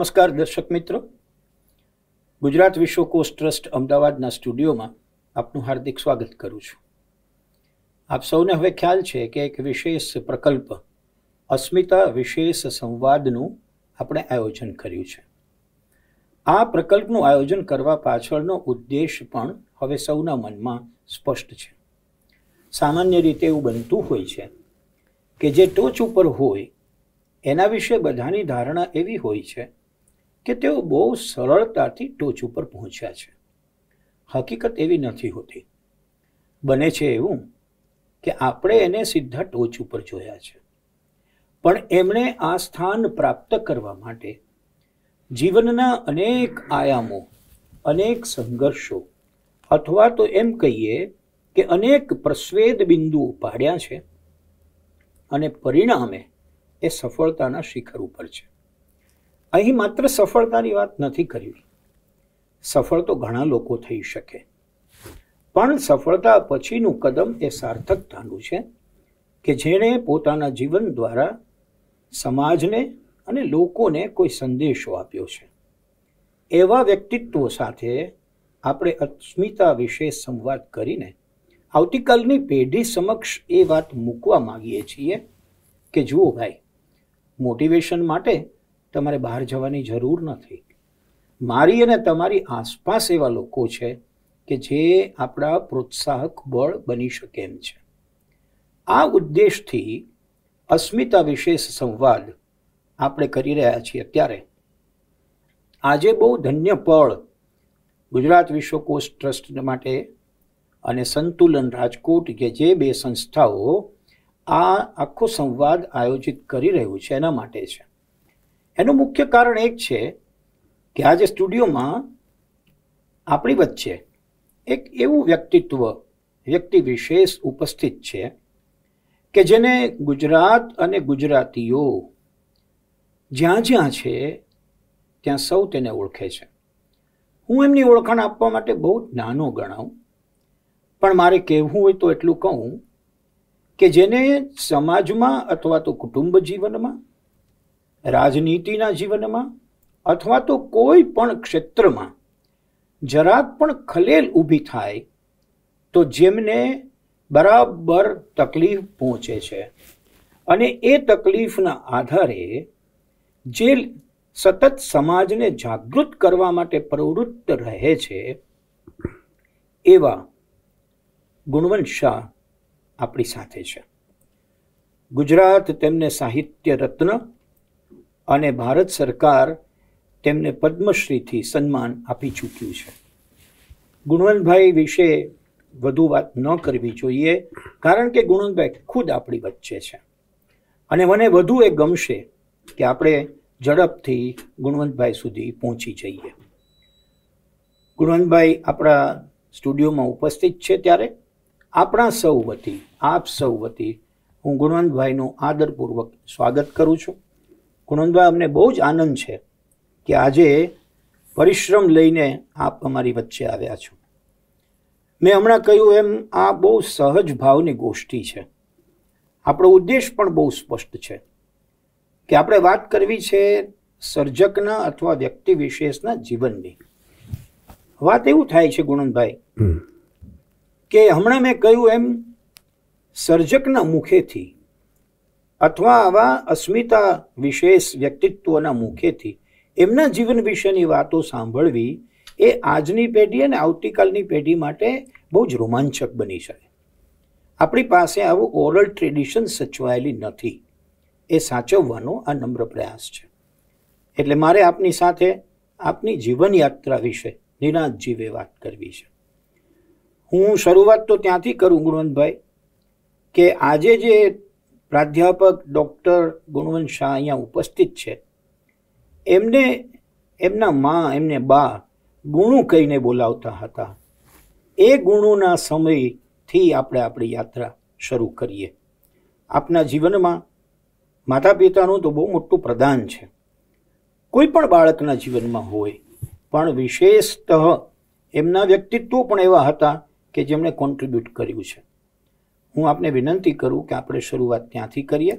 નમસ્કાર દર્શક મિત્રો. ગુજરાત વિશ્વકોશ ટ્રસ્ટ અમદાવાદના સ્ટુડિયોમાં આપનું હાર્દિક સ્વાગત કરું છું. આપ સૌને હવે ખ્યાલ છે કે એક વિશેષ પ્રકલ્પ, અસ્મિતા વિશેષ સંવાદનું આપણે આયોજન કર્યું છે. આ પ્રકલ્પનું આયોજન કરવા પાછળનો ઉદ્દેશ પણ હવે સૌના મનમાં સ્પષ્ટ છે. સામાન્ય રીતે એવું બનતું હોય છે કે જે ટોચ ઉપર હોય, એના વિશે બધાની ધારણા એવી હોય છે કે તેઓ બહુ સરળતાથી ટોચ ઉપર પહોંચ્યા છે. હકીકત એવી નથી હોતી. બને છે એવું કે આપણે એને સીધા ટોચ ઉપર જોયા છે. પણ એમણે આ સ્થાન પ્રાપ્ત કરવા માટે જીવનના અનેક આયામો, અનેક સંઘર્ષો અથવા તો એમ કહીએ કે અનેક પ્રસ્વેદ બિંદુઓ પાડ્યા છે અને પરિણામે એ સફળતાના શિખર ઉપર છે. અહીં માત્ર સફળતાની વાત નથી કરવી સફળ તો ઘણા લોકો થઈ શકે. પણ સફળતા પછીનું કદમ એ સાર્થકતાનું છે કે જેણે પોતાના જીવન દ્વારા સમાજને અને લોકોને કોઈ સંદેશો આપ્યો છે. એવા વ્યક્તિત્વો સાથે આપણે અસ્મિતા વિશે સંવાદ કરીને આવતીકાલની પેઢી સમક્ષ એ વાત મૂકવા માંગીએ છીએ કે જુઓ ભાઈ, મોટિવેશન માટે તમારે બહાર જવાની જરૂર નથી. મારી અને તમારી આસપાસ એવા લોકો છે કે જે આપણા પ્રોત્સાહક બળ બની શકે એમ છે. આ ઉદ્દેશથી અસ્મિતા વિશેષ સંવાદ આપણે કરી રહ્યા છીએ અત્યારે. આજે બહુ ધન્ય પળ ગુજરાત વિશ્વકોશ ટ્રસ્ટ માટે અને સંતુલન રાજકોટ કે જે બે સંસ્થાઓ આ આખો સંવાદ આયોજિત કરી રહ્યું છે એના માટે છે. એનું મુખ્ય કારણ એક છે કે આજે સ્ટુડિયોમાં આપણી વચ્ચે એક એવું વ્યક્તિત્વ, વ્યક્તિ વિશેષ ઉપસ્થિત છે કે જેને ગુજરાત અને ગુજરાતીઓ જ્યાં જ્યાં છે, ત્યાં સૌ તેને ઓળખે છે. હું એમની ઓળખાણ આપવા માટે બહુ નાનો ગણાવું પણ મારે કહેવું હોય તો એટલું કહું કે જેને સમાજમાં અથવા તો કુટુંબ જીવનમાં રાજનીતિના જીવનમાં અથવા તો કોઈ પણ ક્ષેત્રમાં જરાક પણ ખલેલ ઊભી થાય તો જેમને બરાબર તકલીફ પહોંચે છે. અને એ તકલીફના આધારે જે સતત સમાજને જાગૃત કરવા માટે પ્રવૃત્ત રહે છે, એવા ગુણવંત શાહ આપણી સાથે છે. ગુજરાત તેમને સાહિત્ય રત્ન અને ભારત સરકાર તેમને પદ્મશ્રીથી સન્માન આપી ચૂક્યું છે. ગુણવંતભાઈ વિશે વધુ વાત ન કરવી જોઈએ, કારણ કે ગુણવંતભાઈ ખુદ આપણી વચ્ચે છે. અને મને વધુ એ ગમશે કે આપણે ઝડપથી ગુણવંતભાઈ સુધી પહોંચી જઈએ. ગુણવંતભાઈ આપણા સ્ટુડિયોમાં ઉપસ્થિત છે ત્યારે આપણા સૌ વતી, આપ સૌ વતી હું ગુણવંતભાઈનું આદરપૂર્વક સ્વાગત કરું છું. ગુણવંતભાઈ અમને બહુ જ આનંદ છે કે આજે પરિશ્રમ લઈને આપ અમારી વચ્ચે આવ્યા છો. મેં હમણાં કહ્યું એમ આ બહુ સહજ ભાવની ગોષ્ઠી છે. આપણો ઉદ્દેશ પણ બહુ સ્પષ્ટ છે કે આપણે વાત કરવી છે સર્જકના અથવા વ્યક્તિ વિશેષના જીવનની. વાત એવું થાય છે ગુણવંતભાઈ કે હમણાં મેં કહ્યું એમ સર્જકના મુખેથી અથવા આવા અસ્મિતા વિશેષ વ્યક્તિત્વના મુખેથી એમના જીવન વિશેની વાતો સાંભળવી એ આજની પેઢી અને આવતીકાલની પેઢી માટે બહુ જ રોમાંચક બની શકે. આપણી પાસે આવું ઓરલ ટ્રેડિશન સચવાયેલી નથી. એ સાચવવાનો આ નમ્ર પ્રયાસ છે. એટલે મારે આપની સાથે આપની જીવનયાત્રા વિશે નિરાંત જીવે વાત કરવી છે. હું શરૂઆત તો ત્યાંથી કરું, ગુણવંતભાઈ, કે આજે જે પ્રાધ્યાપક ડૉક્ટર ગુણવંત શાહ અહીંયા ઉપસ્થિત છે. એમને, એમના મા, એમને બા ગુણું કહીને બોલાવતા હતા. એ ગુણોના સમયથી આપણે આપણી યાત્રા શરૂ કરીએ. આપના જીવનમાં માતા પિતાનું તો બહુ મોટું પ્રદાન છે. કોઈ પણ બાળકના જીવનમાં હોય, પણ વિશેષતઃ એમના વ્યક્તિત્વ પણ એવા હતા કે જેમણે કોન્ટ્રીબ્યુટ કર્યું છે. હું આપને વિનંતી કરું કે આપણે શરૂઆત ત્યાંથી કરીએ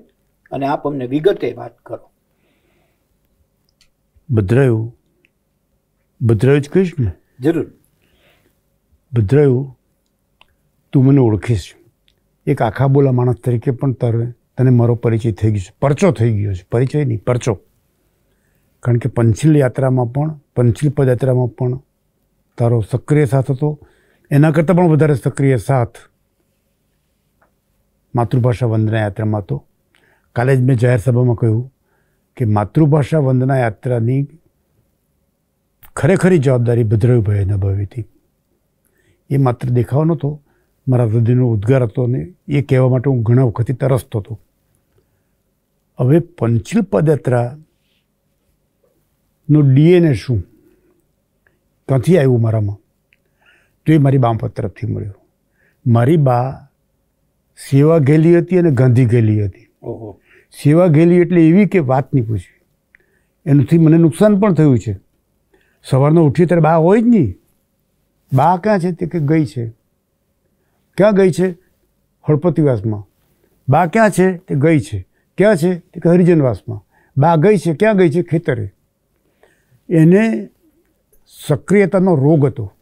અને આપ અમને વિગતે વાત કરો. ભદ્રાયું. ભદ્રાયું જ કહીશ ને? જરૂર. ભદ્રાયું તું મને ઓળખીશ. એક આખા બોલા માણસ તરીકે પણ તારે તને મારો પરિચય થઈ ગયો છે. પરચો થઈ ગયો છે. પરિચય નહીં પરચો. કારણ કે પંચિલ યાત્રામાં પણ પંચિલ પદયાત્રામાં પણ તારો સક્રિય સાથ હતો. એના કરતાં પણ વધારે સક્રિય સાથ માતૃભાષા વંદના યાત્રામાં હતો. કાલે જ મેં જાહેર સભામાં કહ્યું કે માતૃભાષા વંદના યાત્રાની ખરેખરી જવાબદારી ભદ્રયુભાઈએ નિભાવી હતી. એ માત્ર દેખાવ નહોતો, મારા હૃદયનો ઉદ્ગાર હતો અને એ કહેવા માટે હું ઘણા વખતથી તરસતો હતો. હવે પંચીલ પદયાત્રાનો ડીએનએ શું? ક્યાંથી આવ્યું મારામાં? તો એ મારી બા તરફથી મળ્યું. મારી બા સેવા ગયેલી હતી અને ગાંધી ગયેલી હતી. ઓહો. સેવા ગયેલી એટલે એવી કે વાત નહીં પૂછવી એનાથી મને નુકસાન પણ થયું છે. સવારનો ઉઠીએ ત્યારે બા હોય જ નહીં. બા ક્યાં છે તે કે ગઈ છે. ક્યાં ગઈ છે? હળપતિવાસમાં. બા ક્યાં છે તે ગઈ છે. ક્યાં છે તે કે હરિજનવાસમાં. બા ગઈ છે ક્યાં ગઈ છે? ખેતરે. એને સક્રિયતાનો રોગ હતો.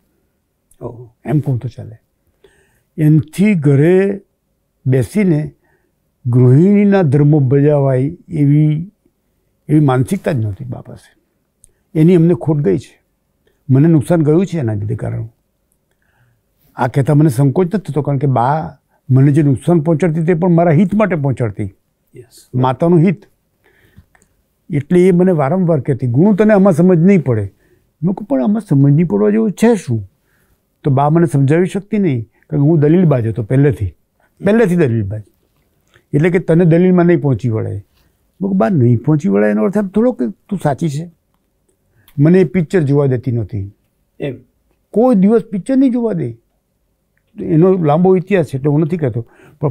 એમ કહું તો ચાલે. એનથી ઘરે બેસીને ગૃહિણીના ધર્મો બજાવાય એવી એવી માનસિકતા જ નહોતી બા પાસે એની અમને ખોટ ગઈ છે. મને નુકસાન ગયું છે એના લીધે કારણ. આ કહેતા મને સંકોચ નથી થતો કારણ કે બા મને જે નુકસાન પહોંચાડતી તે પણ મારા હિત માટે પહોંચાડતી. યસ માતાનું હિત. એટલે એ મને વારંવાર કહેતી ગુણ તને આમાં સમજ નહીં પડે. મેં કહું પણ આમાં સમજ નહીં પડવા જેવું છે શું? તો બા મને સમજાવી શકતી નહીં કારણ કે હું દલીલ બાજ હતો પહેલેથી. પહેલેથી દલીલ ભાઈ. એટલે કે તને દલીલમાં નહીં પહોંચી વળાય બહુ બા નહીં પહોંચી વળાય એનો અર્થ એમ થોડો કે તું સાચી છે. મને એ પિક્ચર જોવા દેતી નહોતી. એમ. કોઈ દિવસ પિક્ચર નહીં જોવા દે. એનો લાંબો ઇતિહાસ છે એટલે હું નથી કહેતો. પણ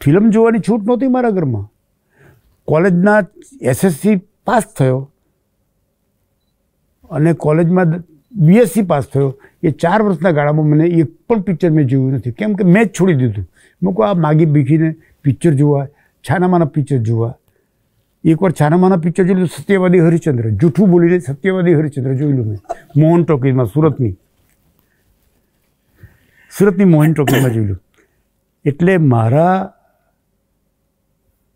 ફિલ્મ જોવાની છૂટ નહોતી મારા ઘરમાં. કોલેજના એસએસસી પાસ થયો. અને કોલેજમાં બીએસસી પાસ થયો. એ ચાર વર્ષના ગાળામાં મને એક પણ પિક્ચર મેં જોયું નથી. કેમ કે મેં જ છોડી દીધું. મેં આ માગી બીખીને પિક્ચર જોવા છાનામાના પિક્ચર જોવા એકવાર છાનામાના પિક્ચર જોયું સત્યવાદી હરિચંદ્ર જૂઠું બોલીને સત્યવાદી હરિચંદ્ર જોયેલું મેં. મોહન ટોકીઝમાં સુરતની. સુરતની મોહન ટોકીઝમાં જોયેલું એટલે મારા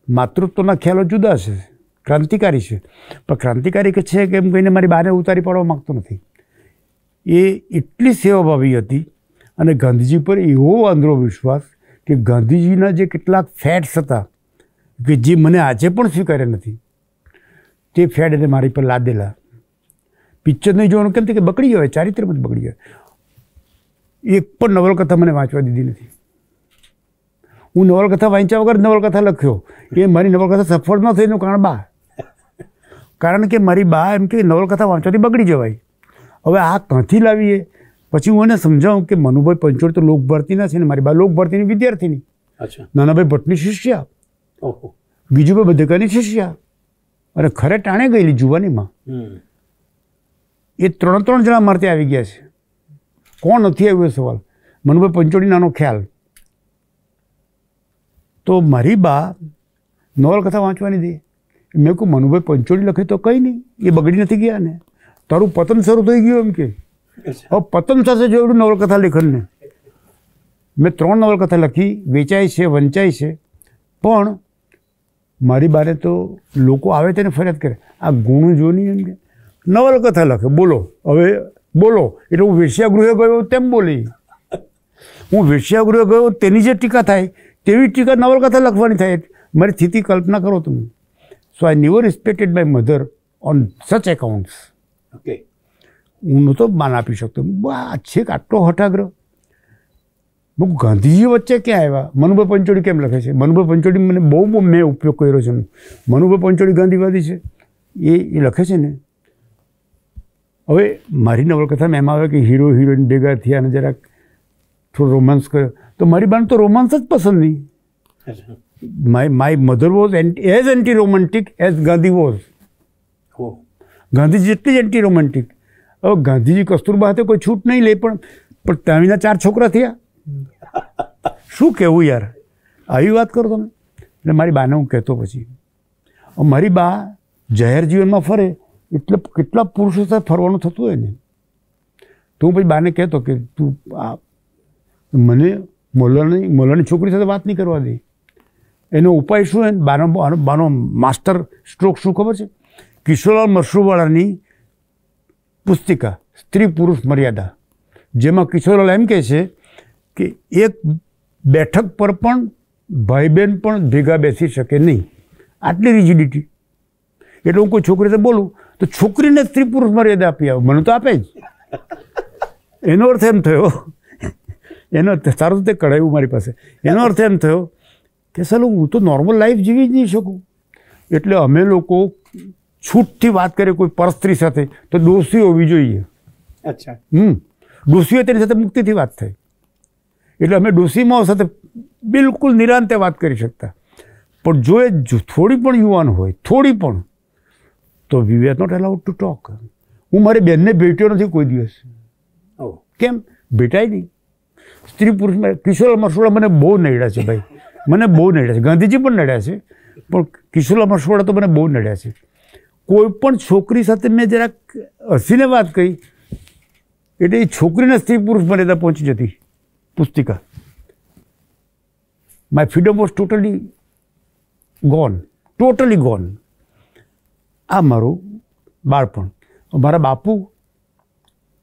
માતૃત્વના ખ્યાલો જુદા છે. ક્રાંતિકારી છે. પણ ક્રાંતિકારી કે છે કે એમ કહીને મારી બાને ઉતારી પાડવા માગતો નથી. એ એટલી સેવાભાવી હતી અને ગાંધીજી પર એવો આંધળો વિશ્વાસ કે ગાંધીજીના જે કેટલાક ફેટ્સ હતા કે જે મને આજે પણ સ્વીકાર્યા નથી, તે ફેડ એને મારી પર લાદેલા. પિક્ચર નહીં જોવાનું કેમ કે બગડી ગયો ચારિત્રમાં જ બગડી ગયો એક પણ નવલકથા મને વાંચવા દીધી નથી. હું નવલકથા વાંચ્યા વગર નવલકથા લખ્યો. એ મારી નવલકથા સફળ ન થઈ એનું કારણ બા. કારણ કે મારી બા એમ કે નવલકથા વાંચવાથી બગડી જવાય. હવે આ ક્યાંથી લાવીએ? પછી હું એને સમજાવું કે મનુભાઈ પંચોળ તો લોક ભરતીના છે ને મારી બા લોક ભરતીની વિદ્યાર્થીની અચ્છા. નાનાભાઈ ભટ્ટની શિષ્યા. ઓહો. બીજુભાઈ બધેકાની શિષ્યા. અને ખરે ટાણે ગયેલી જુવાનીમાં. એ ત્રણ ત્રણ જણા મારતે આવી ગયા છે. કોણ નથી આવ્યો સવાલ? મનુભાઈ પંચોળી નાનો ખ્યાલ. તો મારી બા નવલકથા વાંચવાની દે મેં કહું મનુભાઈ પંચોળી લખે તો કંઈ નહીં. એ બગડી નથી ગયા ને. તારું પતન શરૂ થઈ ગયું એમ કે. હવે પતન થશે જોયું નવલકથા લેખનને. મેં ત્રણ નવલકથા લખી વેચાય છે વંચાય છે. પણ મારી બારે તો લોકો આવે તેને ફરિયાદ કરે. આ ગુણ જો નહીં એમ કે. નવલકથા લખે બોલો. હવે બોલો. એટલે હું વેશ્યાગૃહે ગયો તેમ બોલી. હું વેશ્યાગૃહે ગયો તેની જે ટીકા થાય તેવી ટીકા નવલકથા લખવાની થાય. મારી સ્થિતિ કલ્પના કરો તમે. So I never respected by mother on such accounts okay હું નહોતો માન આપી શકતો. આ છેક આટલો હઠાગ્રહ. હું ગાંધીજી વચ્ચે ક્યાં આવ્યા? મનુભાઈ પંચોળી કેમ લખે છે? મનુભાઈ પંચોળી મને બહુ બહુ મેં ઉપયોગ કર્યો છે. મનુભાઈ પંચોળી ગાંધીવાદી છે. એ એ લખે છે ને. હવે મારી નવલકથામાં એમ આવે કે હીરો હિરોઈન ભેગા થયા અને જરાક થોડો રોમાન્સ કર્યો. તો મારી બાને તો રોમાન્સ જ પસંદ નહીં. My my mother was as anti romantic as Gandhi was Gandhiji એટલી જ એન્ટી રોમેન્ટિક હવે ગાંધીજી કસ્તુરબા હાથે કોઈ છૂટ નહીં લે પણ પણ ત્યાંના ચાર છોકરા થયા. શું કહેવું યાર? આવી વાત કરો તમે. એટલે મારી બાને હું કહેતો પછી મારી બા જાહેર જીવનમાં ફરે, એટલે કેટલા પુરુષો સાથે ફરવાનું થતું હોય ને? તો હું પછી બાને કહેતો કે, તું આ, મને મોલાની મોલાની છોકરી સાથે વાત નહીં કરવા દે. એનો ઉપાય શું બાનો- બાનો માસ્ટર સ્ટ્રોક શું ખબર છે? કિશોરલાલ મશરૂવાળાની પુસ્તિકા, સ્ત્રી પુરુષ મર્યાદા. જેમાં કિશોરલાલ એમ કહે છે કે એક બેઠક પર પણ ભાઈ બહેન પણ ભેગા બેસી શકે નહીં. આટલી રિજિડિટી એટલે હું કોઈ છોકરી સાથે બોલું, તો છોકરીને સ્ત્રી પુરુષ મર્યાદા આપી આવે. મને તો આપે જ. એનો અર્થ એમ થયો, એનો સારું તે કઢાયું મારી પાસે. એનો અર્થ એમ થયો કે ચાલો હું તો નોર્મલ લાઈફ જીવી જ નહીં શકું. એટલે અમે લોકો છૂટથી વાત કરીએ કોઈ પરસ્ત્રી સાથે તો દોષી હોવી જોઈએ. અચ્છા. હમ. દોષીઓ તેની સાથે મુક્તિથી વાત થઈ એટલે અમે ડોસીમાઓ સાથે બિલકુલ નિરાંતે વાત કરી શકતા. પણ જો એ જો થોડી પણ યુવાન હોય થોડી પણ તો we are not allowed to talk હું મારી બેનને ભેટ્યો નથી કોઈ દિવસ. ઓ. કેમ? ભેટાય નહીં. સ્ત્રી પુરુષમાં કિશોર મસોડા મને બહુ નડ્યા છે ભાઈ. મને બહુ નડ્યા છે. ગાંધીજી પણ નડ્યા છે. પણ કિશોર મસોડા તો મને બહુ નડ્યા છે. કોઈ પણ છોકરી સાથે મેં જરાક હસીને વાત કહી એટલે એ છોકરીને સ્ત્રી પુરુષ મર્યાદા પહોંચી જતી, પુસ્તિકા. My freedom was totally gone totally gone આ મારું બાળપણ. મારા બાપુ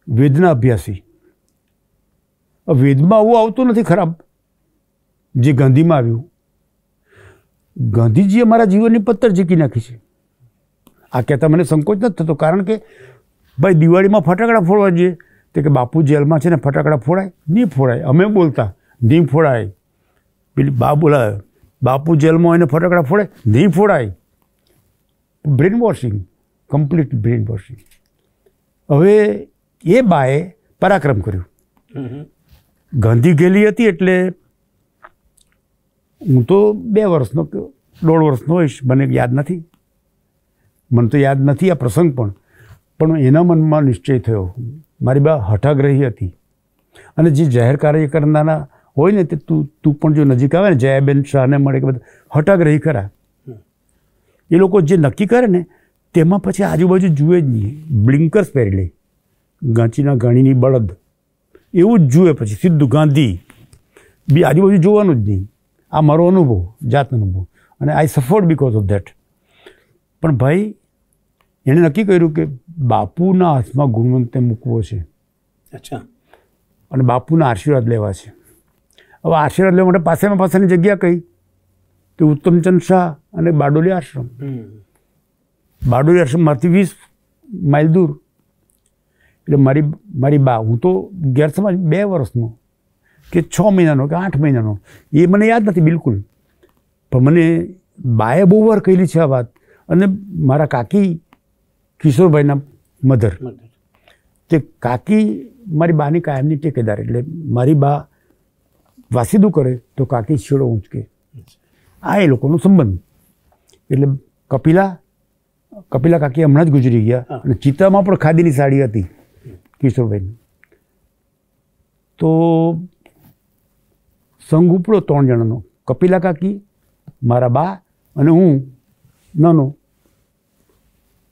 વેદના અભ્યાસી. વેદમાં આવું આવતું નથી ખરાબ, જે ગાંધીમાં આવ્યું. ગાંધીજીએ મારા જીવનની પત્તર ઝીકી નાખી છે. આ કહેતા મને સંકોચ નથી થતો, કારણ કે ભાઈ દિવાળીમાં ફટાકડા ફોડવા જોઈએ. તો કે બાપુ જેલમાં છે ને ફટાકડા ફોડાય? નહીં ફોડાય. અમે બોલતા, નહીં ફોડાય. પેલી બા બોલાવે, બાપુ જેલમાં હોય ને ફટાકડા ફોડે? નહીં ફોડાય. Brain washing complete brain washing હવે એ બાએ પરાક્રમ કર્યું. ગાંધી ગયેલી હતી એટલે હું તો બે વર્ષનો દોઢ વર્ષનો હોઈશ, મને યાદ નથી. મને તો યાદ નથી આ પ્રસંગ પણ. પણ એના મનમાં નિશ્ચય થયો. મારી બા હઠાગ્રહી હતી. અને જે જાહેર કાર્ય કરનારા હોય ને તે તું તું પણ જો નજીક આવે ને, જયાબેન શાહને મળે કે બધા, હઠાગ્રહી ખરા. એ લોકો જે નક્કી કરે ને, તેમાં પછી આજુબાજુ જુએ જ નહીં. બ્લિંકર્સ પહેરી લે. ગાંચીના ગાણીની બળદ. એવું જ જુએ પછી, સીધું ગાંધી. બી આજુબાજુ જોવાનું જ નહીં. આ મારો અનુભવ જાત અનુભવ. અને I suffered because of that પણ ભાઈ એણે નક્કી કર્યું કે બાપુના હાથમાં ગુણવંતને મૂકવો છે. અચ્છા. અને બાપુના આશીર્વાદ લેવા છે. હવે આશીર્વાદ લેવા માટે પાસેમાં પાસેની જગ્યા કઈ? તો ઉત્તમચંદ શાહ અને બારડોલી આશ્રમ. બારડોલી આશ્રમમાંથી વીસ માઇલ દૂર. એટલે મારી મારી બા હું તો ગેરસમાજ બે વર્ષનો કે છ મહિનાનો કે આઠ મહિનાનો એ મને યાદ નથી બિલકુલ. પણ મને બાએ બહુ વાર કહેલી છે આ વાત. અને મારા કાકી કિશોરભાઈના મધર. તે કાકી મારી બાની કાયમની ટેકેદાર એટલે મારી બા વાસીદું કરે તો કાકી છેડો ઊંચકે. આ એ લોકોનો સંબંધ. એટલે કપિલા કપિલા કાકી હમણાં જ ગુજરી ગયા અને ચિત્તામાં પણ ખાદીની સાડી હતી કિશોરભાઈની. તો સંઘ ઉપડો ત્રણ જણાનો. કપિલા કાકી મારા બા અને હું નાનો.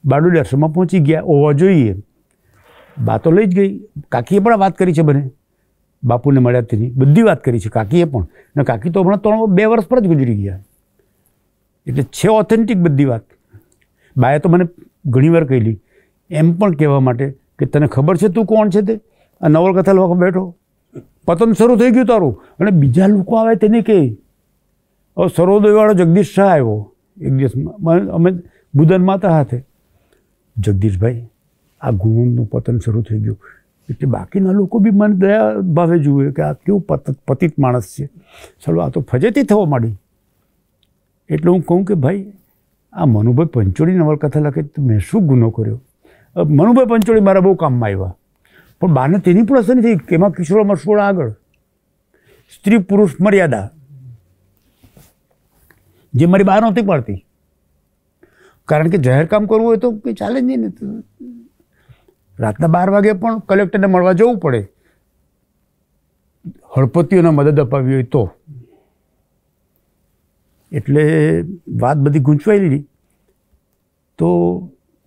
બારડોલી પહોંચી ગયા હોવા જોઈએ. બા તો લઈ જ ગઈ. કાકીએ પણ વાત કરી છે બને. બાપુને મળ્યા તેની બધી વાત કરી છે કાકીએ પણ. અને કાકી તો હમણાં ત્રણ, બે વર્ષ પર જ ગુજરી ગયા. એટલે છે ઓથેન્ટિક બધી વાત. બાએ તો મને ઘણીવાર કહેલી, એમ પણ કહેવા માટે કે તને ખબર છે તું કોણ છે તે? આ નવલકથા લોકો બેઠો. પતન શરૂ થઈ ગયું તારું. અને બીજા લોકો આવે તેને કહે સરોદયવાળો જગદીશ શાહ આવ્યો. એક દિવસ અમે બુધન માતા હાથે જગદીશભાઈ, આ ગુણનું પતન શરૂ થઈ ગયું. એટલે બાકીના લોકો બી મને દયા ભાવે જુએ કે આ કેવું પત, પતિત માણસ છે. ચાલો, આ તો ફજેતી થવા માંડી. એટલે હું કહું કે ભાઈ, આ મનુભાઈ પંચોળી નવલકથા લખે તો મેં શું ગુનો કર્યો? મનુભાઈ પંચોળી મારા બહુ કામમાં આવ્યા. પણ બાને તેની પણ અસર નથી કે એમાં કિશોર મસોડા આગળ? સ્ત્રી પુરુષ મર્યાદા. જે મારી બહાર નહોતી પડતી. કારણ કે જાહેર કામ કરવું હોય તો કંઈ ચાલે જ નહીં ને. રાતના બાર વાગે પણ કલેક્ટરને મળવા જવું પડે. હળપતિઓને મદદ અપાવી હોય તો. એટલે વાત બધી ગૂંચવાયેલી તો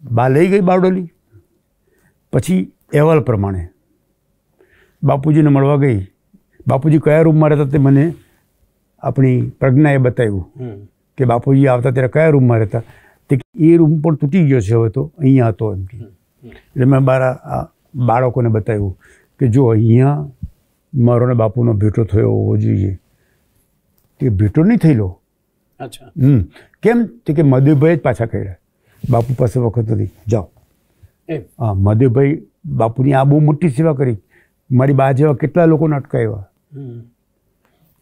બા લઈ ગઈ બાવડોલી. પછી અહેવાલ પ્રમાણે બાપુજીને મળવા ગઈ. બાપુજી કયા રૂમમાં રહેતા તે મને આપણી પ્રજ્ઞાએ બતાવ્યું કે બાપુજી આવતા ત્યારે કયા રૂમમાં રહેતા. તે એ રૂમ પણ તૂટી ગયો છે હવે તો અહીંયા હતો એમ કે. એટલે મેં મારા આ બાળકોને બતાવ્યું કે જો અહીંયા મારો ને બાપુનો ભેટો થયો હોવો જોઈએ. તે ભેટો નહીં થયેલો? અચ્છા. હમ. કેમ? તે કે મધુભાઈ જ પાછા કર્યા. બાપુ પાસે વખત નથી જાઓ. હા મધુભાઈ બાપુની આ બહુ મોટી સેવા કરી. મારી બા જેવા કેટલા લોકોને અટકાવ્યા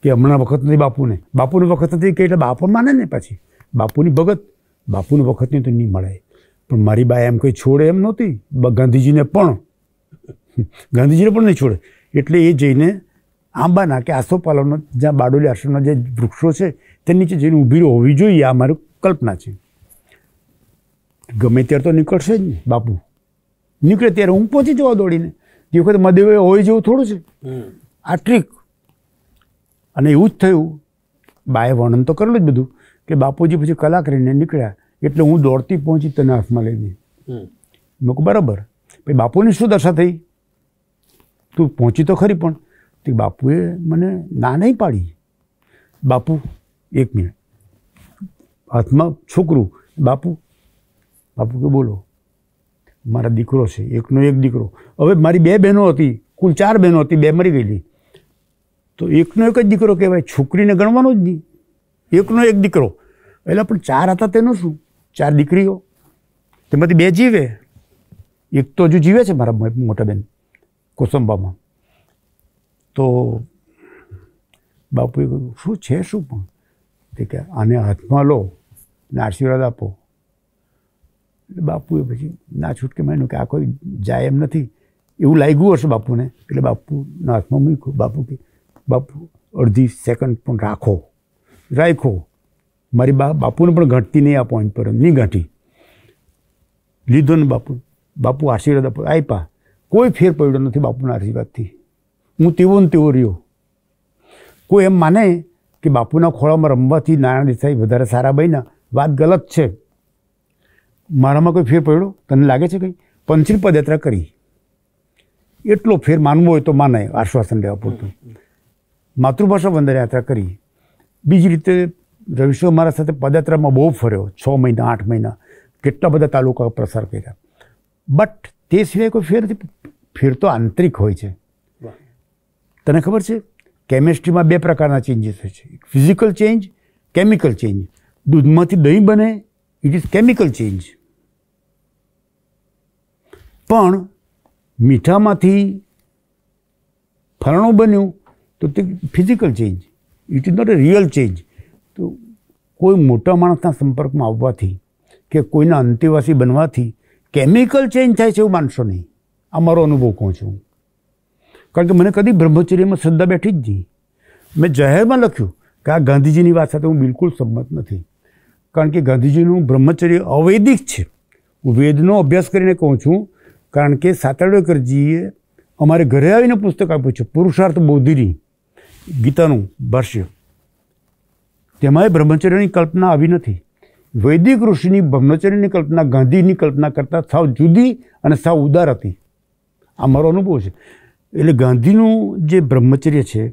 કે હમણાં વખત નથી બાપુને. બાપુનો વખત નથી કે એટલે બાપુ માને ને પછી. બાપુની ભગત બાપુની વખતની તો નહીં મળે. પણ મારી બા એમ કંઈ છોડે એમ નહોતી. ગાંધીજીને પણ. ગાંધીજીને પણ નહીં છોડે. એટલે એ જઈને આંબાના કે આસોપાલવનો જ્યાં બારડોલી આશ્રમના જે વૃક્ષો છે તે નીચે જઈને ઊભી હોવી જોઈએ. આ મારી કલ્પના છે. ગમે ત્યારે તો નીકળશે જ ને બાપુ. નીકળે ત્યારે હું પહોંચી જવા દોડીને. તે વખતે મદેવે હોય જેવું થોડું છે. આ ટ્રીક. અને એવું જ થયું. બાએ વર્ણન તો કરેલું જ બધું. કે બાપુજી પછી કલાક કરીને નીકળ્યા. એટલે હું દોડતી પહોંચી તને હાથમાં લઈ દઈ મેં કહું બરાબર. પછી બાપુની શું દશા થઈ? તું પહોંચી તો ખરી પણ. તે બાપુએ મને ના નહીં પાડી. બાપુ એક મિનિટ. હાથમાં છોકરું. બાપુ. બાપુ કે બોલો. મારા દીકરો છે એકનો એક દીકરો. હવે મારી બે બહેનો હતી કુલ ચાર બહેનો હતી બે મરી ગયેલી. તો એકનો એક જ દીકરો કહેવાય છોકરીને ગણવાનો જ નહીં. એકનો એક દીકરો. એટલે પણ ચાર હતા તેનું શું? ચાર દીકરીઓ. તેમાંથી બે જીવે. એક તો હજુ જીવે છે મારા મોટા બેન, કોસંબામાં. તો બાપુએ કહ્યું, શું છે શું પણ? તે કે, આને હાથમાં લો ને આશીર્વાદ આપો. એટલે બાપુએ પછી, ના, છૂટકે માન્યું કે આ કોઈ જાય એમ નથી. એવું લાગ્યું હશે બાપુને. એટલે બાપુના હાથમાં મૂક્યું. બાપુ કે, બાપુ, અડધી સેકન્ડ પણ રાખો. રાખો મારી બા, બાપુને પણ ઘટતી નહીં આ પોઈન્ટ પર, નહીં ગાંઠી લીધો ને બાપુ. બાપુ આશીર્વાદ આપ આપ્યા કોઈ ફેર પડ્યો નથી બાપુના આશીર્વાદથી. હું તેવો ને તેવો રહ્યો. કોઈ એમ માને કે બાપુના ખોળામાં રમવાથી નારાયણ દેસાઈ વધારે સારા બન્યા. વાત ગલત છે. મારામાં કોઈ ફેર પડ્યો? તને લાગે છે કંઈ? પંચીલ પદયાત્રા કરી. એટલો ફેર માનવો હોય તો માને, આશ્વાસન લેવા પૂરતું. માતૃભાષા વંદન યાત્રા કરી. બીજી રીતે રવિશો મારા સાથે પદયાત્રામાં બહુ ફર્યો છ મહિના આઠ મહિના કેટલા બધા તાલુકા પ્રસાર કર્યા. બટ તે સિવાય કોઈ ફેર નથી. ફેર તો આંતરિક હોય છે. તને ખબર છે? કેમેસ્ટ્રીમાં બે પ્રકારના ચેન્જીસ હોય છે. ફિઝિકલ ચેન્જ કેમિકલ ચેન્જ દૂધમાંથી દહીં બને ઇટ ઇઝ કેમિકલ ચેન્જ પણ મીઠામાંથી ફરણું બન્યું તો તે physical change it is not a real change તો કોઈ મોટા માણસના સંપર્કમાં આવવાથી કે કોઈના અંતેવાસી બનવાથી કેમિકલ ચેન્જ થાય છે એવું માનશો નહીં. આ મારો અનુભવ કહું છું. કારણ કે મને કદી બ્રહ્મચર્યમાં શ્રદ્ધા બેઠી જ નહીં. મેં જાહેરમાં લખ્યું કે આ ગાંધીજીની વાત સાથે હું બિલકુલ સંમત નથી. કારણ કે ગાંધીજીનું બ્રહ્મચર્ય અવૈદિક છે. હું વેદનો અભ્યાસ કરીને કહું છું, કારણ કે સાતરડેકરજીએ અમારે ઘરે આવીને પુસ્તક આપ્યું છે, પુરુષાર્થ બોધિની ગીતાનું ભાષ્ય. તેમાંય બ્રહ્મચર્યની કલ્પના આવી નથી. વૈદિક ઋષિની બ્રહ્મચર્યની કલ્પના, ગાંધીની કલ્પના કરતાં સાવ જુદી અને સાવ ઉદાર હતી. આ મારો અનુભવ છે. એટલે ગાંધીનું જે બ્રહ્મચર્ય છે,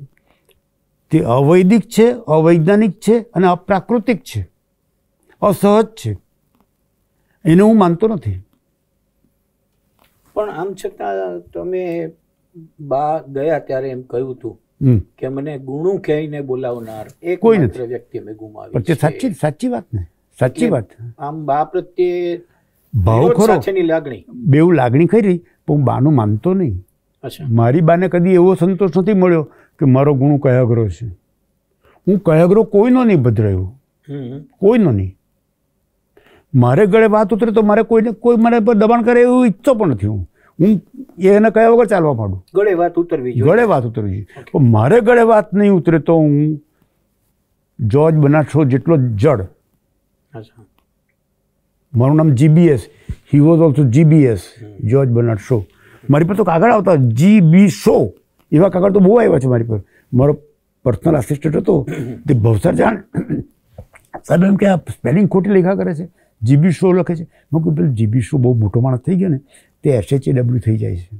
તે અવૈદિક છે, અવૈજ્ઞાનિક છે અને અપ્રાકૃતિક છે. અસહજ છે. એને હું માનતો નથી. પણ આમ છતાં તમે બા ગયા ત્યારે એમ કહ્યું હતું. કે મને ગુણું કહીને બોલાવનાર એક કોઈ માત્ર વ્યક્તિ અમે ગુમાવી છે. સાચી સાચી વાત ને? સાચી વાત. આમ બા પ્રત્યે ભાવ ખરો. લાગણી. બેઉ લાગણી ખરી પણ હું બાનું માનતો નહીં. અચ્છા. મારી બાને કદી એવો સંતોષ નથી મળ્યો કે મારો ગુણ કયાગ્રો છે. હું કયાગ્રો કોઈનો નહીં ભદ્રાયો. કોઈનો નહીં. મારે ગળે વાત ઉતરે તો મારે કોઈને કોઈ મને પર દબાણ કરે એવું ઈચ્છતો પણ નથી હું. હું એને કયા વગર ચાલવા માંડું. ગળે વાત ઉતરવી જોઈએ. ગળે વાત ઉતરવી જોઈએ. પણ મારે ગળે વાત નહીં ઉતરે તો હું જોર્જ બનાસો જેટલો જડ. મારું નામ GBS he was also GBS George Bernard Shaw મારી પર તો કાગળ આવતા જી બી શો એવા કાગળ તો બહુ આવ્યા છે મારી પર. મારો પર્સનલ આસિસ્ટન્ટ હતો. તે ભવસર જાણ સાહેબ એમ કે આ સ્પેલિંગ ખોટી લેખા કરે છે. જીબી શો લખે છે. મેં કહ્યું પેલું જીબી શો બહુ મોટો માણસ થઈ ગયો ને. તે એસએચએ ડબલ્યુ થઈ જાય છે.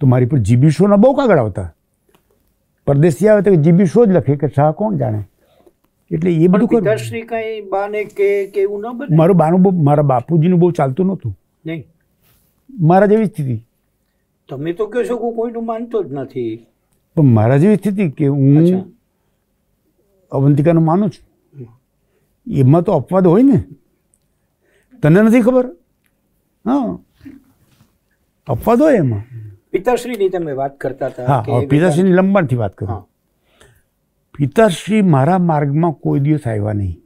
તો મારી પર જીબી શોના બહુ કાગળ આવતા. પરદેશી આવે તો જીબી શો જ લખે કે શાહ કોણ જાણે? એટલે એ બધું પિતાશ્રી કઈ બાને કે કે એવું ન બને? મારું બાનું બહુ મારા બાપુજીનું બહુ ચાલતું નહોતું. નહીં. મારા જેવી સ્થિતિ. તમે તો કહો છો કે કોઈનું માનતો જ નથી. પણ મારા જેવી સ્થિતિ કે હું અવંતિકાનું માનું છું. એમાં તો અપવાદ હોય ને. તને નથી ખબર? હા. અપવાદ હોય એમાં? પિતાશ્રીની તમે વાત કરતા હતા હા પિતાશ્રીની લંબાણથી વાત કરું. પિતાશ્રી મારા માર્ગમાં કોઈ દિવસ આવ્યા નહીં.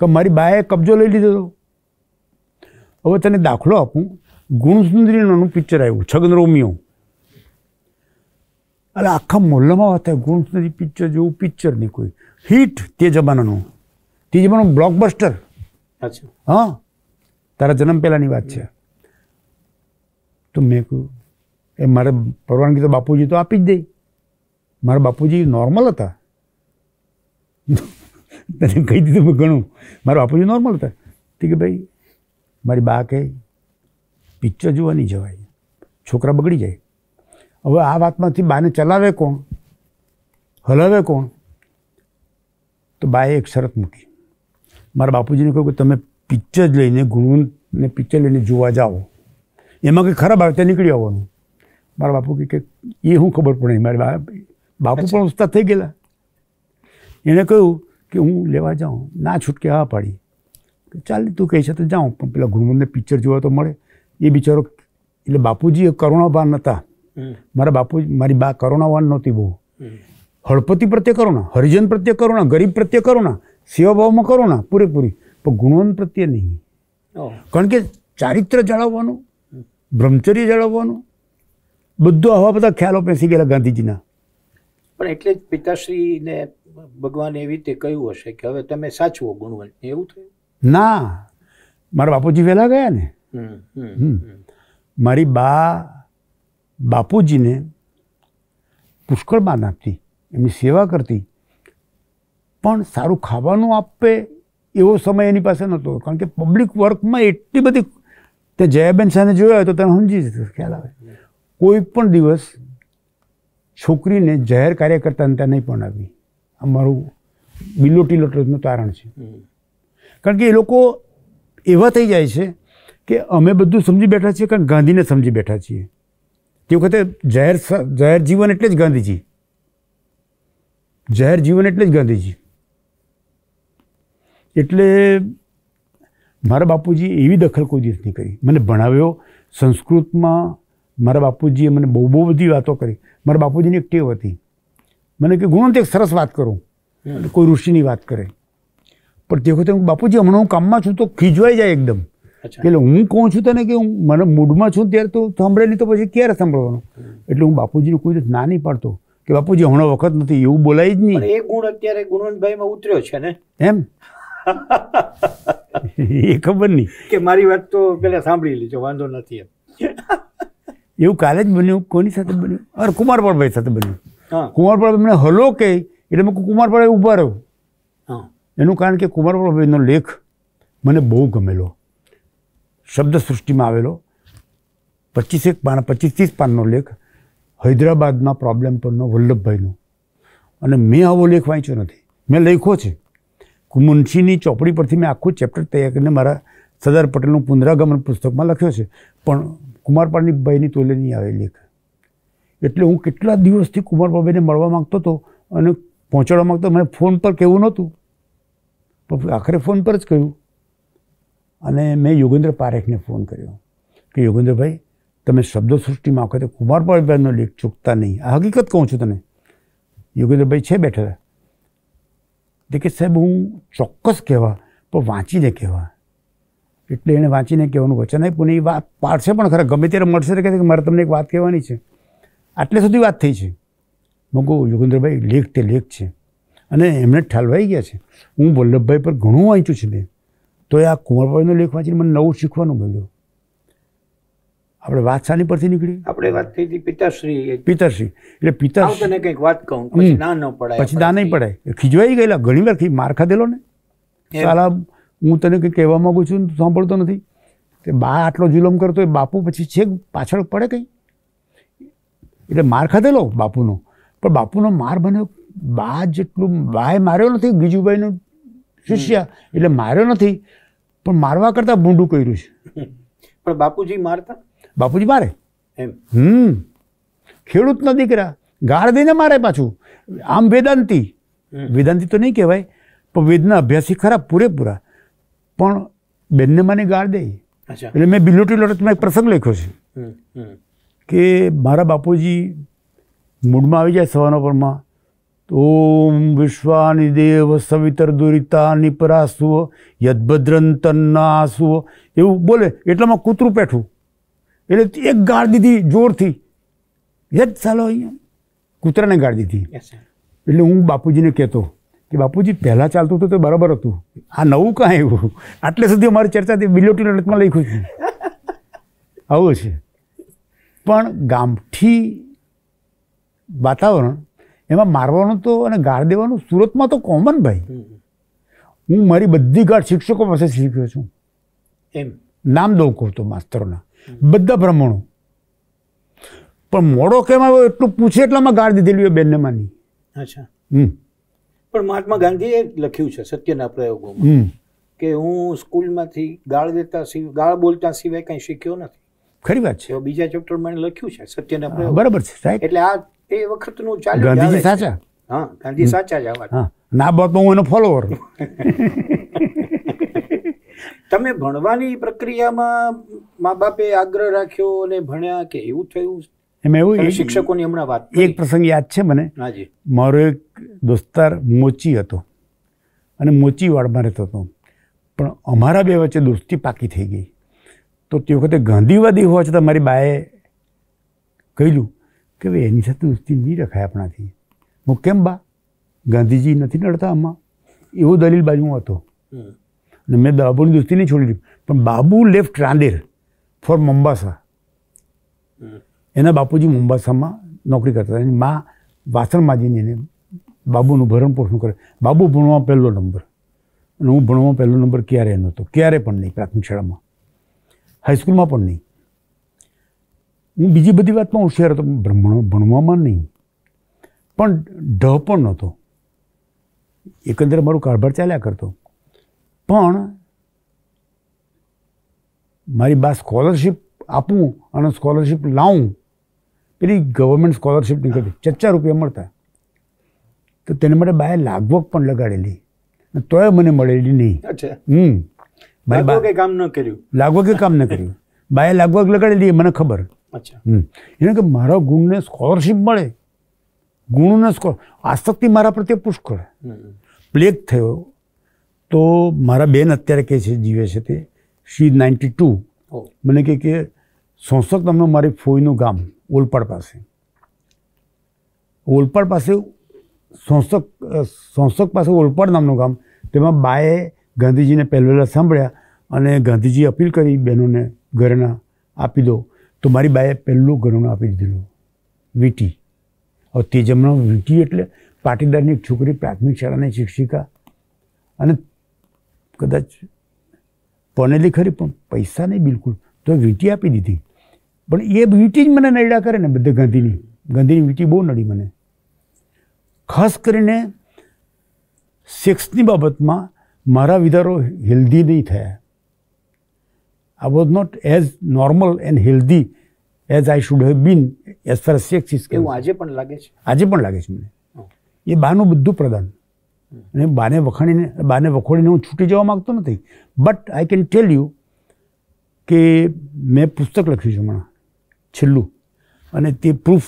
કે મારી બાએ કબજો લઈ લીધો હતો. હવે તને દાખલો આપું. ગુણસુંદરીનું પિક્ચર આવ્યું છગન રોમિયો. એટલે આખા મોહલ્લામાં વાત થાય ગુણસુંદરી પિક્ચર જેવું પિક્ચર નહીં કોઈ. હિટ તે જમાનાનું. તે જમાનાનું બ્લોકબસ્ટર હા. તારા જન્મ પહેલાંની વાત છે. તો મેં કહ્યું, એ મારે પરવાનગી તો બાપુજી તો આપી જ દે. મારા બાપુજી નોર્મલ હતા. તને કહી દીધું મેં ઘણું. મારા બાપુજી નોર્મલ હતા. તે કે, ભાઈ, મારી બા કહે પિક્ચર જોવા નહીં જવાય. છોકરા બગડી જાય. હવે આ વાતમાંથી બાને ચલાવે કોણ? હલાવે કોણ? તો બાએ એક શરત મૂકી. મારા બાપુજીને કહ્યું કે, તમે પિક્ચર લઈને ગુણવંતને પિક્ચર લઈને જોવા જાઓ. એમાં કંઈ ખરાબ આવે ત્યાં નીકળી આવવાનું. મારા બાપુ કે એ હું ખબર પડે? મારા બાપુ પણ ઉસ્તાદ થઈ ગયેલા. એણે કહ્યું કે હું લેવા જાઉં. ના છૂટકે હા પાડી. કે ચાલ તું કહે છે તો જાઉં. પણ પેલા ગુણવંતને પિક્ચર જોવા તો મળે. એ બિચારો એટલે બાપુજી એ કરુણાવાન નહોતા મારા બાપુ મારી બા કરુણાવાન નહોતી બહુ. હળપતિ પ્રત્યે કરુણા હરિજન પ્રત્યે કરુણા ગરીબ પ્રત્યે કરુણા સેવાભાવમાં કરુણા પૂરેપૂરી. પણ ગુણવંત પ્રત્યે નહીં. કારણ કે ચારિત્ર જાળવવાનું બ્રહ્મચર્ય જાળવવાનું. બધું આવા બધા ખ્યાલો પેસી ગયેલા ગાંધીજીના. પણ એટલે જ પિતાશ્રીને ભગવાને એવી રીતે કહ્યું હશે કે હવે તમે સાચવો ગુણવંત એવું થયું? ના. મારા બાપુજી વહેલા ગયા ને. મારી બા બાપુજીને પુષ્કળ માન આપતી. એમની સેવા કરતી. પણ સારું ખાવાનું આપે એવો સમય એની પાસે નહોતો. કારણ કે પબ્લિક વર્કમાં એટલી બધી તે જયાબેન શાહને જોયા હોય તો તને સમજી જશે ખ્યાલ આવે. કોઈ પણ દિવસ છોકરીને જાહેર કાર્યકર્તાને ત્યાં નહીં પણ આવી આ મારું બિલો ટીલોટનું તારણ છે. કારણ કે એ લોકો એવા થઈ જાય છે કે અમે બધું સમજી બેઠા છીએ કારણ ગાંધીને સમજી બેઠા છીએ. તે વખતે જાહેર જાહેર જીવન એટલે જ ગાંધીજી. જાહેર જીવન એટલે જ ગાંધીજી. એટલે મારા બાપુજી એવી દખલ કોઈ દિવસ નહીં કરી. મને ભણાવ્યો સંસ્કૃતમાં મારા બાપુજીએ મને બહુ બહુ બધી વાતો કરી. મારા બાપુજીની એક ટેવ હતી. મને કે ગુણવંત એક સરસ વાત કરું. કોઈ ઋષિની વાત કરે. પણ તે વખતે હું બાપુજી હમણાં હું કામમાં છું તો ખીજવાઈ જાય એકદમ. એટલે હું કહું છું તને કે હું મને મૂડમાં છું ત્યારે તો સાંભળે નહીં તો પછી ક્યારે સાંભળવાનું? એટલે હું બાપુજીને કોઈ દિવસ ના નહીં પાડતો કે બાપુજી હમણાં વખત નથી. એવું બોલાય જ નહીં. એ ગુણ અત્યારે ગુણવંતભાઈમાં ઉતર્યો છે ને? એમ? એ ખબર નહીં. કે મારી વાત તો પેલા સાંભળી લીજો વાંધો નથી એમ. એવું કાલે જ બન્યું? કોની સાથે બન્યું? અરે કુમારપાળભાઈ સાથે બન્યું. હા. કુમારપાળ મને હલો કે એટલે મેં કુમારપાળભાઈ ઊભા રહ્યો હા. એનું કારણ કે કુમારપાળભાઈનો લેખ મને બહુ ગમેલો. શબ્દ સૃષ્ટિમાં આવેલો. પચીસેક પાન પચીસ ત્રીસ પાનનો લેખ. હૈદરાબાદના પ્રોબ્લેમ પરનો વલ્લભભાઈનો. અને મેં આવો લેખ વાંચ્યો નથી. મેં લખ્યો છે. મુનશીની ચોપડી પરથી મેં આખું ચેપ્ટર તૈયાર કરીને મારા સરદાર પટેલનું પુનરાગમન પુસ્તકમાં લખ્યો છે. પણ કુમારપાળની ભાઈની તોલે નહીં આવે લેખ. એટલે હું કેટલા દિવસથી કુમારપાળભાઈને મળવા માંગતો હતો અને પહોંચાડવા માંગતો મને ફોન પર કહેવું નહોતું. પણ આખરે ફોન પર જ કહ્યું. અને મેં યોગેન્દ્ર પારેખને ફોન કર્યો કે યોગેન્દ્રભાઈ, તમે શબ્દ સૃષ્ટિમાં વખતે કુમારપાળભાઈનો લેખ ચૂકતા નહીં. આ હકીકત કહું છું તને. યોગેન્દ્રભાઈ છે બેઠેલા. કે સાહેબ હું ચોક્કસ કહેવા પણ વાંચીને કહેવા એટલે એણે વાંચીને કહેવાનું વચન આપ્યું ને એ વાત પાડશે પણ ખરા ગમે ત્યારે મળશે તો કહે કે મારે તમને એક વાત કહેવાની છે આટલે સુધી વાત થઈ છે મેં કહું યોગેન્દ્રભાઈ લેખ તે લેખ છે અને એમને ઠાલવાઈ ગયા છે હું વલ્લભભાઈ પર ઘણું વાંચ્યું છે મેં તો એ આ કુંવરભાઈનો લેખ વાંચીને મને નવું શીખવાનું મળ્યું આપણે વાત શાની પરથી નીકળી? આપણે વાત થઈ હતી પિતાશ્રી પિતાશ્રી. એટલે પિતાશ્રી તને કંઈક વાત કહું પછી ના ન પડાય પછી ના નહીં પડાય. ખીજવાઈ ગયેલા ઘણી વાર માર ખાધેલો ને. સાલા હું તને કંઈક કહેવા માગું છું તું સાંભળતો નથી. તે બા આટલો જુલમ કરતો એ બાપુ પછી છેક પાછળ પડે કંઈ? એટલે માર ખાધેલો બાપુનો. પણ બાપુનો માર બન્યો બા જેટલું બાએ માર્યો નથી ગીજુભાઈનો શિષ્ય. એટલે માર્યો નથી પણ મારવા કરતાં ભૂંડું કર્યું છે. પણ બાપુજી મારતા? બાપુજી મારે? એમ. હમ. ખેડૂતના દીકરા. ગાળ દઈને મારે પાછું. આમ વેદાંતિ. વેદાંતિ તો નહીં કહેવાય પણ વેદના અભ્યાસી ખરા પૂરેપૂરા. પણ બેનને મને ગાળ દે. એટલે મેં બિલોટી લડતમાં એક પ્રસંગ લખ્યો છે. કે મારા બાપુજી મૂડમાં આવી જાય સવારના પરમાં ઓમ વિશ્વાની દેવ સવિતર દુરિતા નિપરાસુઓ યદભદ્રંતનના આસુઓ એવું બોલે એટલામાં કૂતરું પેઠું. એટલે એક ગાળ દીધી જોરથી. જ ચાલો અહીંયા. કૂતરાને ગાળ દીધી. એટલે હું બાપુજીને કહેતો કે બાપુજી પહેલાં ચાલતું હતું તો બરાબર હતું. આ નવું કાંઈ એવું? આટલે સુધી અમારી ચર્ચા તે બિલોટી લડતમાં લખ્યું છે. આવું છે. પણ ગામઠી વાતાવરણ એમાં મારવાનું તો અને ગાળ દેવાનું સુરતમાં તો કોમન ભાઈ. હું મારી બધી ગાઢ શિક્ષકો પાસે શીખ્યો છું. એમ. નામ દઉં કહું તો માસ્તરોના. બધા બ્રાહ્મણો. પણ મોડો કેમ આવ્યો એટલું પૂછે એટલામાં ગાળ દીધેલી બેનને માની. અચ્છા. પણ મહાત્મા ગાંધીએ લખ્યું છે સત્યના પ્રયોગોમાં કે હું સ્કૂલમાંથી ગાળ દેતા ગાળ બોલતા સિવાય કંઈ શીખ્યો નથી. ખરી વાત છે. બીજા ચેપ્ટરમાં એને લખ્યું છે સત્યના પ્રયોગ બરાબર છે સાહેબ. એટલે આ એ વખતનું ચાલે ગાંધીજી સાચા? હા ગાંધી સાચા જ આ વાત ના બાબતમાં હું એનો ફોલોવર તમે ભણવાની પ્રક્રિયામાં મા બાપે આગ્રહ રાખ્યો અને ભણ્યા કે એવું થયું? એમાં એવું શિક્ષકોની હમણાં વાત એક પ્રસંગ યાદ છે મને. હાજી મારો એક દોસ્તાર મોચી હતો અને મોચી વાડમાં રહેતો હતો. પણ અમારા બે વચ્ચે દોસ્તી પાકી થઈ ગઈ. તો તે વખતે ગાંધીવાદી હોવા છતાં મારી બાએ કહ્યું કે ભાઈ એની સાથે દોસ્તી નહીં રખાય આપણાથી. હું કેમ બા? ગાંધીજી નથી લડતા આમાં? એવો દલીલ બાજુ હતો. અને મેં બાબુની દોસ્તી નહીં છોડી પણ Babu left Rander for Mombasa એના બાપુજી મુંબાસામાં નોકરી કરતા હતા. એની મા વાસણ માજીને એને બાબુનું ભરણ પોષણ કરે. બાબુ ભણવામાં પહેલો નંબર. અને હું ભણવામાં પહેલો નંબર ક્યારે નહોતો? ક્યારે પણ નહીં, પ્રાથમિક શાળામાં. હાઈસ્કૂલમાં પણ નહીં. હું બીજી બધી વાતમાં હોશિયાર હતો. ભણવામાં નહીં. પણ ઢ પણ નહોતો. એકંદરે મારું કારભાર ચાલ્યા કરતો. પણ મારી બા સ્કોલરશિપ આપું અને સ્કોલરશિપ લાવું. પેલી ગવર્મેન્ટ સ્કોલરશિપ નીકળતી ચચ્ચા રૂપિયા મળતા. તો તેને માટે બાએ લાગવક પણ લગાડેલી. તોય મને મળેલી નહીં. અચ્છા. હમ. મારી કામ ન કર્યું? લાગવકે કામ ન કર્યું. બાએ લાગવક લગાડેલી મને ખબર. અચ્છા. હમ. એને કે મારા ગુણને સ્કોલરશિપ મળે. ગુણને સ્કો આસક્તિ મારા પ્રત્યે પુષ્કળ. પ્લેગ થયો. તો મારા બેન અત્યારે કહે છે જીવે છે તે. શી નાઇન્ટી ટુ મને કહે કે સોંસક તમને મારી ફોઈનું ગામ ઓલપાડ પાસે. ઓલપાડ પાસે સોંસક સોંસક પાસે ઓલપાડ નામનું ગામ. તેમાં બાએ ગાંધીજીને પહેલેલા સાંભળ્યા અને ગાંધીજી અપીલ કરી બહેનોને ઘરેણા આપી દો. તો મારી બાએ પહેલું ઘરેણું આપી દીધેલું વીટી. હવે તે જમણા વીટી એટલે પાટીદારની એક છોકરી પ્રાથમિક શાળાની શિક્ષિકા. અને કદાચ ભણેલી ખરી પણ પૈસા નહીં બિલકુલ. તો વીંટી આપી દીધી. પણ એ વીંટી જ મને નડ્યા કરે ને બધે ગાંધીની. ગાંધીની વીંટી બહુ નડી મને. ખાસ કરીને સેક્સની બાબતમાં મારા વિચારો હેલ્ધી નહીં થયા. I was not as normal and healthy as I should have been as far sex is એવું આજે પણ લાગે છે? આજે પણ લાગે છે મને. એ બાનું બધું પ્રદાન. અને બાને વખાણીને બાને વખોડીને હું છૂટી જવા માગતો નથી. But I can tell you કે મેં પુસ્તક લખ્યું છે હમણાં છેલ્લું. અને તે પ્રૂફ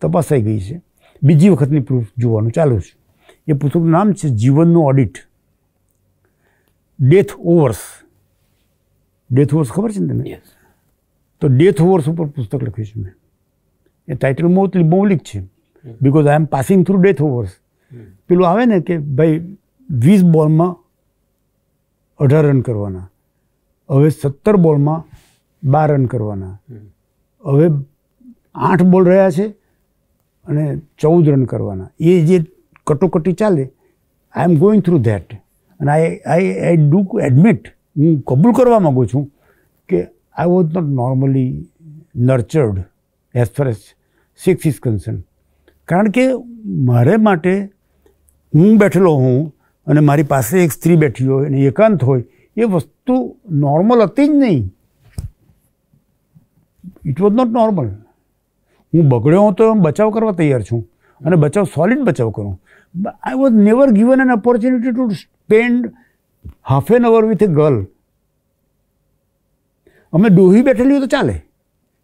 તપાસાઈ ગઈ છે. બીજી વખતની પ્રૂફ જોવાનું ચાલુ છે. એ પુસ્તકનું નામ છે જીવનનું audit death overs death overs ખબર છે ને તમને? તો ડેથ ઓવર્સ ઉપર પુસ્તક લખ્યું છે મેં. એ ટાઇટલ મોસ્ટલી મૌલિક છે. Because I am passing through death overs પેલું આવે ને કે ભાઈ વીસ બોલમાં અઢાર રન કરવાના. હવે સત્તર બોલમાં બાર રન કરવાના. હવે આઠ બોલ રહ્યા છે અને ચૌદ રન કરવાના. એ જે કટોકટી ચાલે I am going through that અને I I I do admit હું કબૂલ કરવા માગું છું કે I was not normally nurtured as far as sex is concern કારણ કે મારે માટે હું બેઠેલો હું અને મારી પાસે એક સ્ત્રી બેઠી હોય અને એકાંત હોય, એ વસ્તુ નોર્મલ હતી જ નહીં. ઇટ વોઝ નોટ નોર્મલ હું બગડ્યો તો બચાવ કરવા તૈયાર છું અને બચાવ સોલિડ બચાવ કરું. I was never given an opportunity to spend half an hour with a girl અમે ડોહી બેઠેલી હોય તો ચાલે.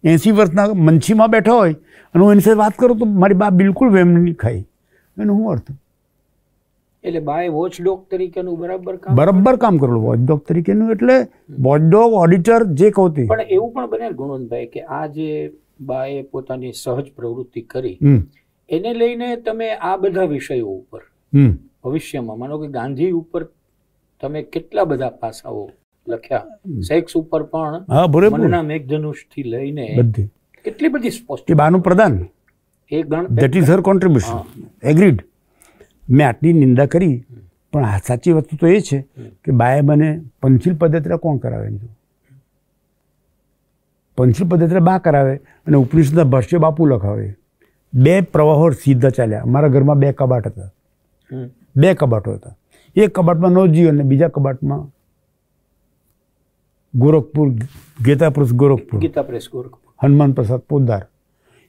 એંસી વર્ષના મંછીમાં બેઠો હોય અને હું એની સાથે વાત કરું તો મારી બા બિલકુલ વેમ નહીં ખાઈ એનો શું અર્થ એટલે બાય વોચડોગ તરીકેનું બરાબર કામ બરાબર કામ કરેલું. વોચડોગ તરીકેનું એટલે વોચડોગ ઓડિટર જે કહું પણ એવું પણ બને ગુણવંતભાઈ કે આ જે બાએ પોતાની સહજ પ્રવૃત્તિ કરી એને લઈને તમે આ બધા વિષયો ઉપર ભવિષ્યમાં માનો કે ગાંધી ઉપર તમે કેટલા બધા પાસાઓ લખ્યા. સેક્સ ઉપર પણ મનના મેઘધનુષથી લઈને કેટલી બધી સ્પષ્ટ બાનું પ્રધાન. એ ગણ that is her contribution agreed મેં આટલી નિંદા કરી પણ આ સાચી વસ્તુ તો એ છે કે બાએ મને પંચિલ પદયાત્રા કોણ કરાવે એમ પંચિલ પદયાત્રા બા કરાવે અને ઉપનિષદના ભાષ્ય બાપુ લખાવે. બે પ્રવાહો સીધા ચાલ્યા. અમારા ઘરમાં બે કબાટ હતા. બે કબાટો હતા. એક કબાટમાં નવજી અને બીજા કબાટમાં ગોરખપુર ગીતાપુરુષ ગોરખપુર. ગીતા પ્રેસ ગોરખપુર. હનુમાન પ્રસાદ પોદાર.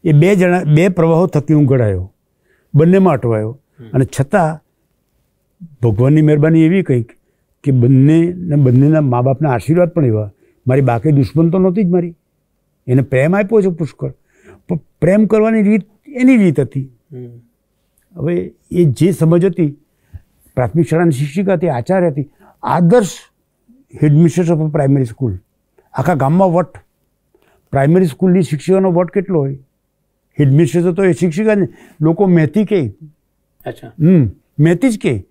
એ બે જણા બે પ્રવાહો થકી હું ઘડાયો બંનેમાં અટવાયો. અને છતાં ભગવાનની મહેરબાની એવી કંઈક કે બંનેને બંનેના મા બાપના આશીર્વાદ પણ એવા. મારી બાકી દુશ્મન તો નહોતી જ મારી. એને પ્રેમ આપ્યો છે પુષ્કળ. પણ પ્રેમ કરવાની રીત એની રીત હતી. હવે એ જે સમજ હતી પ્રાથમિક શાળાની શિક્ષિકા હતી આચાર્ય હતી આદર્શ હેડમિસ્ટ્રેસ ઓફ પ્રાઇમરી સ્કૂલ. આખા ગામમાં વટ. પ્રાઇમરી સ્કૂલની શિક્ષિકાનો વટ કેટલો હોય? હેડમિસ્ટ્રેસ તો એ શિક્ષિકા લોકો મહેતી કહે અચ્છા. હમ મહેતી જ કહે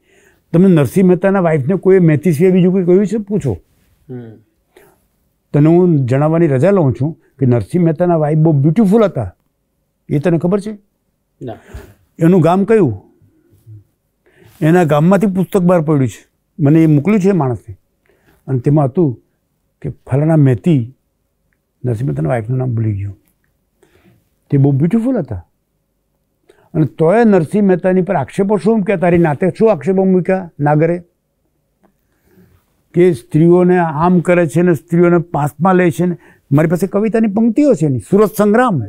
તમે નરસિંહ મહેતાના વાઈફને કોઈ મહેતી સિવાય બીજું કોઈ કહ્યું છે? પૂછો. તને હું જણાવવાની રજા લઉં છું કે નરસિંહ મહેતાના વાઈફ બહુ બ્યુટીફુલ હતા. એ તને ખબર છે? એનું ગામ કયું? એના ગામમાંથી પુસ્તક બહાર પડ્યું છે. મને એ મોકલ્યું છે માણસે. અને તેમાં હતું કે ફલાણા મહેતી નરસિંહ મહેતાના વાઈફનું નામ ભૂલી ગયું. તે બહુ બ્યુટિફુલ હતા. અને તોય નરસિંહ મહેતાની પર આક્ષેપો શું? કે તારી નાતે શું આક્ષેપો મૂક્યા? નાગરે કે સ્ત્રીઓને આમ કરે છે ને સ્ત્રીઓને પાસમાં લે છે ને? મારી પાસે કવિતાની પંક્તિઓ છે એની. સુરત સંગ્રામ.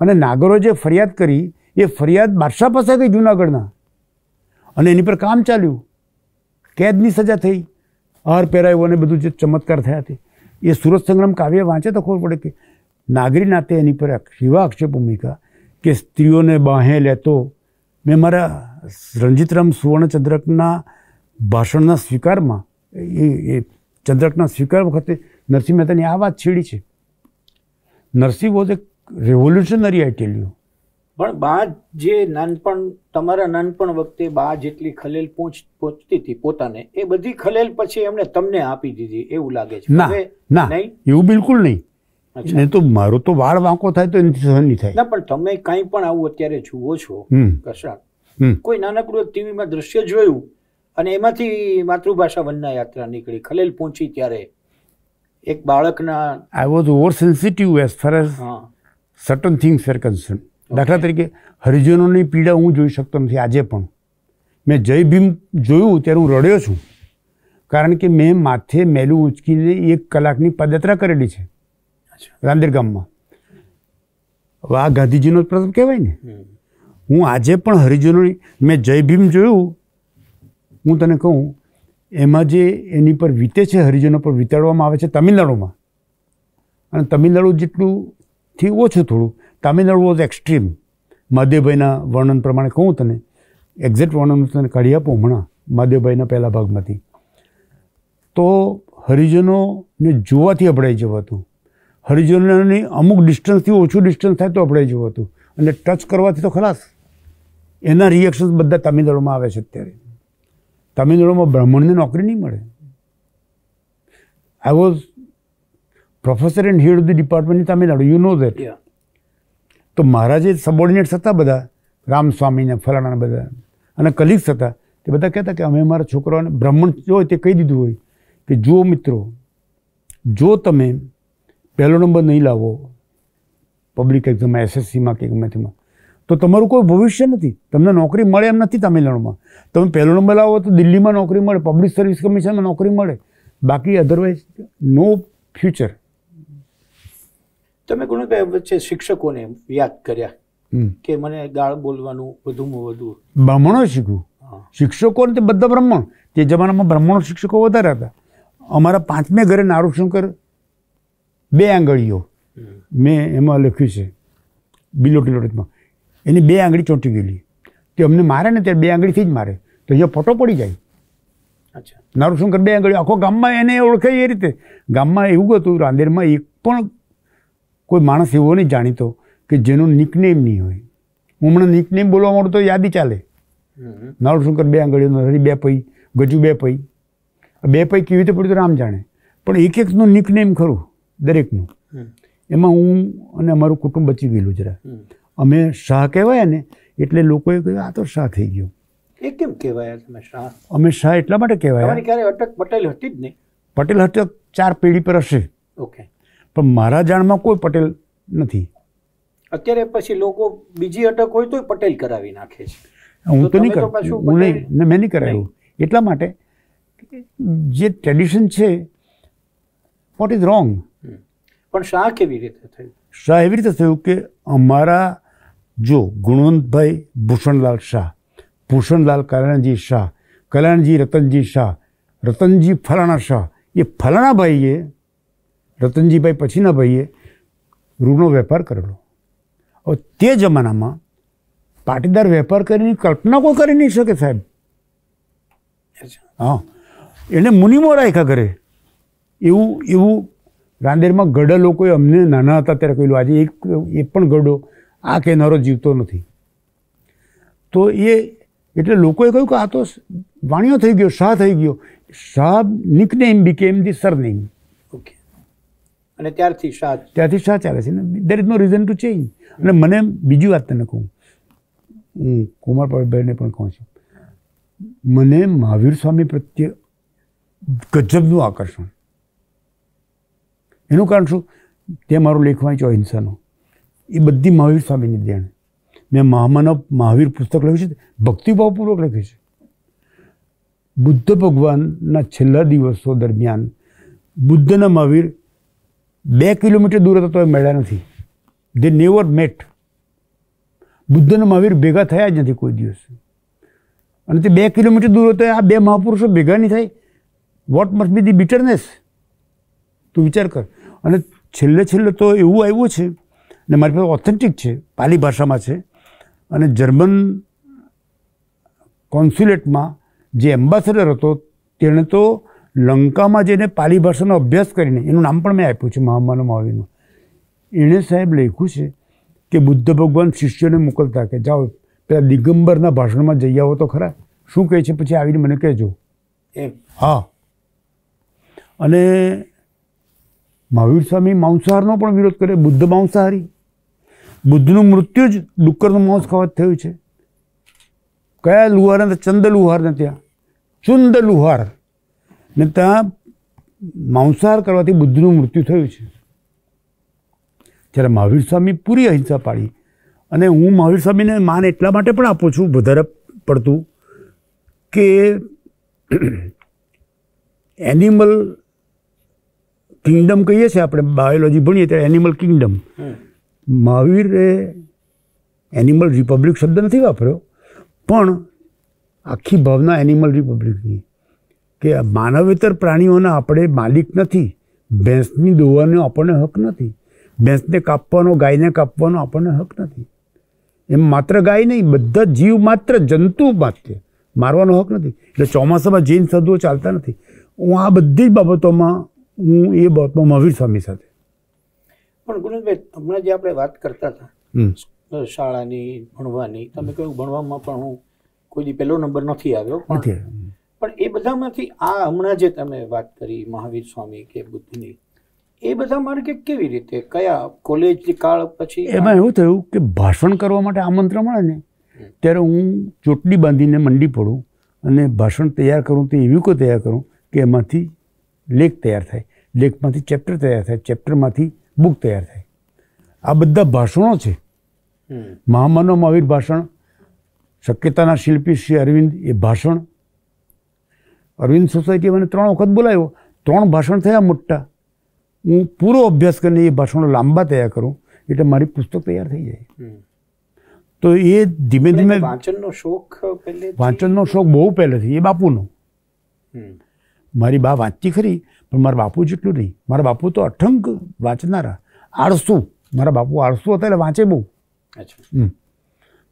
અને નાગરો જે ફરિયાદ કરી, એ ફરિયાદ બાદશાહ પાસે ગઈ જુનાગઢના. અને એની પર કામ ચાલ્યું. કેદની સજા થઈ. હાર પહેરાયો અને બધું જે ચમત્કાર થયા તે. એ સુરત સંગ્રામ કાવ્ય વાંચે તો ખબર પડે કે નાગરી નાતે એની પર એવા આક્ષેપો મૂક્યા કે સ્ત્રીઓને બાહે લેતો. મેં મારા રણજીતરામ સુવર્ણચંદ્રકના ભાષણના સ્વીકારમાં એ એ ચંદ્રકના સ્વીકાર વખતે નરસિંહ મહેતાની આ વાત છેડી છે. નરસિંહ વોઝ એક રેવોલ્યુશનરી આઈ ટેલ યુ પણ બા જે નાનપણ તમારા નાનપણ વખતે બા જેટલી ખલેલ પહોંચ પહોંચતી હતી પોતાને એ બધી ખલેલ પછી એમણે તમને આપી દીધી એવું લાગે છે. ના ના એવું બિલકુલ નહીં. નહીં તો મારો તો વાળ વાંકો થાય તો એનાથી સહન નહીં થાય. ના પણ તમે કાંઈ પણ આવું અત્યારે જુઓ છો કશાક કોઈ નાનકડું ટીવીમાં દ્રશ્ય જોયું અને એમાંથી માતૃભાષા વનના યાત્રા નીકળી. ખલેલ પહોંચી ત્યારે એક બાળકના I was over sensitive as far as certain things fair concern દાખલા તરીકે હરિજનોની પીડા હું જોઈ શકતો નથી આજે પણ. મેં જય ભીમ જોયું ત્યારે હું રડ્યો છું. કારણ કે મેં માથે મેલું ઉંચકીને એક કલાકની પદયાત્રા કરેલી છે. રાંદેર ગામમાં હવે આ ગાંધીજીનો જ પ્રથમ કહેવાય ને? હું આજે પણ હરિજનોની, મેં જય ભીમ જોયું. હું તને કહું, એમાં જે એની પર વીતે છે, હરિજનો પર વિતાડવામાં આવે છે તમિલનાડુમાં. અને તમિલનાડુ જેટલું થી ઓછું થોડું, તમિલનાડુ વોઝ એક્સ્ટ્રીમ મહાદેવભાઈના વર્ણન પ્રમાણે કહું તને એક્ઝેક્ટ વર્ણન તને કાઢી આપું હમણાં, મહાદેવભાઈના પહેલા ભાગમાંથી. તો હરિજનોને જોવાથી અભડાઈ જવાતું. હરિજનોની અમુક ડિસ્ટન્સથી ઓછું ડિસ્ટન્સ થાય તો આપણે જોવું હતું. અને ટચ કરવાથી તો ખલાસ. એના રિએક્શન્સ બધા તમિલનાડુમાં આવે છે અત્યારે. તમિલનાડુમાં બ્રાહ્મણને નોકરી નહીં મળે. I was professor and head of the department in Tamil Nadu you know that તો મારા જે સબોર્ડિનેટ્સ હતા બધા રામસ્વામીને ફલાણા બધા અને કલીગ્સ હતા તે બધા કહેતા કે અમે મારા છોકરાઓને બ્રાહ્મણ જો હોય તે કહી દીધું હોય કે જુઓ મિત્રો જો તમે પહેલો નંબર નહીં લાવો. પબ્લિક એક્ઝામમાં એસએસસીમાં કે ગમે તેમાં. તો તમારું કોઈ ભવિષ્ય નથી. તમને નોકરી મળે એમ નથી તમિલનાડુમાં. તમે પહેલો નંબર લાવો તો દિલ્હીમાં નોકરી મળે પબ્લિક સર્વિસ કમિશનમાં નોકરી મળે. બાકી અધરવાઇઝ નો ફ્યુચર તમે ગુણભાઈ વચ્ચે શિક્ષકોને યાદ કર્યા? કે મને ગાળ બોલવાનું વધુમાં વધુ. બ્રાહ્મણો શીખવું. હા. શિક્ષકો તે બધા બ્રાહ્મણ. તે જમાનામાં બ્રાહ્મણો શિક્ષકો વધારે હતા. અમારા પાંચમે ઘરે નારુશંકર બે આંગળીઓ. મેં એમાં લખ્યું છે બિલોટી લોટમાં એની બે આંગળી ચોંટી ગયેલી. તે અમને મારે ને ત્યારે બે આંગળીથી જ મારે. તો અહીંયા ફોટો પડી જાય. અચ્છા. નારુશંકર બે આંગળી આખો ગામમાં એને ઓળખે એ રીતે. ગામમાં એવું હતું રાંદેરમાં એક પણ કોઈ માણસ એવો નહીં જાણીતો કે જેનો નિકનેમ નહીં હોય. હું હમણાં નિકનેમ બોલવા માંડું તો યાદી ચાલે. નારુશંકર બે આંગળીઓ હરી બે પૈ ગજુ બે પૈ બે પૈ કેવી રીતે પડ્યું તો રામ જાણે. પણ એક એકનું નિકનેમ ખરું. દરેકનું. એમાં હું અને અમારું કુટુંબ બચી ગયેલું જરા. અમે શાહ કહેવાય ને એટલે લોકોએ કહ્યું આ તો શાહ થઈ ગયો. એ કેમ કહેવાય તમે શાહ? અમે શાહ એટલા માટે કહેવાય ક્યારે અટક પટેલ હતી જ નહીં? પટેલ હટક ચાર પેઢી પર હશે. ઓકે. પણ મારા જાણમાં કોઈ પટેલ નથી. અત્યારે પછી લોકો બીજી અટક હોય તોય પટેલ કરાવી નાખે છે. હું તો તો નહીં કરું હું નહીં મેં નહીં કરાવ્યું એટલા માટે જે ટ્રેડિશન છે વોટ ઇઝ રોંગ. પણ શાહ કેવી રીતે થયું? શાહ એવી રીતે થયું કે અમારા જો ગુણવંતભાઈ ભૂષણલાલ શાહ ભૂષણલાલ કલ્યાણજી શાહ કલ્યાણજી રતનજી શાહ રતનજી ફલાણા શાહ એ ફલાણા ભાઈએ રતનજીભાઈ પછીના ભાઈએ રૂનો વેપાર કરેલો. હવે તે જમાનામાં પાટીદાર વેપાર કરીને કલ્પના કોઈ કરી નહીં શકે સાહેબ. અચ્છા. હા. એને મુનિમો રાખ્યા ઘરે. એવું એવું રાંદેરમાં ગઢા લોકોએ અમને નાના હતા ત્યારે કહેલું આજે એક એક પણ ગઢો આ કહેનારો જીવતો નથી. તો એ એટલે લોકોએ કહ્યું કે આ તો વાણિયો થઈ ગયો શાહ થઈ ગયો. Shah nickname became the surname okay અને ત્યારથી શાહ ત્યારથી શાહ ચાલે છે. ને there is no reason to change અને મને બીજી વાત તને કહું. હું કુમાર ભાઈને પણ કહું છું. મને મહાવીર સ્વામી પ્રત્યે ગજબનું આકર્ષણ. એનું કારણ શું? તે મારો લેખ વાંચ્યો અહિંસાનો. એ બધી મહાવીર સ્વામીની દેણ. મેં મહામાનવ મહાવીર પુસ્તક લખ્યું છે, ભક્તિભાવપૂર્વક લખ્યું છે. બુદ્ધ ભગવાનના છેલ્લા દિવસો દરમિયાન બુદ્ધના મહાવીર બે કિલોમીટર દૂર હતા તો એ મળ્યા નથી. દે નેવર મેટ બુદ્ધના મહાવીર ભેગા થયા જ નથી કોઈ દિવસ. અને તે બે કિલોમીટર દૂર હતો, આ બે મહાપુરુષો ભેગા નહીં થાય. What must be the bitterness તું વિચાર કર. અને છેલ્લે છેલ્લે તો એવું આવ્યું છે ને મારી પાસે ઓથેન્ટિક છે પાલી ભાષામાં છે. અને જર્મન કોન્સ્યુલેટમાં જે એમ્બાસેડર હતો તેણે તો લંકામાં જઈને પાલી ભાષાનો અભ્યાસ કરીને એનું નામ પણ મેં આપ્યું છે મહામાનવ મહાવીરનું. એણે સાહેબ લખ્યું છે કે બુદ્ધ ભગવાન શિષ્યોને મોકલતા કે જાઓ પેલા દિગંબરના ભાષણમાં જઈ આવો તો ખરા. શું કહે છે? પછી આવીને મને કહેજો. એમ. હા. અને મહાવીર સ્વામી માંસાહારનો પણ વિરોધ કરે, બુદ્ધ માંસાહારી. બુદ્ધનું મૃત્યુ જ ડુક્કરનું માંસ ખાવાથી થયું છે. કયા લુહાર ચંદ લુહાર ને ત્યાં. ચુંદ લુહાર. ને ત્યાં માંસાહાર કરવાથી બુદ્ધનું મૃત્યુ થયું છે. જ્યારે મહાવીર સ્વામી પૂરી અહિંસા પાડી. અને હું મહાવીર સ્વામીને માન એટલા માટે પણ આપું છું, વધારે પડતું, કે એનિમલ કિંગડમ કહીએ છીએ આપણે બાયોલોજી ભણીએ ત્યારે એનિમલ કિંગડમ. મહાવીરે એનિમલ રિપબ્લિક શબ્દ નથી વાપર્યો પણ આખી ભાવના એનિમલ રિપબ્લિકની કે માનવેતર પ્રાણીઓના આપણે માલિક નથી ભેંસની દોવાનો આપણને હક નથી ભેંસને કાપવાનો ગાયને કાપવાનો આપણને હક નથી. એમ માત્ર ગાય નહીં બધા જીવ માત્ર જંતુ માત્ર મારવાનો હક નથી. એટલે ચોમાસામાં જૈન સાધુઓ ચાલતા નથી. હું આ બધી જ બાબતોમાં હું એ બાબતમાં મહાવીર સ્વામી સાથે. પણ ગુણભાઈ હમણાં જે આપણે વાત કરતા હતા શાળાની ભણવાની તમે કહ્યું ભણવામાં પણ હું કોઈ દી પહેલો નંબર નથી આવ્યો પણ પણ એ બધામાંથી આ હમણાં જે તમે વાત કરી મહાવીર સ્વામી કે બુદ્ધની એ બધા માર્ગે કેવી રીતે કયા કોલેજ કાળ પછી એમાં એવું થયું કે ભાષણ કરવા માટે આમંત્રણ મળે ને ત્યારે હું ચોટલી બાંધીને મંડી પડું અને ભાષણ તૈયાર કરું તો એવી કોઈ તૈયાર કરું કે એમાંથી લેખ તૈયાર થાય. લેખમાંથી ચેપ્ટર તૈયાર થાય. ચેપ્ટરમાંથી બુક તૈયાર થાય. આ બધા ભાષણો છે. હમ. મહામાનવ મહાવીર ભાષણ શક્યતાના શિલ્પી શ્રી અરવિંદ એ ભાષણ. અરવિંદ સોસાયટી મને ત્રણ વખત બોલાવ્યો. ત્રણ ભાષણ થયા મોટા. હું પૂરો અભ્યાસ કરીને એ ભાષણો લાંબા તૈયાર કરું એટલે મારી પુસ્તક તૈયાર થઈ જાય. તો એ ધીમે ધીમે વાંચનનો શોખ પહેલે વાંચનનો શોખ બહુ પહેલેથી એ બાપુનો. મારી બા વાંચતી ખરી પણ મારા બાપુ જેટલું નહીં. મારા બાપુ તો અઠંગ વાંચનારા. આળસુ. મારા બાપુ આળસુ હતા એટલે વાંચે બહુ.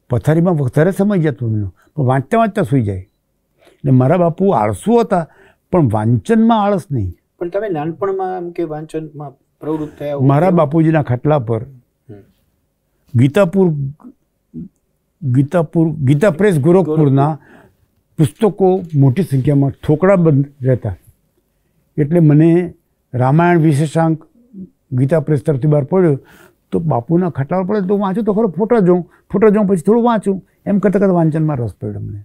પથારીમાં વધારે સમય જતો એમનો પણ વાંચતા વાંચતા સૂઈ જાય. એટલે મારા બાપુ આળસુ હતા પણ વાંચનમાં આળસ નહીં. પણ તમે નાનપણમાં એમ કે વાંચનમાં પ્રવૃત્ત થયા મારા બાપુજીના ખાટલા પર ગીતાપુર ગીતાપુર ગીતા પ્રેસ ગોરખપુરના પુસ્તકો મોટી સંખ્યામાં ઠોકડાબંધ રહેતા. એટલે મને રામાયણ વિશેષાંક ગીતા પ્રેસ તરફથી બહાર પડ્યો તો બાપુના ખાટલા પડે તો વાંચું તો ખરો ફોટો જોઉં ફોટો જોઉં પછી થોડું વાંચું એમ કરતાં કરતાં વાંચનમાં રસ પડ્યો મને.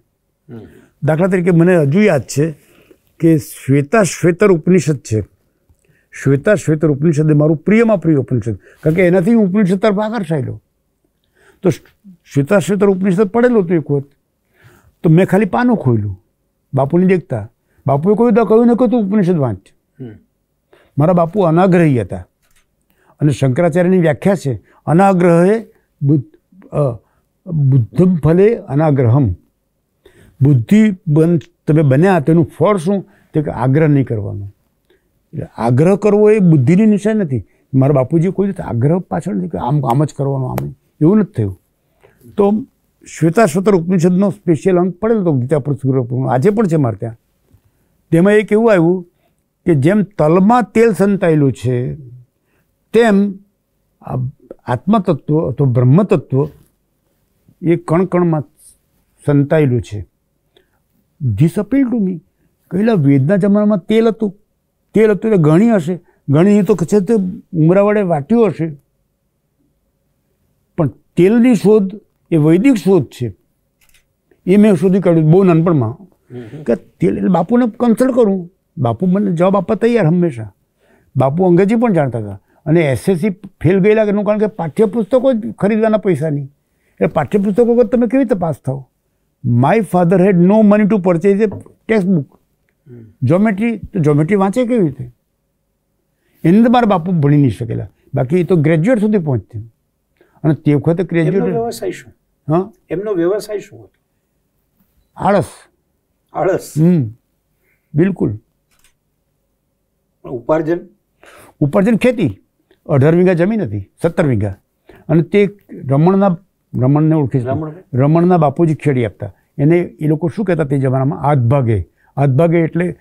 દાખલા તરીકે મને હજુ યાદ છે કે શ્વેતા શ્વેતર ઉપનિષદ છે. શ્વેતા શ્વેતર ઉપનિષદ એ મારું પ્રિયમાં પ્રિય ઉપનિષદ કારણ કે એનાથી હું ઉપનિષદ તરફ આકર્ષાયેલો. તો શ્વેતા શ્વેતર ઉપનિષદ પડેલું હતું એક વખત. તો મેં ખાલી પાનું ખોલ્યું બાપુને દેખતા. બાપુએ કોઈ તો કહ્યું ને કહ્યું તું ઉપનિષદ વાંચ. મારા બાપુ અનાગ્રહી હતા. અને શંકરાચાર્યની વ્યાખ્યા છે અનાગ્રહે બુદ્ધમ ફલે અનાગ્રહમ. બુદ્ધિ બન તમે બન્યા તેનું ફળ શું? તે કે આગ્રહ નહીં કરવાનો. એટલે આગ્રહ કરવો એ બુદ્ધિની નિશાન નથી. મારા બાપુજી કોઈ આગ્રહ પાછળ નથી. કે આમ આમ જ કરવાનું આમ. એવું નથી થયું. તો શ્વેતાશ્વતર ઉપનિષદનો સ્પેશિયલ અંક પડેલો હતો ગીતા પુસ્તક આજે પણ છે મારે ત્યાં. તેમાં એક એવું આવ્યું કે જેમ તલમાં તેલ સંતાયેલું છે, તેમ આ આત્મતત્વ અથવા બ્રહ્મતત્વ એ કણ કણમાં સંતાયેલું છે. This appeal to me. કહેલા, વેદના જમાનામાં તેલ હતું. તેલ હતું એટલે ગણી હશે. ગણી તો છે તે ઉમરા વડે વાટ્યું હશે. પણ તેલની શોધ એ વૈદિક શોધ છે. એ મેં શોધી કાઢ્યું બહુ નાનપણમાં. કે તેલ એટલે બાપુને કન્સલ્ટ કરું. બાપુ મને જવાબ આપવા તૈયાર હંમેશા. બાપુ અંગ્રેજી પણ જાણતા હતા. અને એસએસસી ફેલ ગયેલા એનું કારણ કે પાઠ્યપુસ્તકો જ ખરીદવાના પૈસા નહીં એટલે પાઠ્યપુસ્તકો વગર તમે કેવી રીતે પાસ થાઓ my father had no money to purchase a text book geometry તો જોમેટ્રી વાંચે કેવી રીતે? એને તો મારા બાપુ ભણી નહીં શકેલા. બાકી એ તો ગ્રેજ્યુએટ સુધી પહોંચતી. અને તે વખતે ગ્રેજ્યુએટ શું? હા? એમનો વ્યવસાય શું હતો? આળસ. આળસ? હમ. બિલકુલ. ઉપાર્જન? ઉપાર્જન ખેતી. અઢાર વીઘા જમીન હતી સત્તર વીઘા. અને તે રમણના રમણને ઓળખી રમણના બાપુજી ખેડી આપતા. એને એ લોકો શું કહેતા તે જમાનામાં? હાથ ભાગે. હાથ ભાગે એટલે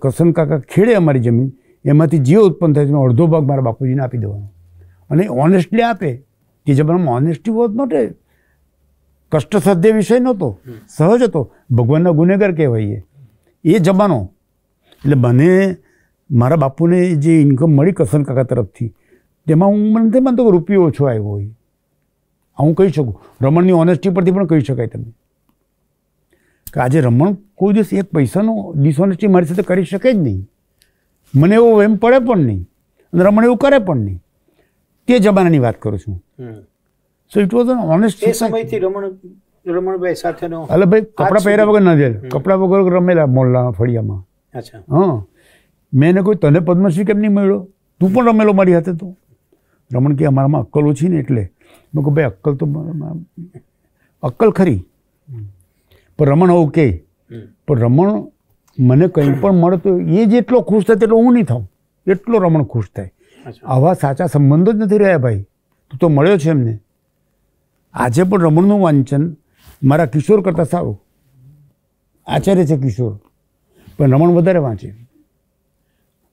કસન કાકા ખેડે અમારી જમીન. એમાંથી જે ઉત્પન્ન થાય એનો અડધો ભાગ મારા બાપુજીને આપી દેવાનો. અને ઓનેસ્ટલી આપે. તે જમાનામાં ઓનેસ્ટી વોઝ નોટ એ કષ્ટસાધ્ય વિષય નહોતો, સહજ હતો. ભગવાનના ગુનેગાર કહેવાય એ. જમાનો, એટલે મને મારા બાપુને જે ઇન્કમ મળી કસનકાકા કાકા તરફથી, તેમાં હું મને તે માનતો રૂપિયો ઓછો આવ્યો હોય. આ હું કહી શકું. રમણની ઓનેસ્ટી પરથી પણ કહી શકાય તમે કે આજે રમણ કોઈ દિવસ એક પૈસાનો ડિસઓનેસ્ટી મારી સાથે કરી શકે જ નહીં. મને એવો એમ પડે પણ નહીં. અને રમણ એવું કરે પણ નહીં. તે જમાનાની વાત કરું છું. So it was an honest એ સમયથી રમણ રમણભાઈ સાથેનો એટલે ભાઈ કપડાં પહેર્યા વગર ના જાય. કપડાં વગર રમેલા મોલ્લા ફળિયામાં. અચ્છા. હા. મેં એને કોઈ તને પદ્મશ્રી કેમ નહીં મળ્યો? તું પણ રમેલો મારી હાથે તો. રમણ કે અમારામાં અક્કલ ઓછી ને એટલે. મેં કહું ભાઈ અક્કલ તો અક્કલ ખરી. પણ રમણ હોવું કે. પણ રમણ મને કંઈ પણ મળે તો એ જેટલો ખુશ થાય તેટલો હું નહીં થાઉં. એટલો રમણ ખુશ થાય. આવા સાચા સંબંધો જ નથી રહ્યા ભાઈ. તું તો મળ્યો છે એમને. આજે પણ રમણનું વાંચન મારા કિશોર કરતાં સારું. આચાર્ય છે કિશોર. પણ રમણ વધારે વાંચે.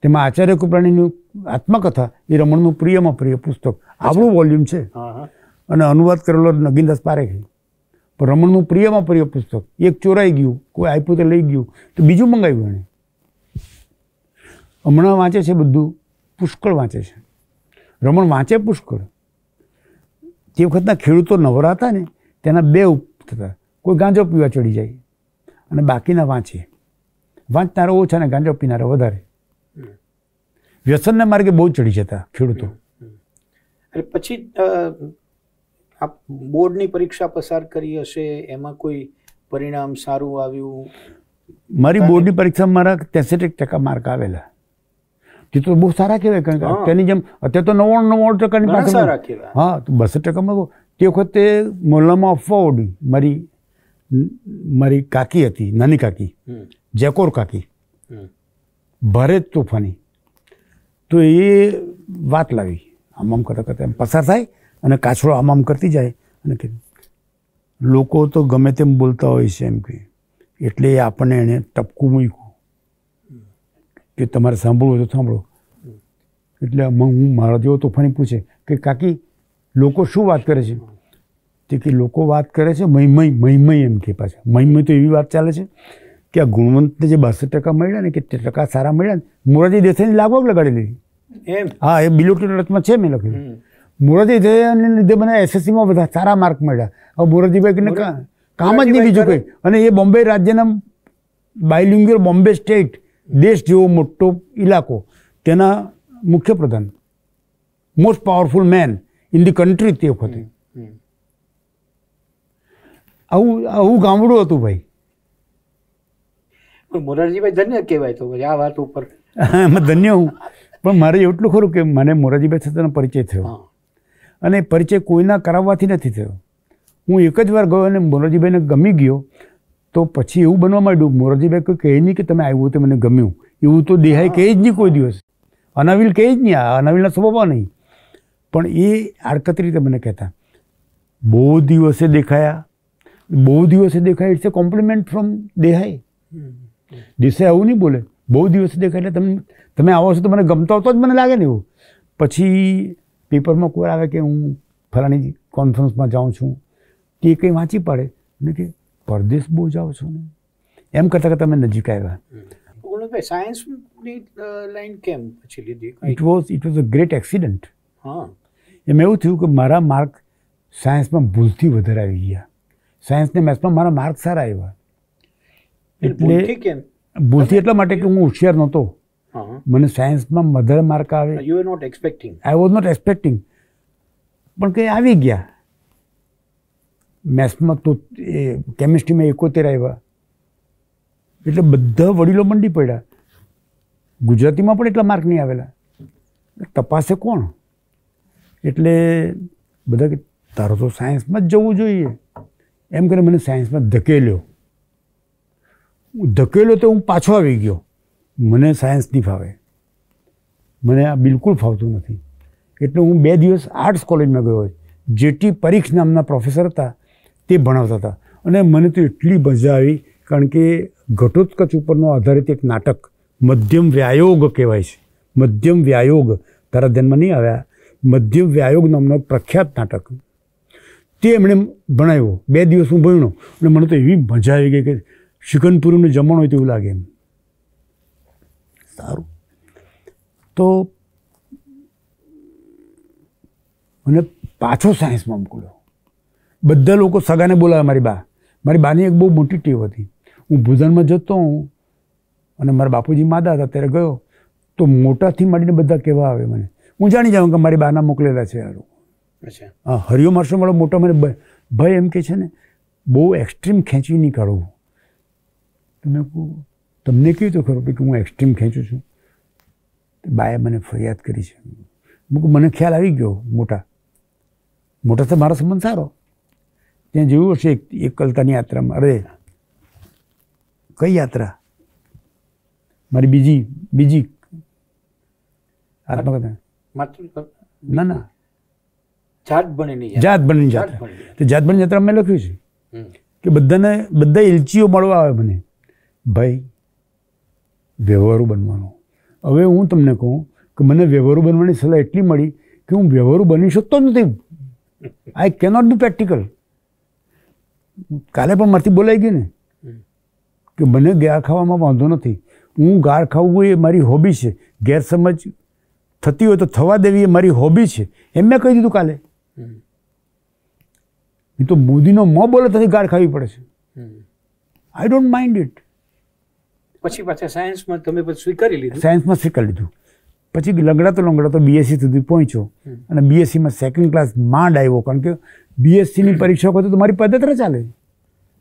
તેમાં આચાર્ય કૃપાણીની આત્મકથા એ રમણનું પ્રિયમાં પ્રિય પુસ્તક. આવડું વોલ્યુમ છે. અને અનુવાદ કરેલો નગીનદાસ પારેખે. પણ રમણનું પ્રિયમાં પ્રિય પુસ્તક. એક ચોરાઈ ગયું કોઈ આપ્યું તો લઈ ગયું તો બીજું મંગાવ્યું એણે. હમણાં વાંચે છે બધું પુષ્કળ વાંચે છે. રમણ વાંચે પુષ્કળ. તે વખતના ખેડૂતો નવરા હતા ને તેના બે ઉપ થતા. કોઈ ગાંજો પીવા ચડી જાય. અને બાકીના વાંચે. વાંચનારા ઓછા ને ગાંજો પીનારા વધારે. વ્યસનના માર્ગે બહુ ચડી જતા ખેડૂતો. અને પછી આ આપ બોર્ડની પરીક્ષા પસાર કરી હશે એમાં કોઈ પરિણામ સારું આવ્યું? મારી બોર્ડની પરીક્ષામાં મારા તેસઠ ટકા માર્ક આવેલા. તે તો બહુ સારા કહેવાય કારણ કે તેની જેમ અત્યારે તો નવ્વાણું નવ્વાણું ટકાની પાસે હા તો બસો ટકામાં તો તે વખતે મોહલ્લામાં અફવા ઉડી મારી મારી કાકી હતી નાની કાકી જેકોર કાકી. ભારે જ તોફાની. તો એ વાત લાવી આમ આમ કરતાં કરતાં એમ પસાર થાય અને કાછડો આમ આમ કરતી જાય અને કે લોકો તો ગમે તેમ બોલતા હોય છે એમ કે એટલે આપણને એણે ટપકું મૂક્યું. કે તમારે સાંભળવું હોય તો સાંભળો. એટલે હું મારા જેવો તોફાની પૂછે કે કાકી લોકો શું વાત કરે છે? તે કે લોકો વાત કરે છે મહિમય મહિમય એમ કે પાછા. મહિમય તો એવી વાત ચાલે છે કે આ ગુણવંતને જે બાસઠ ટકા મળ્યા ને કે તે ટકા સારા મળ્યા ને મોરારજી દેસાઈની લાગવગ લગાડી દીધી. એમ? હા એ બિલોટી રથમાં છે મેં લખ્યું. મોરારજી દેસાઈને લીધે મને એસએસસીમાં બધા સારા માર્ક મળ્યા. હવે મોરારજીભાઈને કામ જ નહીં બીજું કંઈ. અને એ બોમ્બે રાજ્યના બાયલિંગ્યુઅલ બોમ્બે સ્ટેટ દેશ જેવો મોટો ઇલાકો તેના મુખ્યપ્રધાન most powerful man in the country તે વખતે. આવું આવું ગામડું હતું ભાઈ. પણ મોરારજીભાઈ ધન્ય કહેવાય તો આ વાત ઉપર. એમાં ધન્ય હું. પણ મારે એટલું ખરું કે મને મોરારજીભાઈ સાથેનો પરિચય થયો. હા. અને પરિચય કોઈના કરાવવાથી નથી થયો. હું એક જ વાર ગયો અને મોરારજીભાઈને ગમી ગયો. તો પછી એવું બનવા માંડ્યું. મોરારજીભાઈ કોઈ કહે નહીં કે તમે આવ્યું તે મને ગમ્યું. એવું તો દેહાય કહે જ નહીં કોઈ દિવસ. અનાવિલ કહે જ નહીં. આ અનાવિલના સ્વભાવ નહીં. પણ એ આડકત રીતે મને કહેતા. બહુ દિવસે દેખાયા. બહુ દિવસે દેખાય. ઇટ્સ એ કોમ્પ્લિમેન્ટ ફ્રોમ દેહાય. દેસાઈ આવું નહીં બોલે. બહુ દિવસે દેખાય એટલે તમે તમે આવો છો તો મને ગમતો હોતો જ મને લાગે ને એવું. પછી પેપરમાં કોઈ આવે કે હું ફલાણી કોન્ફરન્સમાં જાઉં છું. કે કંઈ વાંચી પાડે. અને કે પરદેશ બહુ જાઓ છો ને? એમ કરતાં કરતાં અમે નજીક આવ્યા. ગુણવંતભાઈ સાયન્સની લાઈન કેમ પછી લીધી? It was it was a great accident હા. એમ એવું થયું કે મારા માર્ક સાયન્સમાં ભૂલથી વધારે આવી ગયા. સાયન્સને મેથ્સમાં મારા માર્ક સારા આવ્યા. એટલે ભૂલથી એટલા માટે કે હું હોશિયાર નહોતો. મને સાયન્સમાં વધારે માર્ક આવે. You are not expecting I was not expecting પણ કંઈ આવી ગયા. મેથ્સમાં તો, એ કેમિસ્ટ્રીમાં એકોતેર આવ્યા. એટલે બધા વડીલો મંડી પડ્યા. ગુજરાતીમાં પણ એટલા માર્ક નહીં આવેલા. તપાસે કોણ? એટલે બધા કે, તારો તો સાયન્સમાં જ જવું જોઈએ. એમ કરીને મને સાયન્સમાં ધકેલ્યો. હું ધકેલ્યો તો હું પાછો આવી ગયો. મને સાયન્સ નહીં ફાવે. મને આ બિલકુલ ફાવતું નથી. એટલે હું બે દિવસ આર્ટ્સ કોલેજમાં ગયો. જેટી પરીખ નામના પ્રોફેસર હતા. તે ભણાવતા હતા. અને મને તો એટલી મજા આવી, કારણ કે ઘટોત્કચ ઉપરનો આધારિત એક નાટક, મધ્યમ વ્યાયોગ કહેવાય છે. મધ્યમ વ્યાયોગ, તારા ધ્યાનમાં નહીં આવ્યા? મધ્યમ વ્યાયોગ નામનો પ્રખ્યાત નાટક. તે એમણે ભણાવ્યો. બે દિવસ હું ભણ્યો. અને મને તો એવી મજા આવી ગઈ કે શિકનપુરીનું જમણ હોય તેવું લાગે એમ. સારું. તો મને પાછો સાયન્સમાં મોકલ્યો. બધા લોકો સગાને બોલાવે મારી બા. મારી બાની એક બહુ મોટી ટેવ હતી. હું ભૂજનમાં જતો હું અને મારા બાપુજી માદા હતા ત્યારે ગયો. તો મોટાથી માંડીને બધા કહેવા આવે મને. હું જાણી જાઉં કે મારી બાના મોકલેલા છે આ લોકો અચ્છા. હા હરિયો મારસો મારો મોટો મને ભય ભાઈ એમ કે છે ને બહુ એક્સ્ટ્રીમ ખેંચી નહીં કાઢવું તમે કહું તમને કેવું તો ખરું કે હું એક્સ્ટ્રીમ ખેંચું છું? બાએ મને ફરિયાદ કરી છે. મને ખ્યાલ આવી ગયો મોટા. મોટા તો મારો સંબંધ સારો. ત્યાં જોયું હશે એકલતાની એક કલતાની યાત્રામાં. અરે કઈ યાત્રા? મારી બીજી બીજી. આત્મકથા ના ના. જાત બનીની જાત બની જાત્રા તો જાત બની યાત્રા મેં લખ્યું છે કે બધાને બધા એલચીઓ મળવા આવે મને. ભાઈ વ્યવહારુ બનવાનો. હવે હું તમને કહું કે મને વ્યવહારુ બનવાની સલાહ એટલી મળી કે હું વ્યવહારુ બની શકતો જ નથી. આઈ કેનોટ બી પ્રેક્ટિકલ કાલે પણ મારથી બોલાઈ ગયું ને? કે મને ગાળ ખાવામાં વાંધો નથી. હું ગાળ ખાવું એ મારી હોબી છે. ગેરસમજ થતી હોય તો થવા દેવી એ મારી હોબી છે. એમ મેં કહી દીધું કાલે. એ તો મોદીનો મોં બોલે તેથી ગાળ ખાવી પડે છે. આઈ ડોન્ટ માઇન્ડ ઇટ પછી પાછા સાયન્સમાં તમે પછી સ્વીકારી લીધું? સાયન્સમાં સ્વીકારી લીધું. પછી લંગડા તો લંગડા તો બીએસસી સુધી પહોંચ્યો. અને બીએસસીમાં સેકન્ડ ક્લાસ માંડ આવ્યો. કારણ કે બીએસસીની પરીક્ષા વખતે તો મારી પદયાત્રા ચાલે.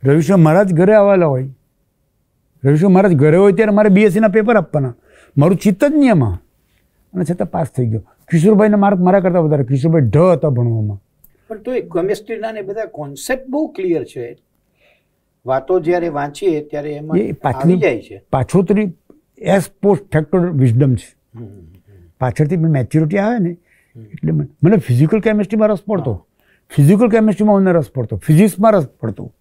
રવિશ્વર મહારાજ ઘરે આવેલા હોય. રવિશ્વર મહારાજ ઘરે હોય ત્યારે મારે બીએસસીના પેપર આપવાના. મારું ચિત્ત જ નહીં એમાં અને છતાં પાસ થઈ ગયો. કિશોરભાઈના માર્ક મારા કરતાં વધારે. કિશોરભાઈ ઢ હતા ભણવામાં. પણ તો કેમિસ્ટ્રીના ને બધા કોન્સેપ્ટ બહુ ક્લિયર છે. વાતો જ્યારે વાંચીએ ત્યારે એમાં એ પાછલી- જાય છે. પાછોતરી એસ પોસ્ટ ફેક્ટર વિઝડમ છે. પાછળથી મેચ્યોરિટી આવે ને. એટલે મને મને ફિઝિકલ કેમિસ્ટ્રીમાં રસ પડતો ફિઝિકલ કેમિસ્ટ્રીમાં મને રસ પડતો. ફિઝિક્સમાં રસ પડતો.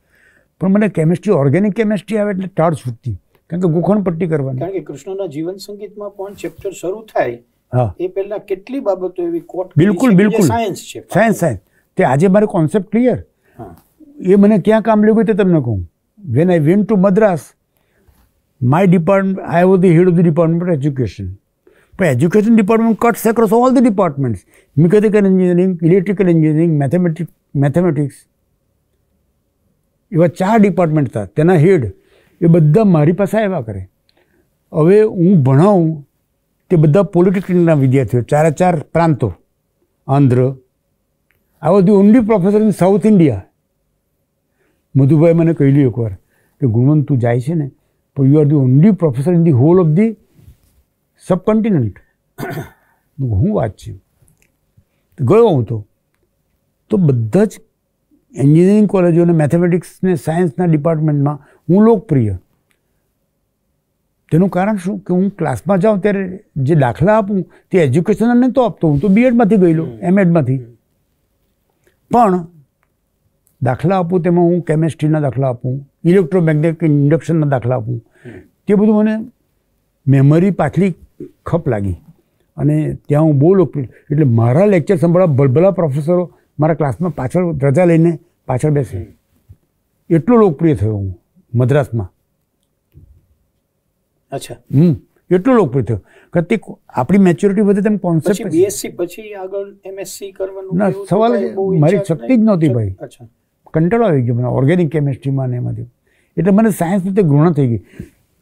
પણ મને કેમિસ્ટ્રી ઓર્ગેનિક કેમિસ્ટ્રી આવે એટલે ટાળ છૂટતી. કારણ કે ગોખણ પટ્ટી કરવાની. કારણ કે કૃષ્ણના જીવન સંગીતમાં પણ ચેપ્ટર શરૂ થાય હા. એ પહેલા કેટલી બાબતો એવી કોટ બિલકુલ, બિલકુલ. સાયન્સ છે? સાયન્સ સાયન્સ તે આજે મારે કોન્સેપ્ટ ક્લિયર એ મને ક્યાં કામ લેવું તે તમને કહું. When I went to Madras my department I was the head of the department education પણ education department cuts across all the departments mechanical engineering electrical engineering mathematic mathematics એવા ચાર ડિપાર્ટમેન્ટ હતા. તેના હેડ એ બધા મારી પાસે આવ્યા કરે. હવે હું ભણાવું તે બધા પોલિટેકનિકના વિદ્યાર્થીઓ, ચારે ચાર પ્રાંતો. Andhra. I was the only professor in South India Madhubhai મને કહેલું એકવાર કે, ગુણવંત તું જાય છે ને, પણ you are the only professor in the whole of the subcontinent હું વાત છે. ગયો હું તો. તો બધા જ એન્જિનિયરિંગ કોલેજો અને મેથેમેટિક્સ ને સાયન્સના ડિપાર્ટમેન્ટમાં હું લોકપ્રિય. તેનું કારણ શું? કે હું ક્લાસમાં જાઉં ત્યારે જે દાખલા આપું તે એજ્યુકેશનલ તો આપતો હું તો બીએડમાંથી ગયેલો એમએડમાંથી પણ દાખલા આપું તેમાં હું કેમેસ્ટ્રીના દાખલા આપું ઇલેક્ટ્રોમેગ્નેટિક ઇન્ડક્શનના દાખલા આપું. તે બધું મને મેમરી પાછલી ખપ લાગી. અને ત્યાં હું બહુ લોકપ્રિય. એટલે મારા લેક્ચર સંભાળવા ભલભલા પ્રોફેસરો મારા ક્લાસમાં પાછળ રજા લઈને પાછળ બેસે. એટલો લોકપ્રિય થયો હું મદ્રાસમાં. અચ્છા. હમ એટલો લોકપ્રિય થયો. કે તે આપણી મેચ્યોરિટી વધે તેમ કોન્સેપ્ટ બીએસસી પછી આગળ એમએસસી કરવાનું ના, સવાલ મારી શક્તિ જ નહોતી ભાઈ. અચ્છા. કંટાળો આવી ગયો મને ઓર્ગેનિક કેમિસ્ટ્રીમાં ને એમાંથી. એટલે મને સાયન્સ પ્રત્યે ઘૃણા થઈ ગઈ.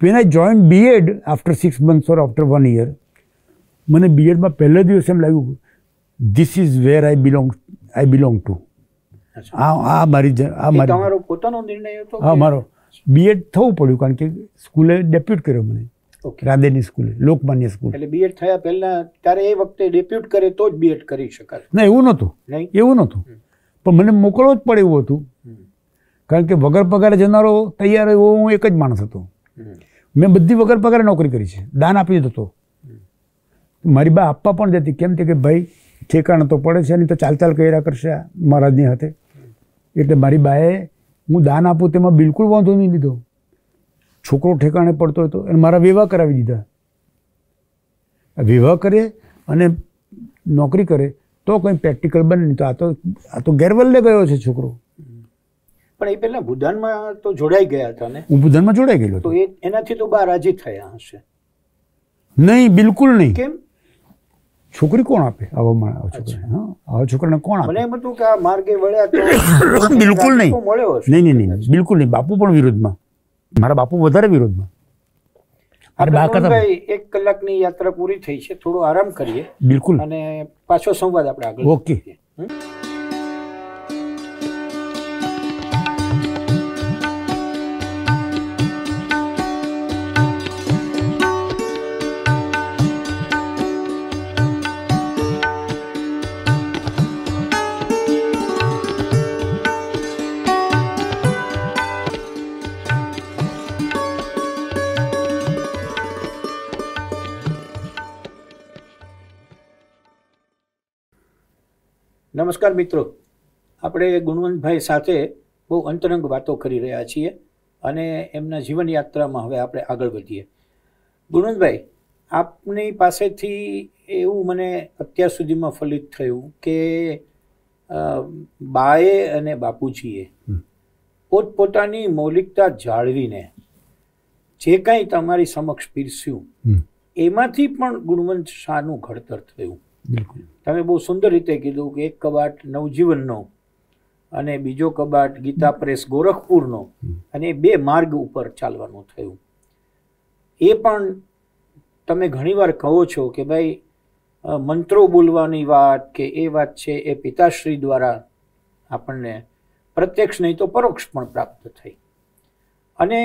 When I join B Ed after six months or after one year મને બીએડમાં પહેલા દિવસ એમ લાગ્યું this is where I belong I belong to આ આ મારી આ મારી તમારો પોતાનો નિર્ણય હતો હા મારો. બીએડ થવું પડ્યું કારણ કે સ્કૂલે ડેપ્યુટ કર્યો મને. રાધેની સ્કૂલે લોકમાન્ય સ્કૂલ. એટલે બીએડ થયા પહેલા ત્યારે એ વખતે ડેપ્યુટ કરે તો જ બીએડ કરી શકાય ના એવું નહોતું. નહીં? એવું નહોતું. પણ મને મોકલવો જ પડે એવું હતું. કારણ કે વગર પગારે જનારો તૈયાર એવો હું એક જ માણસ હતો. મેં બધી વગર પગારે નોકરી કરી છે. દાન આપી દીધો હતો મારી બા આપવા પણ જતી કેમ કે ભાઈ, ઠેકાણ તો પડે છે નહીં તો ચાલ ચાલ કર્યા કરશે મહારાજની હાથે. એટલે મારી બાએ હું દાન આપું તેમાં બિલકુલ વાંધો નહીં લીધો. છોકરો ઠેકાણે પડતો હતો અને મારા વિવાહ કરાવી દીધા. વિવાહ કરે અને નોકરી કરે તો કંઈ પ્રેક્ટિકલ બને નહીં તો આ તો આ તો ગેરવલ્લે ગયો છે છોકરો. પણ એ પહેલા ભૂદાનમાં તો જોડાઈ ગયા હતા ને. હું ભૂદાનમાં જોડાઈ ગયેલો તો એ એનાથી તો બા રાજી થયા હશે. નહીં બિલકુલ નહીં. કેમ? છોકરી કોણ આપે? આવા છોકરાને હા? આવા છોકરાને કોણ મને એમ હતું કે આ માર્ગે વળ્યા તો બિલકુલ નહીં. મળ્યો નહીં નહીં નહીં. બિલકુલ નહીં. બાપુ પણ વિરોધમાં. મારા બાપુ વધારે વિરોધમાં. અરે બા ભાઈ એક કલાકની યાત્રા પૂરી થઈ છે. થોડો આરામ કરીએ. બિલકુલ. અને પાછો સંવાદ આપણે આગળ ઓકે. નમસ્કાર મિત્રો. આપણે ગુણવંતભાઈ સાથે બહુ અંતરંગ વાતો કરી રહ્યા છીએ અને એમના જીવનયાત્રામાં હવે આપણે આગળ વધીએ. ગુણવંતભાઈ આપની પાસેથી એવું મને અત્યાર સુધીમાં ફલિત થયું કે બાએ અને બાપુજીએ. પોતપોતાની મૌલિકતા જાળવીને જે કાંઈ તમારી સમક્ષ પીરસ્યું એમાંથી પણ ગુણવંત શાહનું ઘડતર થયું. બિલકુલ. તમે બહુ સુંદર રીતે કીધું કે એક કબાટ નવજીવનનો અને બીજો કબાટ ગીતા પ્રેસ ગોરખપુરનો અને બે માર્ગ ઉપર ચાલવાનું થયું. એ પણ તમે ઘણીવાર કહો છો કે ભાઈ મંત્રો બોલવાની વાત કે એ વાત છે એ પિતાશ્રી દ્વારા આપણને પ્રત્યક્ષ નહીં તો પરોક્ષ પણ પ્રાપ્ત થઈ. અને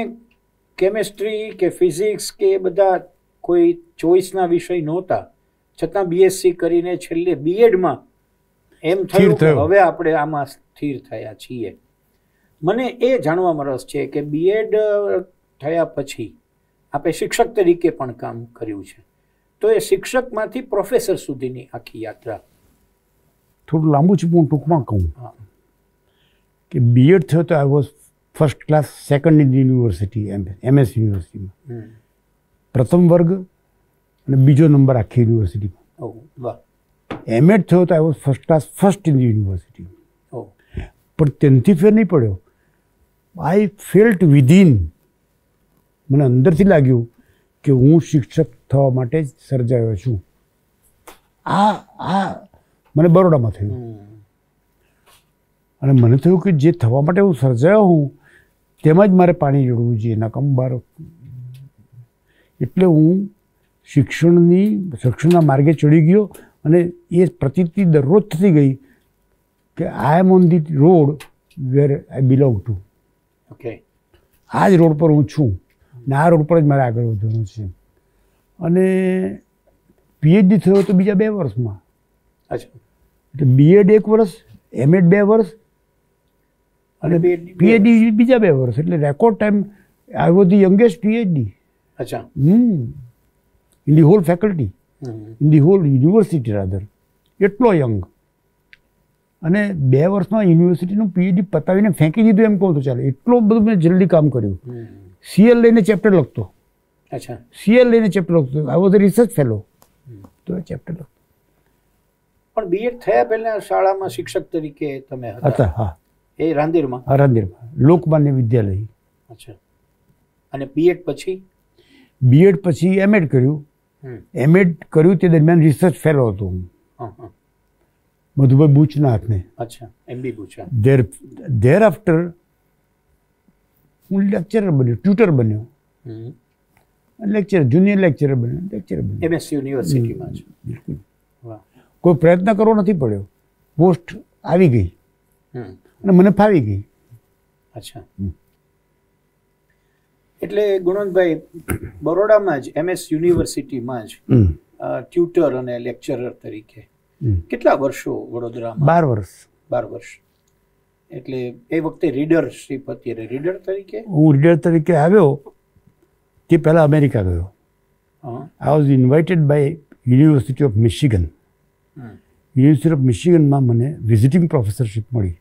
કેમેસ્ટ્રી કે ફિઝિક્સ કે બધા કોઈ ચોઈસના વિષય નહોતા છતાં બીએસસી કરીને છેલ્લે બીએડમાં એમ થયું કે હવે આપણે આમાં સ્થિર થયા છીએ. મને એ જાણવામાં રસ છે કે બીએડ થયા પછી આપણે શિક્ષક તરીકે પણ કામ કર્યું છે. તો એ શિક્ષકમાંથી પ્રોફેસર સુધીની આખી યાત્રા. થોડું લાંબુ છે હું ટૂંકમાં કહું. કે બીએડ થયો તો I was first class second in university M MS યુનિવર્સિટીમાં. પ્રથમ વર્ગ અને બીજો નંબર આખી યુનિવર્સિટીમાં એમ એડ થયો તો I was first class first in university. પણ તેનથી ફેર નહીં પડ્યો. I felt within. મને અંદરથી લાગ્યું કે હું શિક્ષક થવા માટે જ સર્જાયો છું. આ આ મને બરોડામાં થયું. અને મને થયું કે જે થવા માટે હું સર્જાયો હું તેમાં જ મારે પાણી જોડવું જોઈએ નકમ બાર. એટલે હું શિક્ષણની શિક્ષણના માર્ગે ચડી ગયો અને એ પ્રતિતિ દરરોજ થતી ગઈ કે I am on the road where I belong to okay આ જ રોડ પર હું છું ને આ રોડ પર જ મારે આગળ વધવાનું છે. અને પીએચડી થયો તો બીજા બે વર્ષમાં. અચ્છા. એટલે બીએડ એક વર્ષ એમએડ બે વર્ષ અને પીએચડી બીજા બે વર્ષ. એટલે record time I was the youngest PhD અચ્છા. હમ. In the whole faculty hmm. In the whole university rather એટલો યંગ અને બે વર્ષમાં યુનિવર્સિટીનું પીએચડી પતાવીને ફેંકી દીધું એમ કહું તો ચાલે. એટલો બધું મેં જલ્દી કામ કર્યું. સીએલ લઈને ચેપ્ટર લખતો. અચ્છા. સીએલ લઈને ચેપ્ટર લખતો. આઈ વોઝ રિસર્ચ ફેલો તો ચેપ્ટર લખતો. પણ બીએડ થયા પહેલા શાળામાં શિક્ષક તરીકે તમે હતા? હા. એ રાંદેરમાં? આરાંદેરમાં લોકમાન્ય વિદ્યાલય. અચ્છા. અને બીએડ પછી? બીએડ પછી એમએડ કર્યું. એમએડ કર્યું તે દરમિયાન રિસર્ચ ફેલો હતો હું. મધુભાઈ બુચના હાથને અચ્છા એમબી પૂછા ધેર ધેર આફ્ટર હું લેક્ચરર બન્યો ટ્યુટર બન્યો. લેક્ચર જુનિયર લેક્ચરર બન્યો લેક્ચરર બન્યો. એમએસ યુનિવર્સિટીમાં બિલકુલ. કોઈ પ્રયત્ન કરવો નથી પડ્યો. પોસ્ટ આવી ગઈ. અને મને ફાવી ગઈ. અચ્છા. એટલે ગુણવંતભાઈ બરોડામાં જ એમએસ યુનિવર્સિટીમાં જ ટ્યુટર અને લેક્ચરર તરીકે કેટલા વર્ષો વડોદરામાં? બાર વર્ષ. બાર વર્ષ. એટલે એ વખતે રીડરશીપ અત્યારે રીડર તરીકે? હું રીડર તરીકે આવ્યો તે પહેલાં અમેરિકા ગયો. I was invited by university of Michigan. University of મિશિગનમાં મને વિઝિટિંગ પ્રોફેસરશીપ મળી.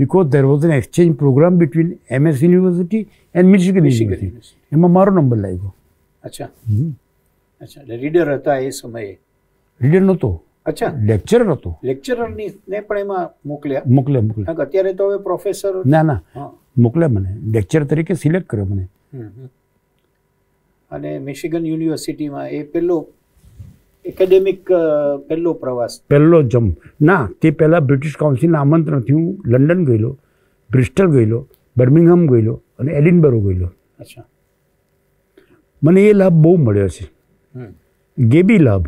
Because there was an exchange program between MS university and Michigan, Michigan University. એમાં મારો નંબર લાગ્યો. અચ્છા. અચ્છા. એટલે રીડર હતા એ સમયે? રીડર નહોતો. અચ્છા. લેક્ચરર હતો. લેક્ચરરની ને પણ એમાં મોકલ્યા? મોકલ્યા મોકલ્યા. અત્યારે તો હવે પ્રોફેસર ના ના. મોકલ્યા મને. લેક્ચર તરીકે સિલેક્ટ કર્યો મને. અને મિશિગન યુનિવર્સિટીમાં એ પહેલો એકેડેમિક પહેલો પ્રવાસ. પહેલો જમ્પ ના તે પહેલાં બ્રિટિશ કાઉન્સિલના આમંત્રણથી હું લંડન ગયેલો બ્રિસ્ટલ ગયેલો બર્મિંગહામ ગયેલો અને એડિનબરો ગયેલો. અચ્છા. મને એ લાભ બહુ મળ્યો છે. ગેબી લાભ.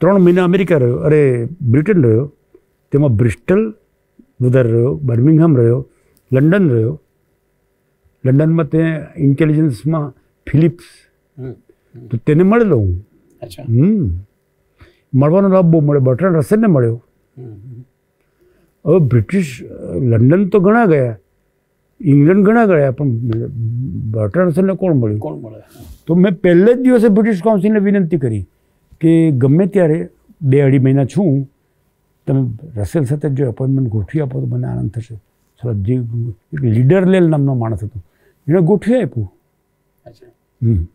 ત્રણ મહિના અમેરિકા રહ્યો. અરે બ્રિટન રહ્યો. તેમાં બ્રિસ્ટલ વધારે રહ્યો બર્મિંગહામ રહ્યો લંડન રહ્યો. લંડનમાં તે ઇન્ટેલિજન્સમાં ફિલિપ્સ. તો તેને મળેલો હું અચ્છા. હમ. મળવાનો લાભ બહુ મળ્યો બર્ટન રસેલને મળ્યો. હવે બ્રિટિશ લંડન તો ઘણા ગયા ઇંગ્લેન્ડ ઘણા ગયા પણ બર્ટન રસેલને કોણ મળ્યું? કોણ મળે? તો મેં પહેલે જ દિવસે બ્રિટિશ કાઉન્સિલને વિનંતી કરી કે ગમે ત્યારે બે અઢી મહિના છું તમે રસેલ સાથે જો એપોઇન્ટમેન્ટ ગોઠવી આપો તો મને આનંદ થશે. જે લીડર લેલ નામનો માણસ હતો એણે ગોઠવી આપ્યું. અચ્છા. હમ.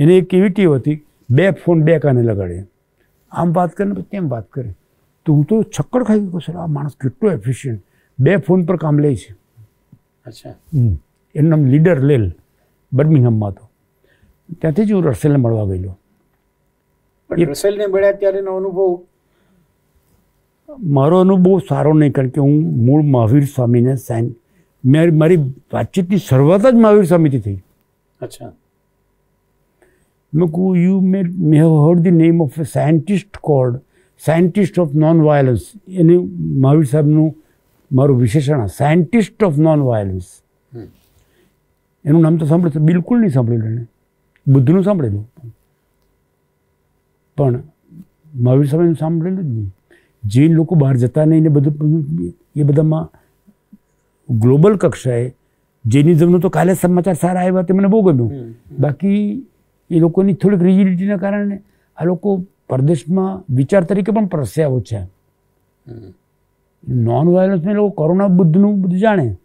એને એક એવી ટેવ હતી બે ફોન બે કાને લગાડે આમ વાત કરે ને તેમ વાત કરે? તો હું તો છક્કડ ખાઈ ગયો સર આ માણસ કેટલો એફિશિયન્ટ બે ફોન પર કામ લે છે. અચ્છા. એનું નામ લીડર લેલ બર્મિંગહામમાં હતો. ત્યાંથી જ હું રસેલને મળવા ગયેલો. રસેલને મળ્યા ત્યારેનો અનુભવ? મારો અનુભવ બહુ સારો નહીં કારણ કે હું મૂળ મહાવીર સ્વામીને સાઈન મેં મારી વાતચીતની શરૂઆત જ મહાવીર સ્વામીથી થઈ. અચ્છા. મેં you you may may heard the the name of scientist called scientist of non violence એની મહાવીર સાહેબનું મારું વિશેષણ સાયન્ટિસ્ટ ઓફ નોન વાયલન્સ એનું નામ તો સાંભળ્યું બિલકુલ નહીં સાંભળેલું એને બુદ્ધનું સાંભળેલું પણ મહાવીર સ્વામીનું સાંભળેલું જ નહીં જે લોકો બહાર જતા નહીં ને બધું બધું એ બધામાં ગ્લોબલ કક્ષાએ જેનિઝમનું તો કાલે સમાચાર સારા આવ્યા તે મને બહુ ગમ્યું બાકી એ લોકોની થોડીક રિજિડિટીના કારણે આ લોકો પરદેશમાં વિચાર તરીકે પણ પ્રસ્યાવો છે. નોન વાયલન્સમાં એ લોકો કોરોના બુદ્ધનું બધું જાણે.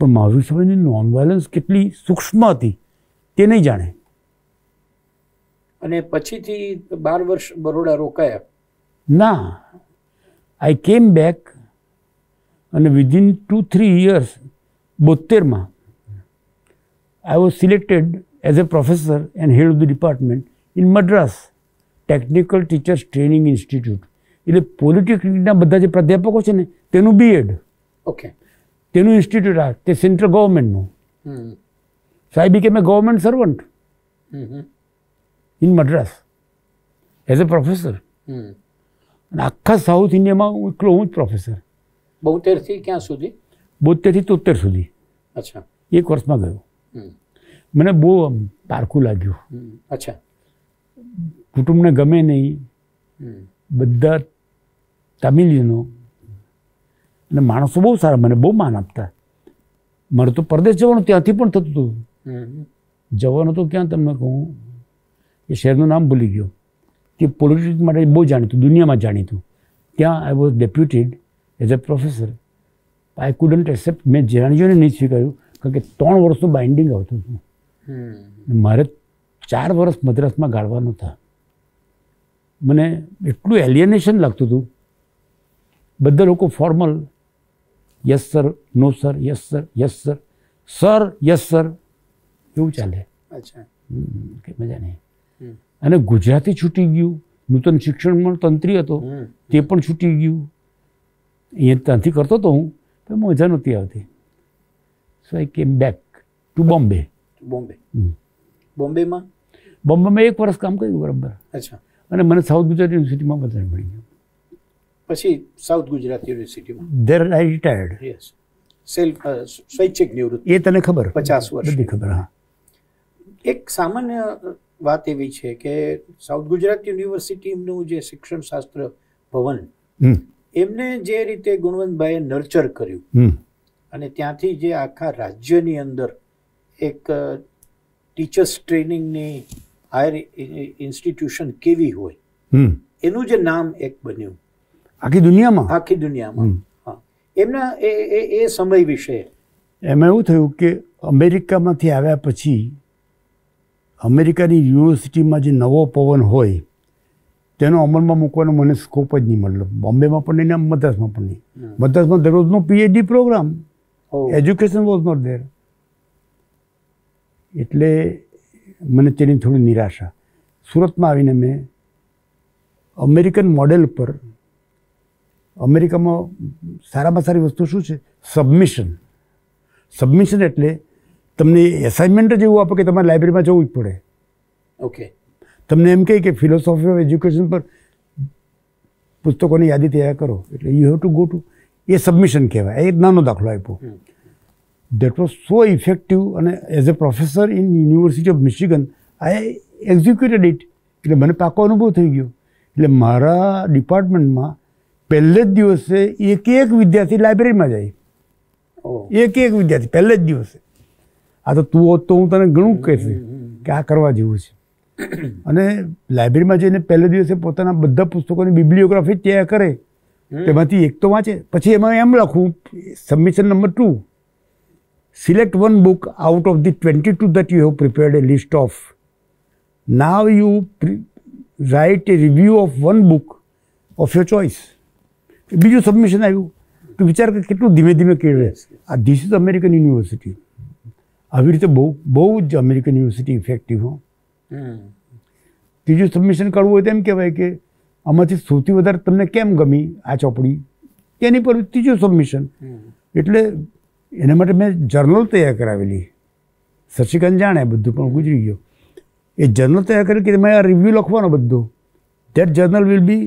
પણ મહાવીર સ્વામીની નોન વાયલન્સ કેટલી સૂક્ષ્મ હતી તે નહીં જાણે. અને પછીથી બાર વર્ષ બરોડા રોકાયા. ના. આઈ કેમ બેક અને within two three years બોતેરમાં I was selected as a professor and head of the department in Madras technical teachers training institute એટલે પોલિટેકનિકના બધા જે પ્રાધ્યાપકો છે ને તેનું બીએડ ઓકે તેનું ઇન્સ્ટિટ્યૂટ આ તે સેન્ટ્રલ ગવર્મેન્ટનું સાહેબ કે મેં government servant. In Madras as a professor. અને આખા સાઉથ ઇન્ડિયામાં હું એકલો હું જ પ્રોફેસર બોતેરથી ક્યાં સુધી? બોતેરથી તોતેર સુધી. અચ્છા. એક વર્ષમાં ગયો. મને બહુ આમ પારખું લાગ્યું. અચ્છા. કુટુંબને ગમે નહીં બધા તમિલિયનો અને માણસો બહુ સારા મને બહુ માન આપતા. મારે તો પરદેશ જવાનું ત્યાંથી પણ થતું હતું. જવાનું તો ક્યાં તમને કહું? એ શહેરનું નામ ભૂલી ગયો. તે પોલિટિક્સ માટે બહુ જાણીતું દુનિયામાં જાણીતું. ત્યાં I was deputed as a professor I couldn't accept મેં જાણીને નહીં સ્વીકાર્યું કારણ કે ત્રણ વર્ષનું બાઇન્ડિંગ આવતું હતું. મારે ચાર વર્ષ મદ્રાસમાં ગાળવાનું હતા મને એટલું એલિયનેશન લાગતું હતું. બધા લોકો formal yes sir no sir yes sir yes sir sir yes sir એવું ચાલે. અચ્છા. હમ, કે મજા નહીં. અને ગુજરાતી છૂટી ગયું. નૂતન શિક્ષણમાં તંત્રી હતો. તે પણ છૂટી ગયું. એ ત્યાંથી કરતો હતો હું તો મજા નહોતી આવતી. So I came back to Bombay Bombay. બોમ્બેમાં? બોમ્બેમાં એક વર્ષ કામ કર્યું બરાબર. અચ્છા. અને મને સાઉથ ગુજરાત યુનિવર્સિટીમાં બધા મળી ગયું. પછી સાઉથ ગુજરાત યુનિવર્સિટીમાં there I retired yes self સ્વૈચ્છિક નિવૃત્તિ. એ તને ખબર પચાસ વર્ષ. બધી ખબર હા. એક સામાન્ય વાત એવી છે કે સાઉથ ગુજરાત યુનિવર્સિટીનું જે શિક્ષણ શાસ્ત્ર ભવન એમને જે રીતે ગુણવંતભાઈએ નર્ચર કર્યું અને ત્યાંથી જે આખા રાજ્યની અંદર એક ટીચર્સ ટ્રેનિંગની હાયર ઇન્સ્ટિટ્યુશન કેવી હોય? એનું જે નામ એક બન્યું. આખી દુનિયામાં? આખી દુનિયામાં. એમના એ એ સમય વિશે. એમાં એવું થયું કે અમેરિકામાંથી આવ્યા પછી અમેરિકાની યુનિવર્સિટીમાં જે નવો પવન હોય તેનો અમલમાં મૂકવાનો મને સ્કોપ જ નહીં મળ્યો. બોમ્બેમાં પણ નહીં ને મદ્રાસમાં પણ નહીં. મદ્રાસમાં દરરોજનો PhD programme education was not there એટલે મને તેની થોડી નિરાશા. સુરતમાં આવીને મેં અમેરિકન મોડેલ પર અમેરિકામાં સારામાં સારી વસ્તુ શું છે? સબમિશન સબમિશન એટલે તમને એસાઇનમેન્ટ જ એવું આપે કે તમારે લાઇબ્રેરીમાં જવું જ પડે. ઓકે તમને એમ કહે કે ફિલોસોફી ઓફ એજ્યુકેશન પર પુસ્તકોની યાદી તૈયાર કરો. એટલે you have to go to a submission કહેવાય. એ નાનો દાખલો આપ્યો. દેટ વોઝ સો ઇફેક્ટિવ અને as a professor in university of Michigan I executed it એટલે મને પાકો અનુભવ થઈ ગયો. એટલે મારા ડિપાર્ટમેન્ટમાં પહેલે જ દિવસે એક એક વિદ્યાર્થી લાઇબ્રેરીમાં જાય. એક એક વિદ્યાર્થી પહેલે જ દિવસે. આ તો તું હોત તો હું તને ઘણું કહીશ કે આ કરવા જેવું છે. અને લાઇબ્રેરીમાં જઈને પહેલે દિવસે પોતાના બધા પુસ્તકોની બિબ્લિયોગ્રાફી તૈયાર કરે. તેમાંથી એક તો વાંચે પછી એમાં એમ લખું submission number two select one book out of the twenty two that you prepared a list of now you write a review of one book of your choice બીજું સબમિશન આવ્યું તો વિચાર કે કેટલું ધીમે ધીમે કેળવે આ ધીસ ઇઝ અમેરિકન યુનિવર્સિટી આવી રીતે બહુ બહુ જ અમેરિકન યુનિવર્સિટી ઇફેક્ટિવ હો. ત્રીજું સબમિશન કરવું હોય તો એમ કહેવાય કે આમાંથી સૌથી વધારે તમને કેમ ગમી આ ચોપડી? એની પર ત્રીજું સબમિશન એટલે એના માટે મેં જર્નલ તૈયાર કરાવેલી. શશિકાંત જાણે બધું પણ ગુજરી ગયો. એ જર્નલ તૈયાર કરી કે મેં આ રિવ્યૂ લખવાનો બધું. દેટ જર્નલ વિલ બી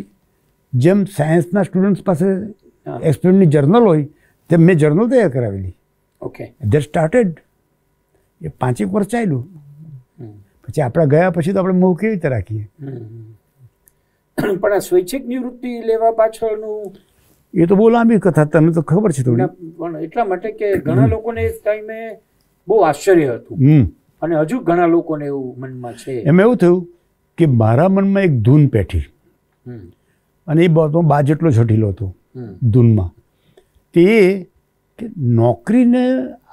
જેમ સાયન્સના સ્ટુડન્ટ્સ પાસે. એક્સપેરિમેન્ટની જર્નલ હોય તેમ મેં જર્નલ તૈયાર કરાવેલી. ઓકે દેટ સ્ટાર્ટેડ એ પાંચેક વર્ષ ચાલ્યું. પછી આપણે ગયા પછી તો આપણે મોહ કેવી રીતે રાખીએ? પણ આ સ્વૈચ્છિક નિવૃત્તિ લેવા પાછળનું એ તો બહુ લાંબી કથા તને તો ખબર છે થોડી. પણ એટલા માટે કે ઘણા લોકોને એ ટાઈમે બહુ આશ્ચર્ય હતું. અને હજુ ઘણા લોકોને એવું મનમાં છે. એમ એવું થયું કે મારા મનમાં એક ધૂન પેઠી. હમ, અને એ બહુ બા જેટલો જટિલો હતો ધૂનમાં. તે કે નોકરીને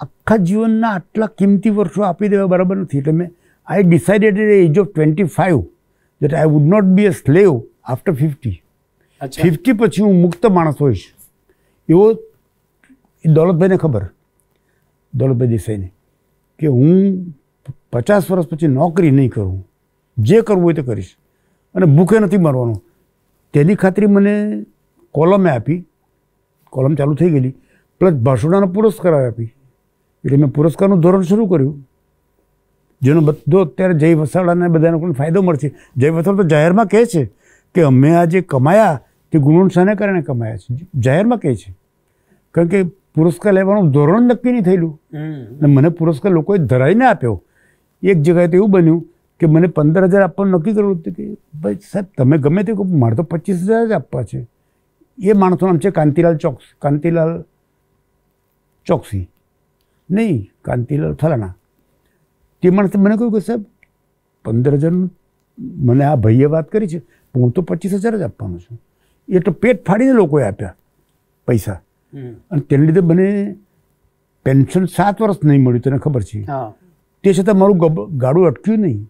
આખા જીવનના આટલા કિંમતી વર્ષો આપી દેવા બરાબર નથી. એટલે મેં I decided age of twenty five that I would not be a slave after fifty fifty પછી હું મુક્ત માણસ હોઈશ. એવો દોલતભાઈને ખબર. દોલતભાઈ દેસાઈને કે હું પચાસ વર્ષ પછી નોકરી નહીં કરું. જે કરવું હોય તે કરીશ. અને ભૂખે નથી મરવાનું. તેની ખાતરી મને કોલમે આપી. કોલમ ચાલુ થઈ ગયેલી. પ્લસ ભાષુડાનો પુરસ્કાર આપી. એટલે મેં પુરસ્કારનું ધોરણ શરૂ કર્યું. જેનો બધો અત્યારે જય વસાવડાને બધાને પણ ફાયદો મળશે. જય વસાવડા તો જાહેરમાં કહે છે કે અમે આ જે કમાયા તે ગુણવંત શાને કારણે કમાયા છે? જાહેરમાં કહે છે. કારણ કે પુરસ્કાર લેવાનું ધોરણ નક્કી નહીં થયેલું. અને મને પુરસ્કાર લોકોએ ધરાઈને આપ્યો. એક જગ્યાએ તો એવું બન્યું કે મને પંદર હજાર આપવાનું નક્કી કર્યું હતું કે ભાઈ સાહેબ તમે ગમે તે કહો મારે તો પચીસ હજાર જ આપવા છે. એ માણસનું નામ છે કાંતિલાલ ચોક્સ કાંતિલાલ ચોકસી. નહીં કાંતિલાલ ફલાણા. તે માણસે મને કહ્યું કે સાહેબ પંદર હજારનું મને આ ભાઈએ વાત કરી છે હું તો પચીસ હજાર જ આપવાનો છું. એ તો પેટ ફાડીને લોકોએ આપ્યા પૈસા. અને તેને લીધે મને પેન્શન સાત વર્ષ નહીં મળ્યું તને ખબર છે? તે છતાં મારું ગાડું અટક્યું નહીં.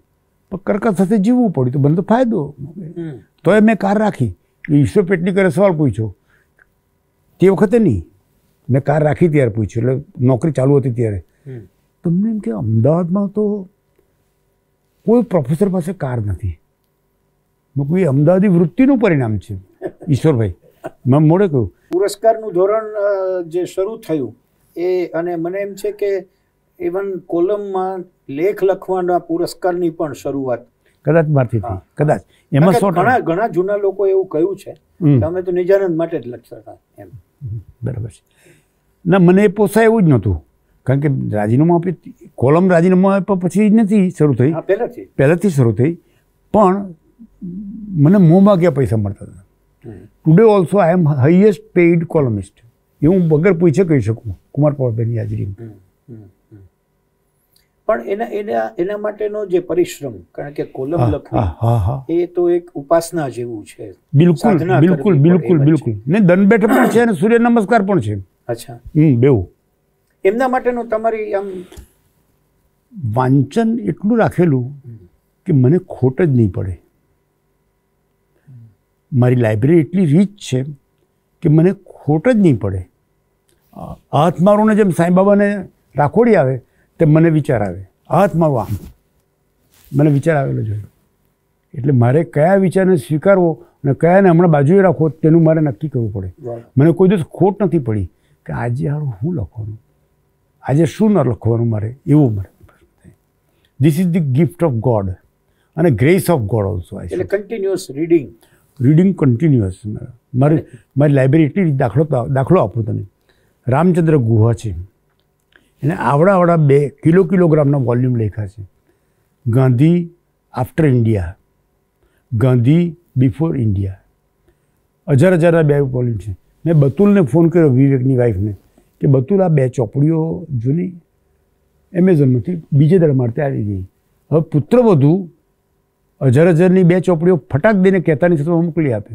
પણ કરકત સાથે જીવવું પડ્યું તો મને તો ફાયદો. તોય મેં કાર રાખી. ઈશ્વર પેટની કરે સવાલ પૂછ્યો તે વખતે નહીં. મેં કાર રાખી ત્યારે પૂછ્યું એટલે નોકરી ચાલુ હતી ત્યારે. તમને એમ કે અમદાવાદમાં તો કોઈ પ્રોફેસર પાસે કાર નથી. મેં કોઈ અમદાવાદી વૃત્તિનું પરિણામ છે. ઈશ્વરભાઈ મેં મોડે કહ્યું પુરસ્કારનું ધોરણ જે શરૂ થયું એ અને મને એમ છે કે ઇવન કોલમમાં લેખ લખવાના પુરસ્કારની પણ શરૂઆત કદાચ મારથી. કદાચ. એમાં સો ઘણા ઘણા જૂના લોકો એવું કહ્યું છે અમે તો નિજાનંદ માટે જ લખતા હતા એમ. બરાબર છે. ના મને એ પોસાય એવું જ નહોતું. કારણ કે રાજીનામું આપી કોલમ રાજીનામું આપ્યા પછી જ નથી શરૂ થઈ. પહેલાંથી. પહેલાથી શરૂ થઈ. પણ મને મોંમાં ગયા પૈસા મળતા હતા. Today also I am highest paid columnist એ હું વગર પૂછે કહી શકું કુમાર પવારભાઈની હાજરીમાં. પણ એના એના એના માટેનો જે પરિશ્રમ કારણ કે કોલમ લખવી એ તો એક ઉપાસના જેવું છે. બિલકુલ બિલકુલ બિલકુલ બિલકુલ. ને દન બેઠક પણ છે અને સૂર્ય નમસ્કાર પણ છે. અચ્છા. હમ બેવું એમના માટેનો તમારી આમ વાંચન એટલું રાખેલું કે મને ખોટ જ નહીં પડે. મારી લાઇબ્રેરી એટલી રીચ છે કે મને ખોટ જ નહીં પડે. હાથ મારોને જેમ સાંઈબાબાને રાખોડી આવે તેમ મને વિચાર આવે. હાથ મારો આમ. મને વિચાર આવેલો જોઈએ એટલે મારે કયા વિચારને સ્વીકારવો અને કયાને હમણાં બાજુએ રાખવો તેનું મારે નક્કી કરવું પડે. મને કોઈ દિવસ ખોટ નથી પડી કે આજે હારું શું લખવાનું? આજે શું ન લખવાનું મારે? એવું મારે this is the gift of God અને ગ્રેસ ઓફ ગોડ ઓલ્સો એટલે કન્ટિન્યુઅસ રીડિંગ રીડિંગ કન્ટિન્યુઅસ મારી. મારી લાઇબ્રેરી એટલી દાખલો દાખલો આપું તને. રામચંદ્ર ગુહા છે. એને આવડા આવડા બે કિલો કિલોગ્રામના વોલ્યુમ લખ્યા છે. Gandhi after India Gandhi before India હજાર હજારના બે વોલ્યુમ છે. મેં બતુલને ફોન કર્યો, વિવેકની વાઈફને કે બતુલ, આ બે ચોપડીઓ જૂની એમેઝોનમાંથી બીજે દર મારતે આવી ગઈ. હવે પુત્રવધુ હજાર હજારની બે ચોપડીઓ ફટાક દઈને કહેતાની સાથે મોકલી આપે.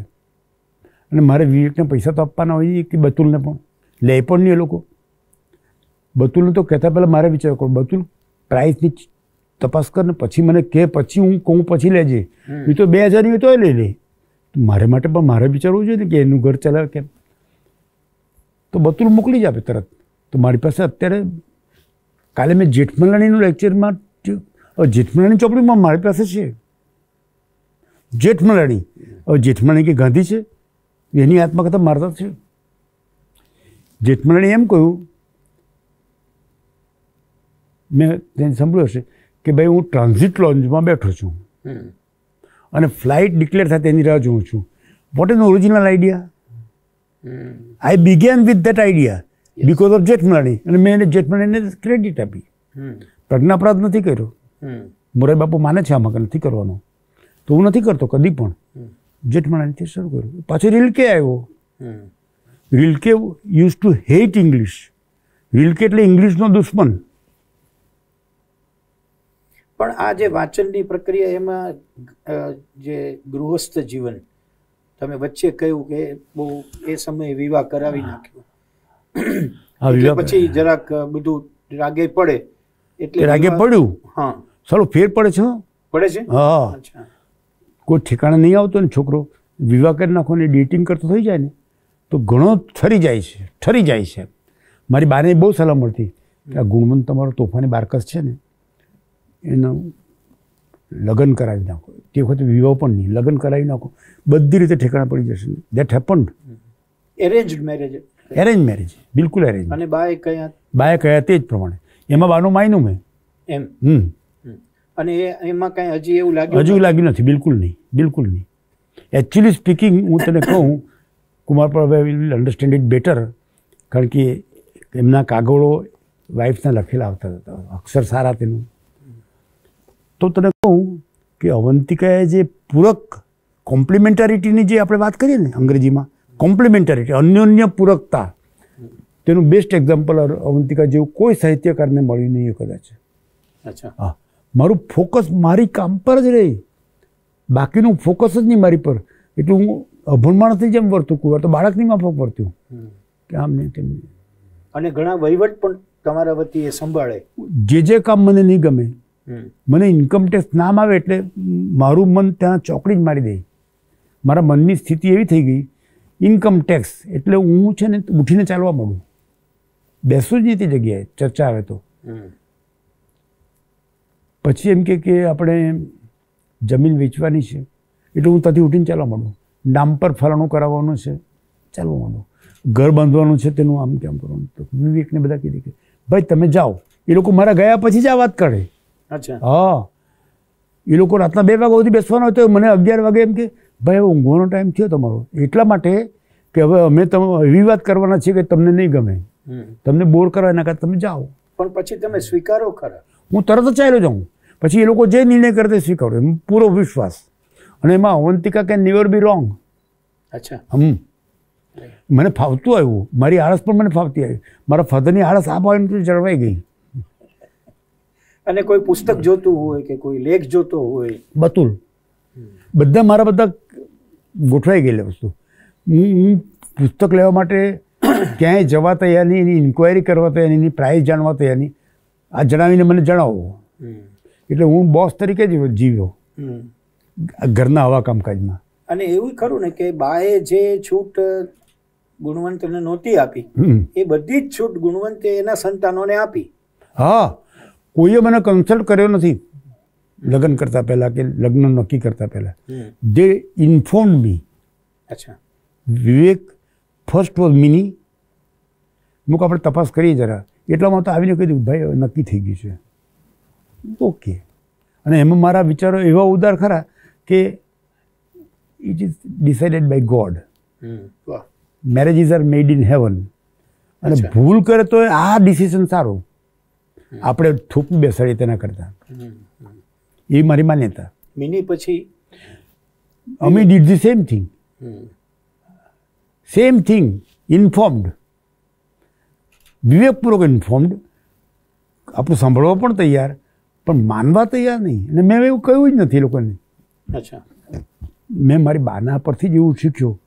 અને મારે વિવેકને પૈસા તો આપવાના હોય કે બતુલને પણ? લે પણ નહીં એ લોકો. બતુલને તો કહેતા પહેલાં મારે વિચાર કરો બતુલ પ્રાઇસની તપાસ કર ને પછી મને કે પછી હું કહું પછી લેજે. એ તો બે હજારની હોય તોય લઈ લે. તો મારે માટે પણ મારે વિચારવું જોઈએ ને કે એનું ઘર ચલાવે કેમ? તો બતુલ મોકલી જ આપે તરત. તો મારી પાસે અત્યારે કાલે મેં જેઠમલાણીનું લેક્ચરમાં જેઠમલાણી ચોપડીમાં મારી પાસે છે. જેઠમલાણી. હવે જેઠમલાણી કે ગાંધી છે? એની આત્મકથા મારતા છે. જેઠમલાણી એમ કહ્યું મેં તેને સાંભળ્યું હશે કે ભાઈ હું ટ્રાન્ઝિટ લોન્જમાં બેઠો છું. અને ફ્લાઇટ ડિક્લેર થાય તેની રાહ જોઉં છું. What is original idea I began with that idea because of Jethmalani. અને મેં એને જેઠમલાણીને ક્રેડિટ આપી. પ્રજ્ઞાપરાધ નથી કર્યો. મોરારી બાપુ માને છે આમાં કે નથી કરવાનો. તો હું નથી કરતો કદી પણ. જેઠમાણાનીથી શરૂ કર્યું. પાછો રિલકે આવ્યો. Rilke use to hate English. Rilke એટલે ઇંગ્લિશનો દુશ્મન. પણ આ જે વાંચનની પ્રક્રિયા એમાં જે ગૃહસ્થ જીવન તમે વચ્ચે કહ્યું કે બહુ એ સમયે વિવાહ કરાવી નાખ્યો. પછી જરાક બધું રાગે પડે. એટલે રાગે પડ્યું? હા. સારું ફેર પડે છે હો. પડે છે? હા. અચ્છા. કોઈ ઠેકાણે નહીં આવતો ને છોકરો વિવાહ કરી નાખો ને ડેટિંગ કરતો થઈ જાય ને તો ઘણો ઠરી જાય છે ઠરી જાય છે. મારી બાને બહુ સલાહ મળતી કે આ ગુણવંત તમારો તોફાની બારકસ છે ને એનું લગ્ન કરાવી નાખો. તે વખતે વિવાહ પણ નહીં લગ્ન કરાવી નાખો. બધી રીતે ઠેકાણા પડી જશે. That happened arrange marriage arrange marriage બિલકુલ એરેન્જ અને બાએ કયા? બાએ કહ્યા તે જ પ્રમાણે. એમાં બાનું માયનું મેં. એમ. હમ. અને એ એમાં કઈ હજી એવું લાગ્યું હજુ લાગ્યું નથી બિલકુલ નહીં બિલકુલ નહીં. એકચ્યુઅલી સ્પીકિંગ હું તને કહું Kumar Prabhai will understand it better કારણ કે એમના કાગળો વાઇફના લખેલા આવતા હતા અક્ષર સારા તેનું. તો તને કહું કે અવંતિકાએ જે પૂરક કોમ્પ્લિમેન્ટારિટીની જે આપણે વાત કરીએ ને અંગ્રેજીમાં કોમ્પ્લિમેન્ટારિટી અન્યોન્ય પૂરકતા તેનું બેસ્ટ એક્ઝામ્પલ અવંતિકા જેવું કોઈ સાહિત્યકારને મળ્યું નહીં કદાચ. અચ્છા. હા. મારું ફોકસ મારી કામ પર જ રહે. બાકીનું ફોકસ જ નહીં મારી પર. એટલે હું અભણ માણસની જેમ વર્તું કોઈ વાર તો બાળકની માફક વર્તું. કે આમ નહીં તેમ. અને ઘણા વહીવટ પણ તમારા વતી એ સંભાળે. જે જે કામ મને નહીં ગમે મને ઇન્કમ ટેક્સ નામ આવે એટલે મારું મન ત્યાં ચોકડી જ મારી દે. મારા મનની સ્થિતિ એવી થઈ ગઈ ઇન્કમ ટેક્સ એટલે હું છે ને ઉઠીને ચાલવા માંડું. બેસું જ નહીં તે જગ્યાએ ચર્ચા આવે તો. પછી એમ કે કે આપણે જમીન વેચવાની છે. એટલે હું ત્યાંથી ઉઠીને ચાલવા માંડું. નામ પર ફલાણું કરાવવાનું છે. ચાલવા માંડું. ઘર બાંધવાનું છે તેનું આમ કેમ કરવાનું. તો વિવેકને બધા કીધી કે ભાઈ તમે જાઓ. એ લોકો મારા ગયા પછી જ આ વાત કરે. અચ્છા. હા. એ લોકો રાતના બે વાગ્યા સુધી બેસવાના હોય તો મને અગિયાર વાગે એમ કે ભાઈ હવે ઊંઘવાનો ટાઈમ થયો તમારો. એટલા માટે કે હવે અમે તમે એવી વાત કરવાના છીએ કે તમને નહીં ગમે. તમને બોર કરવા એના કરતાં તમે જાઓ. પણ પછી તમે સ્વીકારો ખરા? હું તરત જ ચાલ્યો જાઉં. પછી એ લોકો જે નિર્ણય કરે સ્વીકારો. એમ પૂરો વિશ્વાસ. અને એમાં Avantika can never be wrong અચ્છા. હમ. મને ફાવતું આવ્યું. મારી આળસ પણ મને ફાવતી આવી. મારા ફાધરની આળસ આ પોઈન્ટ જળવાઈ ગઈ. અને કોઈ પુસ્તક જોતું હોય કે કોઈ લેખ જોતો હોય? બતુલ. બધા મારા બધા ગોઠવાઈ ગયેલી વસ્તુ. હું હું પુસ્તક લેવા માટે ક્યાંય જવા તૈયાર નહીં એની ઇન્ક્વાયરી કરવા તૈયાર નહીં એની પ્રાઇસ જાણવા તૈયાર નહીં. આ જણાવીને મને જણાવો. એટલે હું બોસ તરીકે જ જીવ્યો. ઘરના આવા કામકાજમાં. અને એવું ખરું ને કે બાએ જે છૂટ ગુણવંતને નહોતી આપી એ બધી જ છૂટ ગુણવંતે એના સંતાનોને આપી. હા કોઈએ મને કન્સલ્ટ કર્યો નથી. લગ્ન કરતા પહેલાં કે લગ્ન નક્કી કરતા પહેલાં. દે ઇન્ફોર્મ મી અચ્છા. વિવેક ફર્સ્ટ વોઝ મિની મુક આપણે તપાસ કરીએ જરા. એટલામાં તો આવીને કહી દીધું ભાઈ નક્કી થઈ ગયું છે. ઓકે. અને એમાં મારા વિચારો એવા ઉદાર ખરા કે it is decided by God. વાહ. Marriages are made in heaven અને ભૂલ કરે તો આ ડિસિઝન સારું. આપણે થૂપ બેસાડીએ તેના કરતાં. એ મારી માન્યતા. મિની પછી? અમે did the same thing same thing informed વિવેકપૂર્વક informed આપણું સાંભળવા પણ તૈયાર. પણ માનવા તૈયાર નહીં. અને મેં એવું કહ્યું જ નથી લોકોને. અચ્છા. મેં મારી બાના પરથી જ એવું શીખ્યું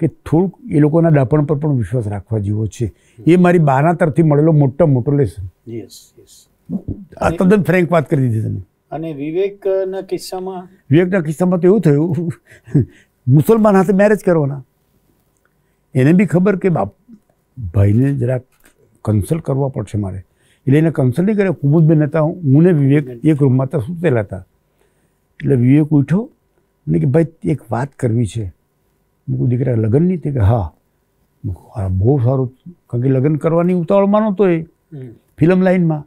કે થોડુંક એ લોકોના ડપણ પર પણ વિશ્વાસ રાખવા જેવો છે. એ મારી બાના તરફથી મળેલો મોટો મોટો લેસન યસ યસ આ તદ્દન ફ્રેન્ક વાત કરી દીધી તમે. અને વિવેકના કિસ્સામાં? વિવેકના કિસ્સામાં તો એવું થયું. મુસલમાન હાથે મેરેજ કરવાના. એને બી ખબર કે બાપ ભાઈને જરાક કન્સલ્ટ કરવા પડશે મારે. એટલે એને કન્સલ્ટિંગ નહીં કરે કુમુદબેન હતા હું ને વિવેક એક રૂમમાં તો સૂતેલા હતા. એટલે વિવેક ઉઠ્યો અને કે ભાઈ એક વાત કરવી છે. મેં કહું દીકરા લગ્ન નહીં? તે કે હા. મેં કીધું, "હા, બહુ સારું કારણ કે લગ્ન કરવાની ઉતાવળમાં નહોતો એ. ફિલ્મ લાઈનમાં.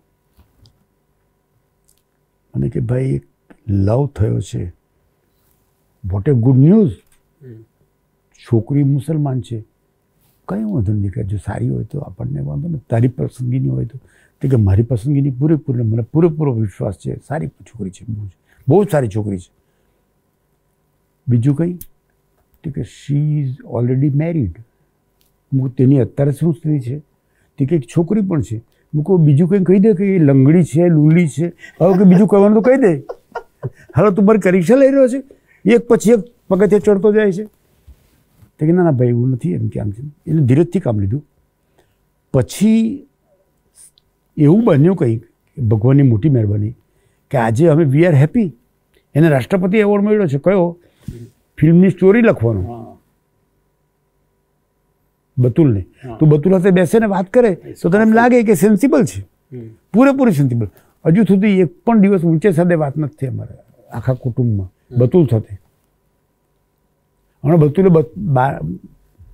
અને કે ભાઈ એક લવ થયો છે. What a good news. છોકરી મુસલમાન છે. કંઈ વાંધો નહીં દીકરા જો સારી હોય તો આપણને વાંધો નહીં તારી પસંદગીની હોય તો. તે કે મારી પસંદગીની પૂરેપૂરી મને પૂરેપૂરો વિશ્વાસ છે, સારી છોકરી છે, બહુ બહુ જ સારી છોકરી છે. બીજું કંઈ? તે કે શી ઇઝ ઓલરેડી મેરીડ હું તેની અત્યારે શું સ્થિતિ છે? તે કે એક છોકરી પણ છે. હું કહું, બીજું કંઈ કહી દે કે એ લંગડી છે લૂલી છે? હવે કે બીજું કહેવાનું તો કહી દે. હાલો, તું મારી પરીક્ષા લઈ રહ્યો છે. એક પછી એક પગથિયે ચડતો જાય છે. તે કે ના ના, ભાઈ, એવું નથી એમ કે આમ છે. એને ધીરજથી કામ લીધું. પછી એવું બન્યું કંઈક ભગવાનની મોટી મહેરબાની કે આજે અમે વી આર હેપી એને રાષ્ટ્રપતિ એવોર્ડ મળ્યો છે કયો? ફિલ્મની સ્ટોરી લખવાનો. બતુલને. તું બતુલ સાથે બેસે ને વાત કરે તો તને એમ લાગે કે સેન્સિબલ છે? પૂરેપૂરી સેન્સિબલ હજુ સુધી એક પણ દિવસ ઊંચે સાથે વાત નથી અમારે આખા કુટુંબમાં. બતુલ સાથે. હમણાં બતુલે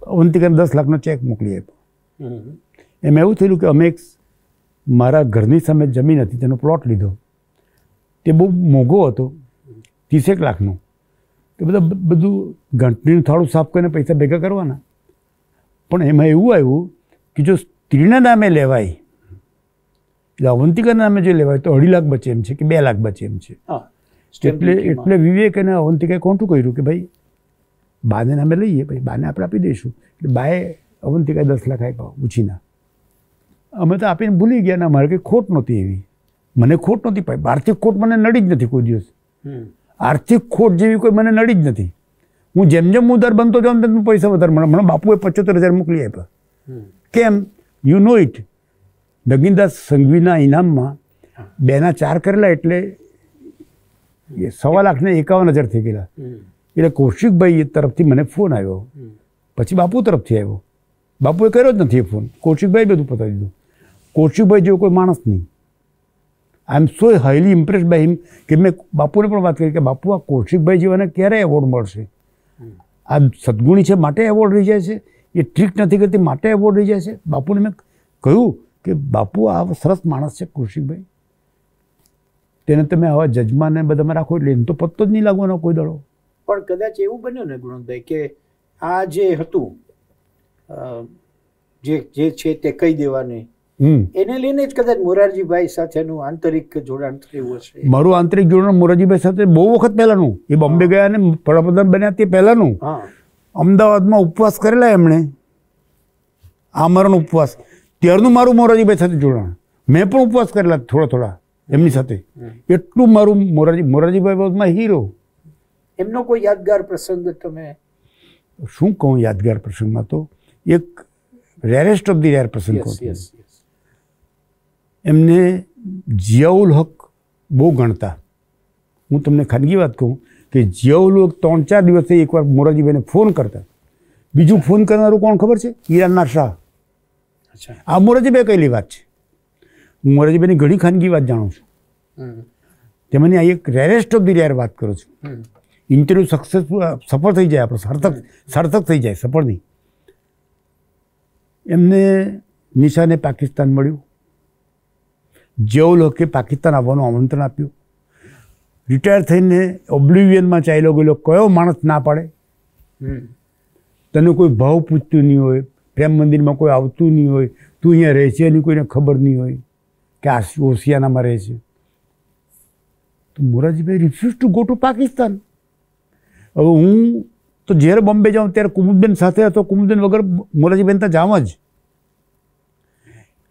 અવંતિકાને દસ લાખનો ચેક મોકલી આપ્યો. એમ એવું થયેલું કે અમે એક મારા ઘરની સામે જમીન હતી તેનો પ્લોટ લીધો. તે બહુ મોંઘો હતો ત્રીસેક લાખનો. તે બધા બધું ઘંટડીનું થાળું સાફ કરીને પૈસા ભેગા કરવાના. પણ એમાં એવું આવ્યું કે જો સ્ત્રીના નામે લેવાય એટલે અવંતિકાના નામે જો લેવાય તો અઢી લાખ બચે એમ છે કે બે લાખ બચે એમ છે. એટલે એટલે વિવેક અને અવંતિકાએ કોન્ટું કર્યું કે ભાઈ બાને નામે લઈએ ભાઈ બાને આપણે આપી દઈશું. એટલે બાએ અવંતિકાએ દસ લાખ આપ્યા ઉછીના. અમે તો આપીને ભૂલી ગયા ને અમારે કંઈ ખોટ નહોતી એવી. મને ખોટ નહોતી પાઈ આર્થિક ખોટ મને નડી જ નથી કોઈ દિવસ. આર્થિક ખોટ જેવી કોઈ મને નડી જ નથી. હું જેમ જેમ ઉધાર બનતો જાઉં તેમ પૈસા વધારે મળે. મને બાપુએ પચોતેર હજાર મોકલી આપ્યા. કેમ? યુ નો ઇટ નગીનદાસ સંઘવીના ઇનામમાં બેના ચાર કરેલા એટલે એ સવા લાખને એકાવન હજાર થઈ ગયેલા. એટલે કૌશિકભાઈ તરફથી મને ફોન આવ્યો. પછી બાપુ તરફથી આવ્યો. બાપુએ કર્યો જ નથી એ ફોન. કૌશિકભાઈ બધું પતાવી દીધું. કૌશિકભાઈ જેવો કોઈ માણસ નહીં. I am so highly impress by him કે મેં બાપુને પણ વાત કરી કે બાપુ, આ કૌશિકભાઈ જેવાને ક્યારે એવોર્ડ મળશે? આ સદગુણી છે, માટે એવોર્ડ રહી જાય છે? એ ટ્રીક નથી કરતી, માટે એવોર્ડ રહી જાય છે? બાપુને મેં કહ્યું કે બાપુ, આ સરસ માણસ છે કૌશિકભાઈ તેને તમે આવા જજમાને બધામાં રાખો એટલે એને તો પત્તો જ નહીં લાગવાનો કોઈ દડો. પણ કદાચ એવું બન્યું ને ગુણવંતભાઈ કે આ જે હતું જે જે છે તે કહી દેવાની એને લઈને જ કદાચ મોરારજીભાઈ સાથેનું આંતરિક જોડાણ થયું હશે. મારું આંતરિક જોડાણ મોરારજીભાઈ સાથે બહુ વખત પહેલાંનું. એ બોમ્બે ગયા અને વડાપ્રધાન બન્યા તે પહેલાનું. અમદાવાદમાં ઉપવાસ કરેલા એમણે. આમરણ ઉપવાસ. ત્યારનું મારું મોરારજીભાઈ સાથે જોડાણ. મેં પણ ઉપવાસ કરેલા થોડા થોડા એમની સાથે. એટલું મારું મોરારજી મોરારજીભાઈ બાબતમાં હીરો. એમનો કોઈ યાદગાર પ્રસંગ તમે? શું કહું યાદગાર પ્રસંગમાં તો? એક રેરેસ્ટ ઓફ ધી રેર પ્રસંગ કહું એમને જિયાઉલ હક બહુ ગણતા. હું તમને ખાનગી વાત કહું કે જિયાઉલ હક ત્રણ ચાર દિવસે એકવાર મોરારજીભાઈને ફોન કરતા. બીજું ફોન કરનારું કોણ ખબર છે? ઈરાનના શાહ. આ મોરારજીભાઈ કહેલી વાત છે. હું મોરારજીભાઈની ઘણી ખાનગી વાત જાણું છું. તેમની આ એક રેરેસ્ટ ઓફ ધી રેર વાત કરું છું. ઇન્ટરવ્યૂ સક્સેસફુલ સફળ થઈ જાય આપણો સાર્થક સાર્થક થઈ જાય સફળ નહીં. એમને નિશાને પાકિસ્તાન મળ્યું. જેઓ લોકે પાકિસ્તાન આવવાનું આમંત્રણ આપ્યું. રિટાયર થઈને ઓબ્લિવિયનમાં ચાલ્યો ગયેલો, કયો માણસ ના પાડે. તને કોઈ ભાવ પૂછતું નહીં હોય, પ્રેમ મંદિરમાં કોઈ આવતું નહીં હોય, તું અહીંયા રહે છે એની કોઈને ખબર નહીં હોય કે આ ઓશિયાનામાં રહે છે. તો Morarjibhai refuse to go to Pakistan. હવે હું તો જ્યારે બોમ્બે જાઉં ત્યારે કુમુદબેન સાથે હતો, કુમુદબેન વગર મોરારજીબેન ત્યાં જાઉં જ.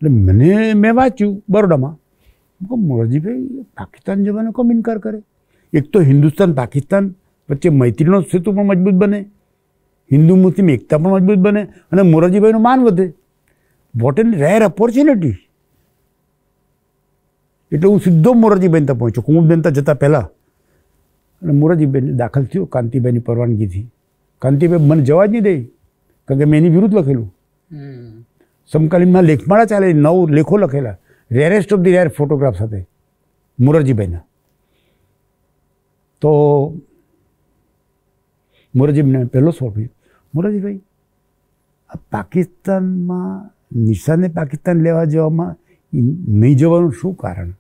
એટલે મને મેં વાંચ્યું બરોડામાં. મેં કહ્યું, મોરારજીભાઈ પાકિસ્તાન જવાનો કેમ ઇનકાર કરે? એક તો હિન્દુસ્તાન પાકિસ્તાન વચ્ચે મૈત્રીનો સેતુ પણ મજબૂત બને. હિન્દુ મુસ્લિમ એકતા પણ મજબૂત બને અને મોરારજીભાઈનું માન વધે. વોટ એન રેર ઓપોર્ચ્યુનિટી એટલે હું સીધો મોરારજીબેન ત્યાં પહોંચ્યો. કુમુદબેન ત્યાં જતાં પહેલાં. અને મોરારજીબેન દાખલ થયો કાંતિભાઈની પરવાનગીથી. કાંતિભાઈ મને જવા જ નહીં દે. કારણ કે મેં એની વિરુદ્ધ લખેલું. સમકાલીનમાં લેખમાળા ચાલે નવ લેખો લખેલા. Rarest of the rare photograph સાથે. મોરારજીભાઈના. તો મોરારજીને પહેલો સવાલ પૂછ્યો. આ પાકિસ્તાનમાં નિશાને પાકિસ્તાન લેવા જવામાં નહીં જવાનું શું કારણ?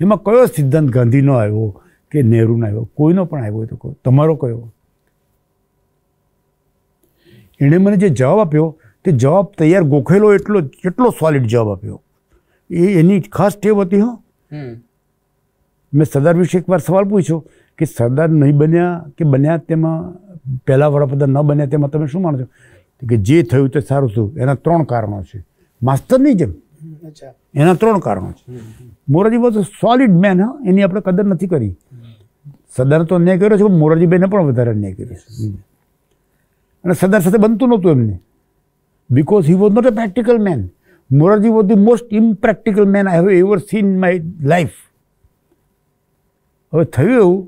એમાં કયો સિદ્ધાંત ગાંધીનો આવ્યો કે નહેરુનો આવ્યો? કોઈનો પણ આવ્યો તો કહો. તમારો કયો? એણે મને જે જવાબ આપ્યો તે જવાબ તૈયાર ગોખેલો એટલો કેટલો સોલિડ જવાબ આપ્યો. એ એની ખાસ ટેવ હતી હો. મેં સરદાર વિશે એકવાર સવાલ પૂછ્યો કે સરદાર નહીં બન્યા કે બન્યા તેમાં પહેલાં વડાપ્રધાન ન બન્યા તેમાં તમે શું માનો છો? કે જે થયું તે સારું થયું. એના ત્રણ કારણો છે. માસ્તરની જેમ. એના ત્રણ કારણો છે. મોરારજી બહુ સોલિડ મેન હા. એની આપણે કદર નથી કરી. સરદાર તો અન્યાય કર્યો છે પણ મોરારજીભાઈને પણ વધારે અન્યાય કર્યો છે. અને સરદાર સાથે બનતું નહોતું એમને. Because he was not a practical man Morarji was the most impractical man I have ever seen my life હવે થયું એવું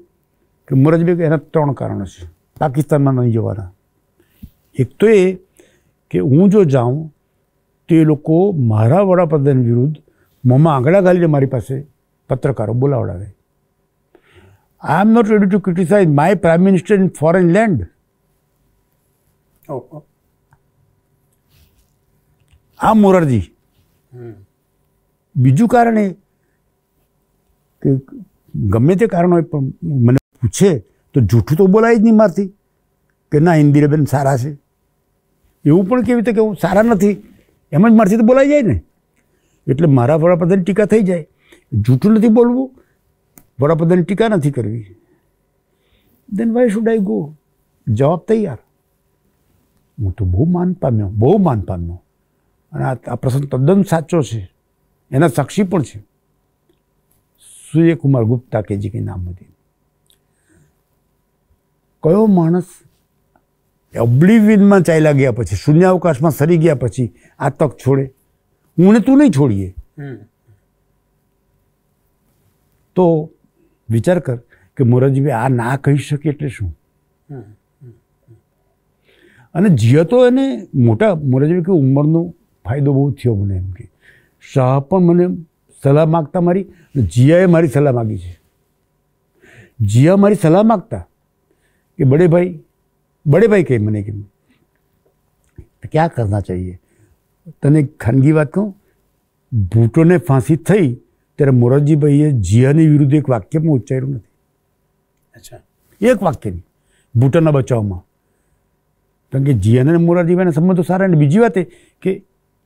કે મોરારજીભાઈ એના ત્રણ કારણો છે. પાકિસ્તાનમાં નહીં જવાના. એક તો એ કે હું જો જાઉં, તો એ લોકો મારા વડાપ્રધાન વિરુદ્ધ મોંમાં આંગળા ગાલીને મારી પાસે પત્રકારો બોલાવડાવે. I am not ready to criticise my prime minister in foreign land ઓહો આ મોરારજી. બીજું કારણ એ કે ગમે તે કારણ હોય પણ મને પૂછે તો જૂઠું તો બોલાય જ નહીં મારથી કે ના ઇન્દિરાબેન સારા છે. એવું પણ કેવી રીતે કે હું સારા નથી? એમ જ મારથી તો બોલાઈ જાય ને. એટલે મારા વડાપ્રધાન ટીકા થઈ જાય. જૂઠું નથી બોલવું વડાપ્રધાન ટીકા નથી કરવી. Then why should I go જવાબ તૈયાર. હું તો બહુ માન પામ્યો બહુ માન પામ્યો. અને આ પ્રસંગ તદ્દન સાચો છે. એના સાક્ષી પણ છે. સૂર્યકુમાર ગુપ્તા કે જે કંઈ નામ હતી કયો માણસ ઓબ્લિવિનમાં ચાલ્યા ગયા પછી શૂન્યાવકાશમાં સરી ગયા પછી આ તક છોડે? હું ને તું નહીં છોડીએ. તો વિચાર કર કે મોરારજીભાઈ આ ના કહી શકે એટલે શું? અને જીયો તો એને મોટા મોરારજીભાઈ કે ઉંમરનો ફાયદો બહુ થયો મને એમ કે શાહ પણ મને સલાહ માગતા મારી જીયાએ મારી સલાહ માગી છે. જીયા મારી સલાહ માગતા કે બડે ભાઈ બડે ભાઈ કહે મને કેમ ક્યાં કરના ચાહીએ? તને ખાનગી વાત કહું? ભૂટોને ફાંસી થઈ ત્યારે મોરારજીભાઈએ જીયાની વિરુદ્ધ એક વાક્ય પણ ઉચ્ચાર્યું નથી. અચ્છા. એક વાક્યની નહીં ભૂટોના બચાવમાં. કારણ કે જીયાને મોરારજીભાઈના સંબંધો સારા અને બીજી વાત એ કે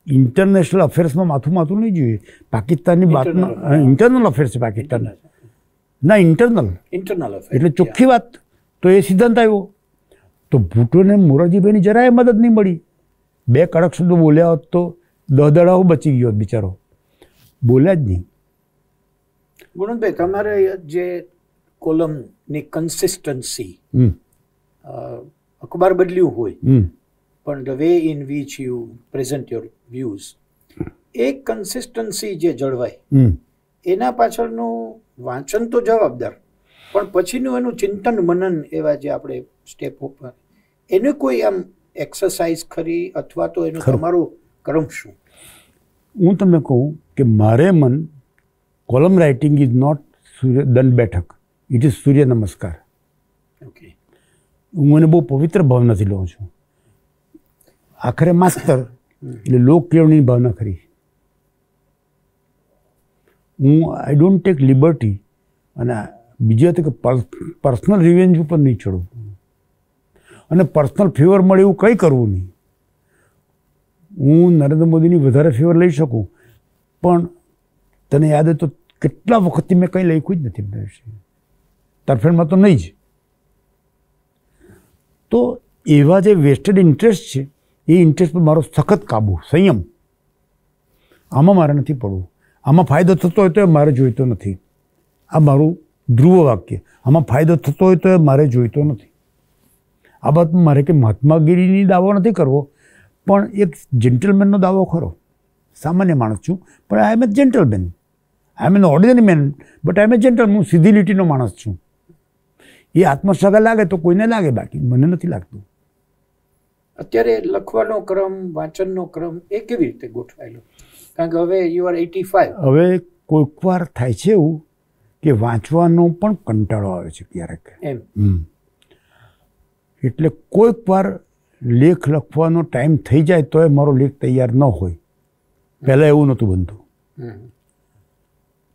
ઇન્ટરનેશનલ અફેર્સમાં માથું માથું નહીં જોઈએ. પાકિસ્તાનની વાતમાં ઇન્ટરનલ અફેર્સ છે પાકિસ્તાનના ના ઇન્ટરનલ ઇન્ટરનલ એટલે ચોખ્ખી વાત. તો એ સિદ્ધાંત આવ્યો. તો ભૂટોને મોરારજીભાઈની જરાય મદદ નહીં મળી. બે કડક શબ્દો બોલ્યા હોત તો દહદડાઓ બચી ગયો હોત બિચારો. બોલ્યા જ નહીં. ગુણવંતભાઈ તમારે જે કોલમની કન્સિસ્ટન્સી અખબાર બદલ્યું હોય પણ the way in which you present your views a consistency જે જળવાય એના પાછળનું વાંચન તો જવાબદાર પણ પછીનું એનું ચિંતન મનન એવા જે આપણે સ્ટેપ ઉપર એને કોઈ આમ એક્સરસાઇઝ ખરી અથવા તો એનું. તમારું ક્રમ શું? હું તમને કહું કે મારે મન કોલમ રાઇટિંગ ઇઝ નોટ સૂર્ય દંડ બેઠક ઇટ ઇઝ સૂર્ય નમસ્કાર. ઓકે હું એને બહુ પવિત્ર ભાવનાથી લઉં છું. આખરે માસ્તર એટલે લોક કેળવણી ભાવના ખરી. હું આઈ ડોન્ટ ટેક લિબર્ટી અને બીજી એ કે પર્સનલ રિવેન્જ ઉપર નહીં ચડવું અને પર્સનલ ફેવર મળે એવું કંઈ કરવું નહીં. હું નરેન્દ્ર મોદીની વધારે ફેવર લઈ શકું, પણ તને યાદ તો કેટલા વખતથી મેં કંઈ લખ્યું જ નથી એમના તરફેણમાં તો નહીં જ. તો એવા જે વેસ્ટેડ ઇન્ટરેસ્ટ છે એ ઇન્ટરેસ્ટ પર મારો સખત કાબુ, સંયમ. આમાં મારે નથી પડવું. આમાં ફાયદો થતો હોય તો મારે જોઈતો નથી. આ મારું ધ્રુવ વાક્ય. આમાં ફાયદો થતો હોય તો મારે જોઈતો નથી. આ બાબતમાં મારે કે મહાત્માગીરીની દાવો નથી કરવો, પણ એક જેન્ટલમેનનો દાવો ખરો. સામાન્ય માણસ છું, પણ I am a gentleman I am an ordinary man but I am a gentle હું સીધી લીટીનો માણસ છું. એ આત્મસગા લાગે તો કોઈને લાગે બાકી? મને નથી લાગતું. અત્યારે લખવાનો ક્રમ વાંચનનો ક્રમ એ કેવી રીતે ગોઠવાયેલો? કારણ કે હવે યુ આર એટી ફાઈવ. હવે કોઈક વાર થાય છે એવું કે વાંચવાનો પણ કંટાળો આવે છે ક્યારેક. એમ. એટલે કોઈક વાર લેખ લખવાનો ટાઈમ થઈ જાય તોય મારો લેખ તૈયાર ન હોય. પહેલાં એવું નહોતું બનતું.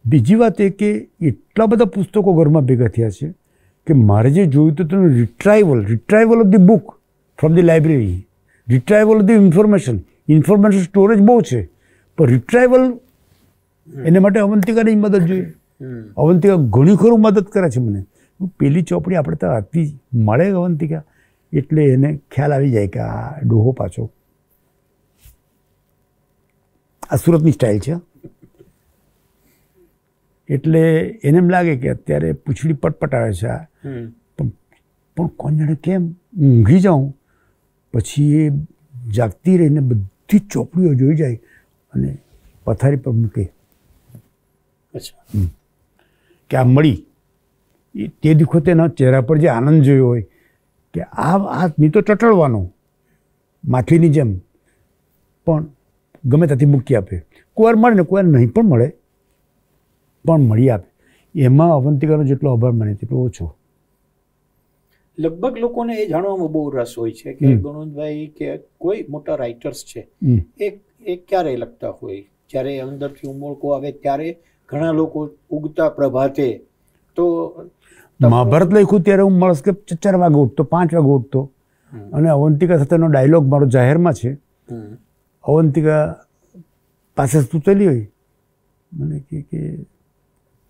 બીજી વાત એ કે એટલા બધા પુસ્તકો ઘરમાં ભેગા થયા છે કે મારે જે જોયું હતું તેનું retrieval retrieval of the book from the library retrieval the information information storage બહુ છે. પણ રિટ્રાઈવલ એને માટે અવંતિકાની મદદ જોઈએ. અવંતિકા ઘણી ખરું મદદ કરે છે મને. પેલી ચોપડી આપણે તો હતી મળે અવંતિકા. એટલે એને ખ્યાલ આવી જાય કે આ ડોહો પાછો. આ સુરતની સ્ટાઇલ છે. એટલે એને એમ લાગે કે અત્યારે પૂછડી પટપટ આવે છે આ. પણ કોણ જાણે કેમ ઊંઘી જાઉં. પછી એ જાગતી રહીને બધી ચોપડીઓ જોઈ જાય અને પથારી પર મૂકે. અચ્છા. કે આ મળી. એ તે દીખો તેના ચહેરા પર જે આનંદ જોયો હોય કે આ આ નહીં તો ચટડવાનો માછલીની જેમ પણ ગમે ત્યાંથી મૂકી આપે. કોઈ મળે ને કોઈ નહીં પણ મળે પણ મળી આપે. એમાં અવંતિકાનો જેટલો આભાર મને તેટલો ઓછો. લગભગ લોકોને એ જાણવામાં બહુ રસ હોય છે કે ગણોદભાઈ કે કોઈ મોટા રાઇટર્સ છે એ એ ક્યારે લખતા હોય? જ્યારે અંદરથી ઉમળકો આવે ત્યારે ઘણા લોકો ઉગતા પ્રભાતે તો મહાભારત લખ્યું ત્યારે હું મળસ કે ચાર વાગે ઉઠતો પાંચ વાગે ઉઠતો. અને અવંતિકા સાથેનો ડાયલોગ મારો જાહેરમાં છે. અવંતિકા પાસે સૂતેલી હોય. મને કે કે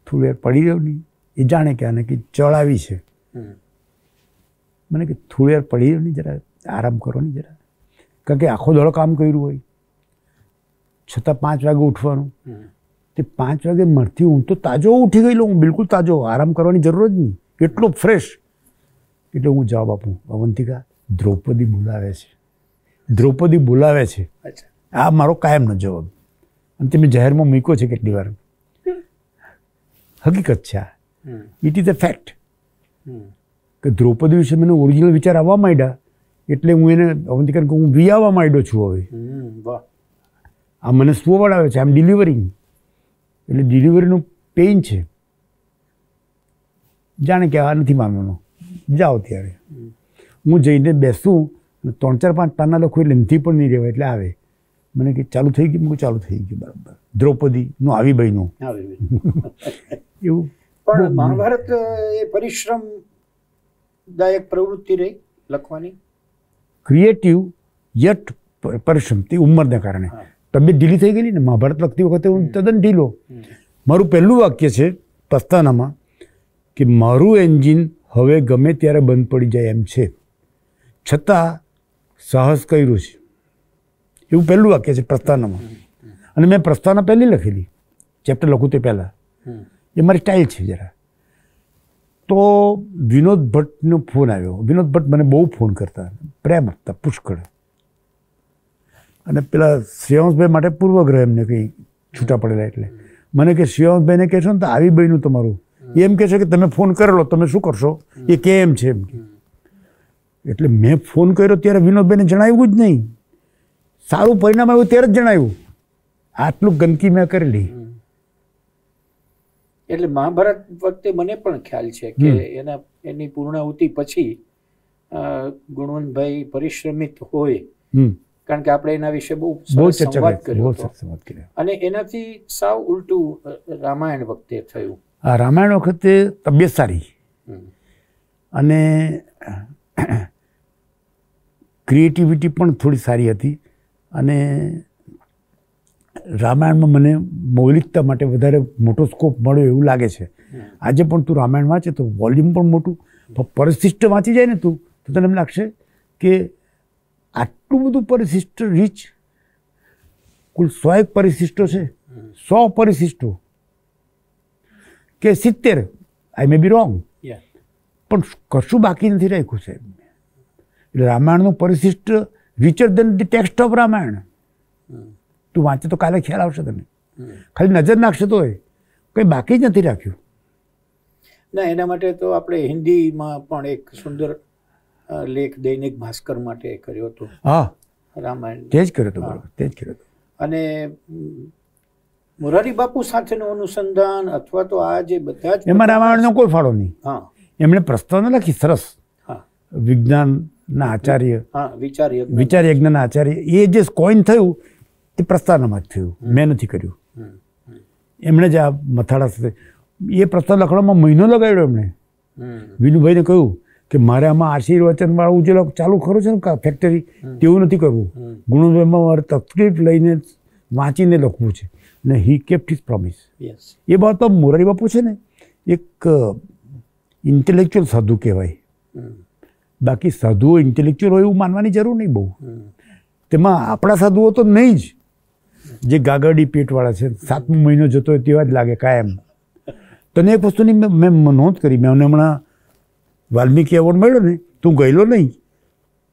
થોડી વાર પડી રહ્યો નહીં. એ જાણે કે આને કે ચડાવી છે. મને કે થોડી વાર પડી નહીં જરા આરામ કરો નહીં જરા. કારણ કે આખો દડો કામ કર્યું હોય. છતાં પાંચ વાગે ઉઠવાનું. તે પાંચ વાગે મળતી હું તો તાજો ઉઠી ગયેલો હું બિલકુલ તાજો. આરામ કરવાની જરૂર જ નહીં. એટલો ફ્રેશ. એટલે હું જવાબ આપું અવંતિકા દ્રૌપદી બોલાવે છે. દ્રૌપદી બોલાવે છે. અચ્છા. આ મારો કાયમનો જવાબ. અને તે મેં જાહેરમાં મૂક્યો છે કેટલી વાર. હકીકત છે આ. It is a fact. કે દ્રૌપદી વિશે મને ઓરિજિનલ વિચાર આવવા માંડ્યા એટલે હું એને અવંતિકાને કહું હું વિયાવા માંડ્યો છું હવે. આ મને સ્વવડ આવે છે આમ ડિલિવરિંગ એટલે ડિલિવરીનું પેઇન છે. જાણે કે આ નથી માનવાનો. જાઓ ત્યારે. હું જઈને બેસું ત્રણ ચાર પાંચ પાના લખું એટલે નથી પણ નહીં રહેવાય એટલે આવે. મને કે ચાલુ થઈ ગયું ચાલુ થઈ ગયું બરાબર. દ્રૌપદીનું આવી બહેનું. આવી ગયું. એવું. પણ મહાભારત એ પરિશ્રમ દાયક પ્રવૃત્તિ રહી લખવાની. ક્રિએટિવ યટ પરિશ્રમતી ઉંમરને કારણે. તબિયત ઢીલી થઈ ગયેલી ને મહાભારત લખતી વખતે હું તદ્દન ઢીલો. મારું પહેલું વાક્ય છે પ્રસ્તાનામાં કે મારું એન્જિન હવે ગમે ત્યારે બંધ પડી જાય એમ છે. છતાં સાહસ કર્યું છે. એવું પહેલું વાક્ય છે પ્રસ્તાનામાં અને મેં પ્રસ્તાના પહેલી લખેલી. ચેપ્ટર લખું તે પહેલાં. એ મારી સ્ટાઇલ છે જરા. તો વિનોદ ભટ્ટનો ફોન આવ્યો. વિનોદ ભટ્ટ મને બહુ ફોન કરતા. પ્રેમ આપતા, પુષ્કળ. અને પેલા શ્રેયાંશભાઈ માટે પૂર્વગ્રહ એમને કંઈ છૂટા પડેલા એટલે. મને કે શ્રેયાંશભાઈને કહેશો ને તો આવી બહેનું તમારું. એમ કહે છે કે તમે ફોન કરેલો તમે શું કરશો? એ કેમ છે એમ એટલે મેં ફોન કર્યો ત્યારે વિનોદભાઈને જણાવ્યું જ નહીં. સારું પરિણામ આવ્યું ત્યારે જ જણાવ્યું. આટલું ગંદકી મેં કરેલી. એટલે મહાભારત વખતે મને પણ ખ્યાલ છે કે એના એની પૂર્ણાહુતિ પછી ગુણવંતભાઈ પરિશ્રમિત હોય. કારણ કે આપણે એના વિશે બહુ સંવાદ કર્યો અને એનાથી સાવ ઉલટું રામાયણ વખતે થયું. આ રામાયણ વખતે તબિયત સારી. અને ક્રિએટિવિટી પણ થોડી સારી હતી. અને રામાયણમાં મને મૌલિકતા માટે વધારે મોટો સ્કોપ મળ્યો એવું લાગે છે. આજે પણ તું રામાયણ વાંચે તો વોલ્યુમ પણ મોટું પણ પરિશિષ્ટ વાંચી જાય ને તું તો તને એમ લાગશે કે આટલું બધું પરિશિષ્ટ રીચ કુલ સો એક પરિશિષ્ટો છે. સો પરિશિષ્ટો. કે સિત્તેર આઈ મે બી રોંગ પણ કશું બાકી નથી રાખ્યું છે એટલે રામાયણનું પરિશિષ્ટ richer than the text of Ramayana. તું વાંચે તો કાલે ખ્યાલ આવશે તને. ખાલી નજર નાખશે તો કંઈ બાકી જ નથી રાખ્યું. ના એના માટે તો આપણે હિન્દીમાં પણ એક સુંદર લેખ દૈનિક ભાસ્કર માટે કર્યો હતો. હા. રામાયણ. તે જ કર્યો હતો તે જ કર્યો હતો. અને મોરારી બાપુ સાથેનું અનુસંધાન અથવા તો આ જે બધા જ એમાં રામાયણનો કોઈ ફાળો નહીં. હા. એમણે પ્રસ્તાવના લખી સરસ. હા. વિજ્ઞાનના આચાર્ય હા વિચાર વિચાર યજ્ઞના આચાર્ય એ જે કોઈન થયું તે પ્રસ્તાવનામાં જ થયું. મેં નથી કર્યું. એમણે જ આ મથાળા સાથે એ પ્રસ્તાવ લખવામાં મહિનો લગાડ્યો એમણે. વિનુભાઈને કહ્યું કે મારે આમાં આશીર્વચન વાળું જે ચાલુ ખરું છે ને કા- ફેક્ટરી તેવું નથી કરવું. ગુણોદયમાં મારે તકલીફ લઈને વાંચીને લખવું છે. ને હી કેપ્ટ હિઝ પ્રોમિસ. એ બાબત મોરારી બાપુ છે ને એક ઇન્ટેલેક્ચ્યુઅલ સાધુ કહેવાય. બાકી સાધુઓ ઇન્ટેલેક્ચ્યુઅલ હોય એવું માનવાની જરૂર નહીં બહુ. તેમાં આપણા સાધુઓ તો નહીં જ. જે ગાગરડી પેટવાળા છે સાતમો મહિનો જતો હોય તેવા જ લાગે કાયમ. તને એક વસ્તુની મેં મેં નોંધ કરી મેં મને હમણાં વાલ્મીકી એવોર્ડ મળ્યો ને તું ગયેલો નહીં.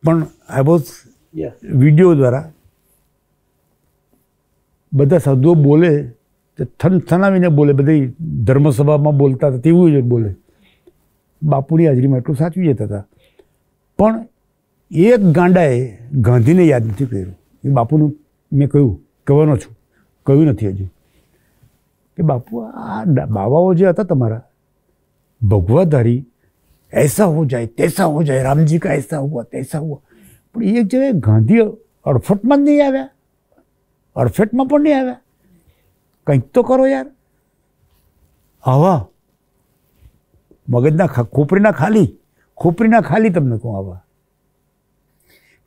પણ આઈ વોઝ વીડિયો દ્વારા બધા સાધુઓ બોલે તે થન થનાવીને બોલે બધી ધર્મસભામાં બોલતા હતા તેવું જ બોલે. બાપુની હાજરીમાં એટલું સાચવી જતા હતા. પણ એક ગાંડાએ ગાંધીને યાદ નથી કર્યું. એ બાપુનું મેં કહ્યું કહેવાનો છું? કહ્યું નથી હજી? કે બાપુ, આ બાવાઓ જે હતા તમારા, ભગવાધારી, એસા હો જાય, તેસા હો જાય, રામજી કા એસા હુઆ, તૈસા હુઆ. પણ એક જગ્યાએ ગાંધી અડફટમાં જ નહીં આવ્યા. અડફેટમાં પણ નહીં આવ્યા. કંઈક તો કરો યાર. આવા. મગજના ખોપરીના ખાલી ખોપરીના ખાલી તમને કહું આવા.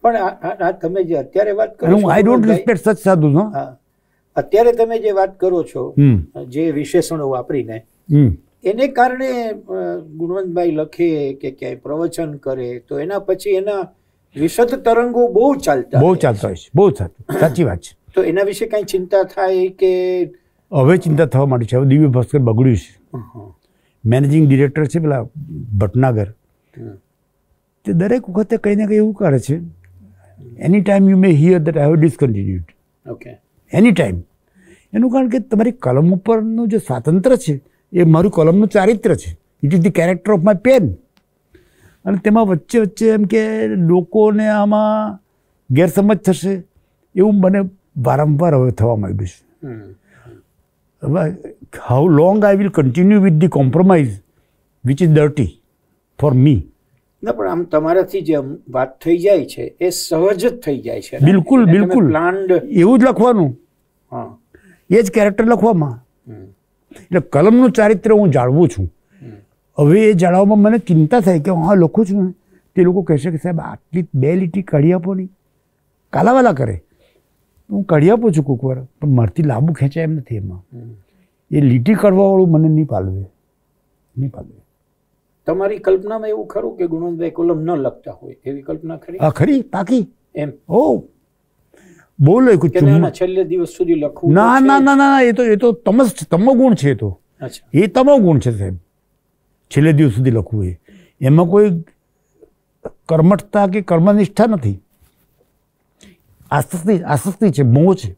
પણ આ- તમે જે અત્યારે વાત કરો હું આઈ ડોન્ટ રિસ્પેક્ટ સચ સાધુ નો હા. અત્યારે તમે જે વાત કરો છો જે વિશેષણો વાપરીને એને કારણે ગુણવંતભાઈ લખે કે ક્યાંય પ્રવચન કરે તો એના પછી એના વિશદ તરંગો બહુ ચાલતા બહુ ચાલતા હોય છે. બહુ સાચી. વાત છે. તો એના વિશે કાંઈ ચિંતા થાય કે હવે ચિંતા થવા માંડી છે. હવે દિવ્ય ભાસ્કર બગડ્યું છે. મેનેજિંગ ડિરેક્ટર છે પેલા ભટનાગર. તે દરેક વખતે કંઈ ને કંઈ એવું કરે છે. Any time you may hear that I have discontinued okay any time એનું કારણ કે તમારી કલમ ઉપરનું જે સ્વાતંત્ર્ય છે એ મારું કલમનું ચારિત્ર છે. It is the character of my pen અને તેમાં વચ્ચે વચ્ચે એમ કે લોકોને આમાં ગેરસમજ થશે એવું મને વારંવાર હવે થવા માંડ્યું છે. હવે how long I will continue with the compromise which is dirty for me ના પણ આમ તમારાથી જે વાત થઈ જાય છે એ સહજ જ થઈ જાય છે. બિલકુલ, બિલકુલ. પ્લાન્ડ એવું જ લખવાનું. હા. એ જ કેરેક્ટર લખવામાં. એટલે કલમનું ચારિત્ર હું જાળવું છું. હવે એ જાળવવામાં મને ચિંતા થાય કે હું હા લખું છું ને તે લોકો કહેશે કે સાહેબ આટલી બે લીટી કાઢી આપો નહીં કાલાવાલા કરે. હું કાઢી આપું છું કોઈક વાર પણ મારથી લાંબુ ખેંચાય એમ નથી એમાં. એ લીટી કાઢવાવાળું મને નહીં પાલવે. નહીં પાલવે. તમારી કલ્પનામાં એવું ખરું કે ગુણવંતભાઈ કોલમ ન લખતા હોય એવી કલ્પના ખરી? આ ખરી પાકી. એમ. ઓ. બોલે છેલ્લે દિવસ સુધી લખવું ના ના ના ના એ તો એ તો તમસ તમો ગુણ છે એ તો. અચ્છા. એ તમો ગુણ છે સાહેબ. છેલ્લે દિવસ સુધી લખવું એ. એમાં કોઈ કર્મઠતા કે કર્મનિષ્ઠા નથી. આસક્તિ આસક્તિ છે મોહ છે.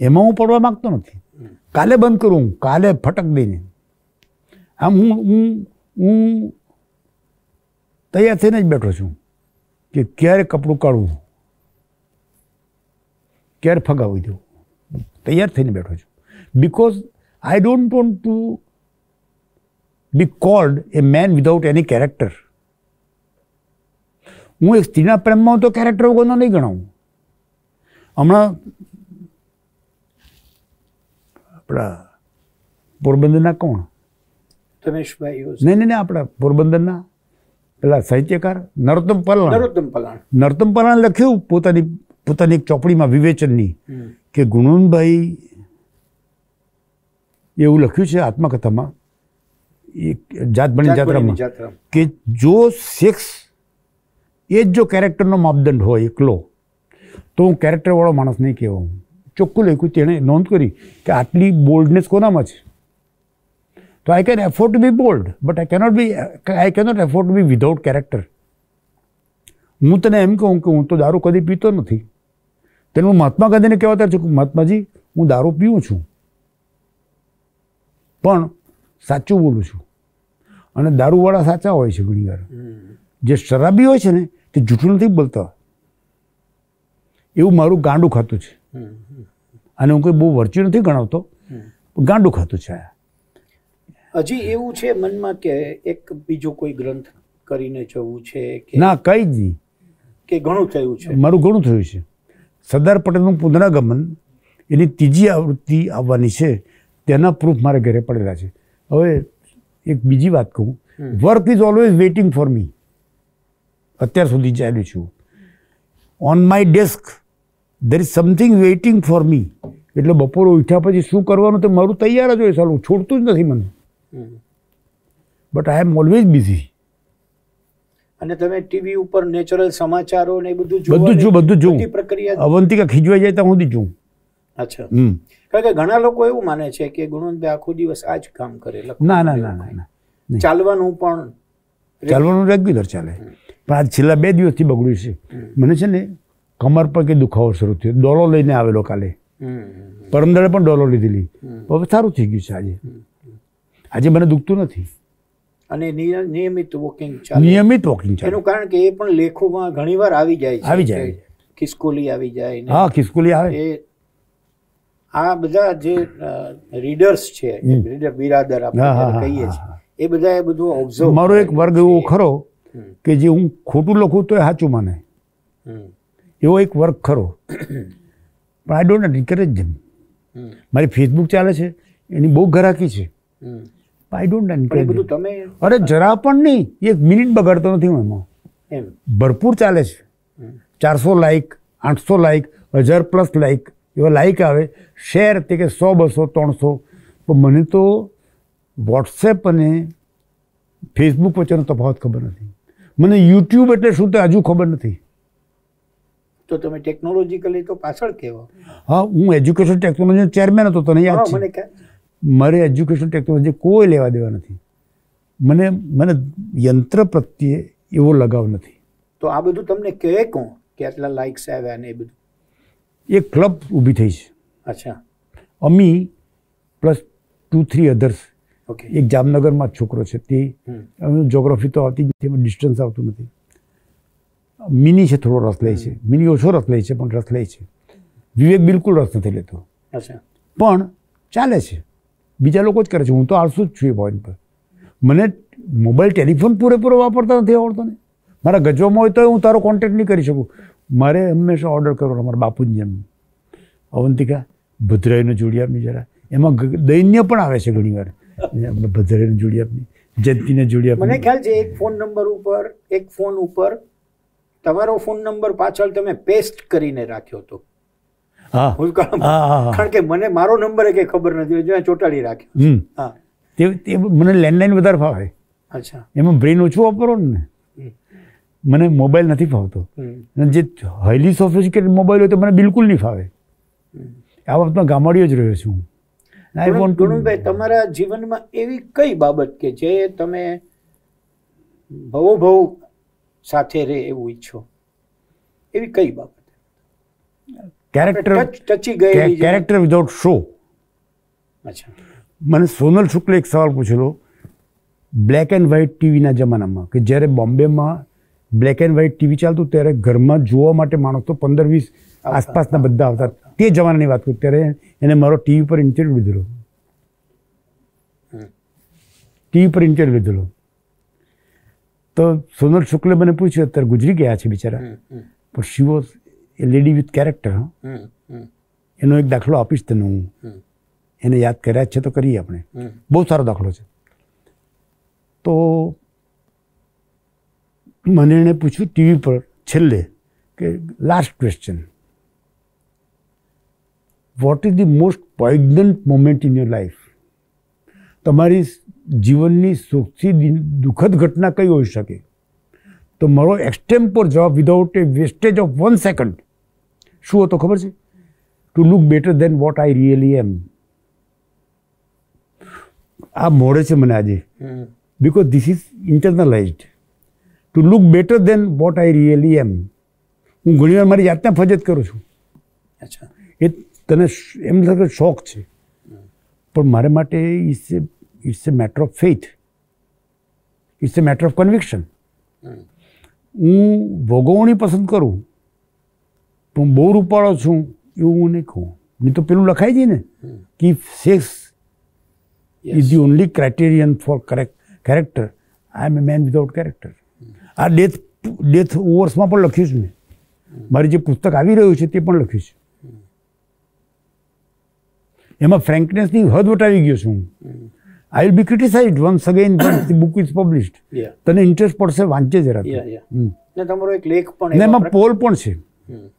એમાં હું પડવા માંગતો નથી. કાલે બંધ કરું કાલે ફટક દઈને. આમ હું હું હું તૈયાર થઈને જ બેઠો છું કે ક્યારે કપડું કાઢવું ક્યારે ફગાવી દઉં. તૈયાર થઈને બેઠો છું. Because I don't want to be called a man without any character હું એક સ્ત્રીના પ્રેમમાં તો કેરેક્ટર વગરનો નહીં ગણાવું. હમણાં આપણા પોરબંદરના કોણ? રમેશભાઈ નહીં આપણા પોરબંદરના પેલા સાહિત્યકાર નરોત્તમ પલાણ. નરોત્તમ પલાણ. નરોત્તમ પલાણ લખ્યું પોતાની પોતાની એક ચોપડીમાં વિવેચનની. કે ગુણવંતભાઈ એવું લખ્યું છે આત્મકથામાં એક જાતબણીની જાત્રામાં કે જો સેક્સ એ જ જો કેરેક્ટરનો માપદંડ હોય એકલો તો હું કેરેક્ટરવાળો માણસ નહીં કહેવા હું ચોખ્ખું લખ્યું તેણે નોંધ કરી કે આટલી બોલ્ડનેસ કોનામાં છે? તો I can afford to be bold but I cannot be I cannot afford to be without character હું તને એમ કહું કે હું તો દારૂ કદી પીતો નથી. તેને હું મહાત્મા ગાંધીને કહેવા તૈયાર છું કે મહાત્માજી હું દારૂ પીઉં છું. પણ સાચું બોલું છું. અને દારૂવાળા સાચા હોય છે ઘણીવાર. જે શરાબી હોય છે ને તે જૂઠું નથી બોલતા. એવું મારું ગાંડું ખાતું છે. અને હું કોઈ બહુ વર્ચ્યુ નથી ગણાવતો. ગાંડું ખાતું છે આ. હજી એવું છે મનમાં કે એક બીજો કોઈ ગ્રંથ કરીને જવું છે કે ના કંઈ જ નહીં. કે ઘણું થયું છે? મારું ઘણું થયું છે. સરદાર પટેલનું પુનરાગમન એની ત્રીજી આવૃત્તિ આવવાની છે તેના પ્રૂફ મારા ઘરે પડેલા છે. હવે એક બીજી વાત કહું. Work is always waiting for me અત્યાર સુધી ચાલ્યું છું. On my desk there is something waiting for me એટલે બપોરે ઉઠ્યા પછી શું કરવાનું તે મારું તૈયાર જ હોય સાલું છોડતું જ નથી મને. હમ. But I am always busy અને તમે ટીવી ઉપર નેચરલ સમાચારો ને બધું બધું જો બધું જોઉં. પ્રક્રિયા અવંતિકા ખીજવાઈ જાય ત્યાં સુધી જોઉં. અચ્છા. હમ. કારણ કે ઘણા લોકો એવું માને છે કે ગુણવંતભાઈ આખો દિવસ આ જ કામ કરે ના ના ના ના ચાલવાનું પણ ચાલવાનું રેગ્યુલર ચાલે. પણ આજ છેલ્લા બે દિવસથી બગડ્યું છે. મને છે ને કમર પર કે દુખાવો શરૂ થયો. ડોલો લઈને આવેલો કાલે. પરમદાડે પણ ડોલો લીધેલી. હવે સારું થઈ ગયું છે આજે. આજે મને દુખતું નથી. અને નિયમિત વોકિંગ નિયમિત વોકિંગ એનું કારણ કે એ પણ લેખોમાં ઘણીવાર આવી જાય છે. આવી જાય. ખિસકોલી આવી જાય હા ખિસકોલી આવે. એ આ બધા જે રીડર્સ છે. રીડર બિરાદર આપણે કહીએ છીએ એ બધા એ બધું ઓબ્ઝર્વ મારો એક વર્ગ એવો ખરો કે જે હું ખોટું લખું તો એ સાચું માને. એવો એક વર્ગ ખરો. પણ આઈ ડોન્ટ એન્કરેજ જેમ મારી ફેસબુક ચાલે છે એની બહુ ઘરાકી છે. આઈ ડોન્ટ એન્કરેજ બધું તમે અરે જરા પણ નહીં એક મિનિટ બગાડતો નથી હું એમાં. ભરપૂર ચાલે છે. ચારસો લાઇક આઠસો લાઇક હજાર પ્લસ લાઇક એવા લાઇક આવે. શેર તે કે સો બસો ત્રણસો. પણ મને તો વોટ્સએપ અને ફેસબુક વચ્ચેનો તફાવત ખબર નથી. મને યુટ્યુબ એટલે શું તે હજુ ખબર નથી. તો તમે ટેકનોલોજીકલી તો પાછળ કહેવા હા હું એજ્યુકેશન ટેકનોલોજી ચેરમેન હતો તને યાદ છે. મારે એજ્યુકેશન ટેકનોલોજી કોઈ લેવા દેવા નથી. મને મને યંત્ર પ્રત્યે એવો લગાવ નથી. તો આ બધું તમને કહે કોણ કે આટલા લાઇક્સ આવ્યા ને એ બધું? એક ક્લબ ઊભી થઈ છે. અચ્છા. Ami plus two three others okay એક જામનગરમાં છોકરો છે તે. જોગ્રાફી તો આવતી જ નથી એમાં ડિસ્ટન્સ આવતું નથી. મિની છે થોડો રસ લે છે. મિની ઓછો રસ લે છે પણ રસ લે છે. વિવેક બિલકુલ રસ નથી લેતો. અચ્છા. પણ ચાલે છે. બીજા લોકો જ કરે છે. હું તો આળસુ જ છું એ પોઈન્ટ પર. મને મોબાઈલ ટેલિફોન પૂરેપૂરો વાપરતા નથી આવડતો ને. મારા ગજવામાં હોય તો હું તારો કોન્ટેક્ટ નહીં કરી શકું. મારે હંમેશા ઓર્ડર કરવાનો, મારા બાપુની જેમ. અવંતિકા, ભદ્રાઈનો જોડી આપની જરા. એમાં દૈન્ય પણ આવે છે ઘણીવાર. ભદ્રાઈનો જોડી આપની, જયંતિને જોડી મને ખ્યાલ છે એક ફોન નંબર ઉપર, એક ફોન ઉપર તમારો ફોન નંબર પાછળ તમે પેસ્ટ કરીને રાખ્યો હતો. ભૂતકાળમાં. કારણ કે મને મારો નંબર કંઈ ખબર નથી જો ચોટાડી રાખ્યો હા. તે તે મને લેન્ડલાઇન વધારે ફાવે. અચ્છા. એમાં બ્રેન ઓછું વાપરો ને મને મોબાઈલ નથી ફાવતો. જે હાઈલી સોફિસ્ટિકેટેડ મોબાઈલ હોય તો મને બિલકુલ નહીં ફાવે. આ બાબતમાં ગામડીઓ જ રહ્યો છું iPhone I want to Gunubhai તમારા જીવનમાં એવી કઈ બાબત કે જે તમે ભવો ભવ સાથે રહે એવું ઈચ્છો? એવી કઈ બાબત? કેરેક્ટર ટચી ગઈ કેરેક્ટર વિધાઉટ શો અચ્છા. મને સોનલ શુક્લે એક સવાલ પૂછેલો. બ્લેક એન્ડ વ્હાઇટ ટીવીના જમાનામાં કે જ્યારે બોમ્બેમાં બ્લેક એન્ડ વ્હાઇટ ટીવી ચાલતું ત્યારે ઘરમાં જોવા માટે માણસો પંદર વીસ આસપાસના બધા આવતા. તે જમાનાની વાત કરું. ત્યારે એને મારો ટીવી પર ઇન્ટરવ્યૂ લીધેલો. ટીવી પર ઇન્ટરવ્યૂ લીધેલો. તો સોનલ શુક્લે મને પૂછ્યું અત્યારે ગુજરી ગયા છે બિચારા? પણ she was a lady with character એનો એક દાખલો આપીશ તને હું. એને યાદ કર્યા જ છે તો કરીએ આપણે. બહુ સારો દાખલો છે. તો મને એણે પૂછ્યું ટીવી પર છેલ્લે કે last question what is the most poignant moment in your life તમારી જીવનની સૌથી દુઃખદ ઘટના કઈ હોઈ શકે? તો મારો એક્સટેમ્પોર જવાબ without a wastage of one second શું હતો ખબર છે? To look better than what I really am આ મોડે છે મને આજે. Because this is internalised to look better than what I really am હું ઘણીવાર મારી જાતને ફજત કરું છું. અચ્છા. એ તને એમ લાગે શોખ છે. પણ મારા માટે it's a it's a matter of faith it's a matter of conviction હું ભોગવણી પસંદ કરું. પણ બહુ રૂપાળો છું એવું હું નહીં કહું. નહીં તો પેલું લખાઈ જાય ને કે sex is the only criterion for correct character I am a man without character આ ડેથ ડેથ ઓવર્સમાં પણ લખ્યું છે મેં. મારી જે પુસ્તક આવી રહ્યું છે તે પણ લખ્યું છે. એમાં ફ્રેન્કનેસની હદ વટાવી ગયો છું હું. I will be criticise once again once the book is published તને ઇન્ટરેસ્ટ પડશે વાંચે જરા. ને તમારો એક લેખ પણ એમાં પોલ પણ છે.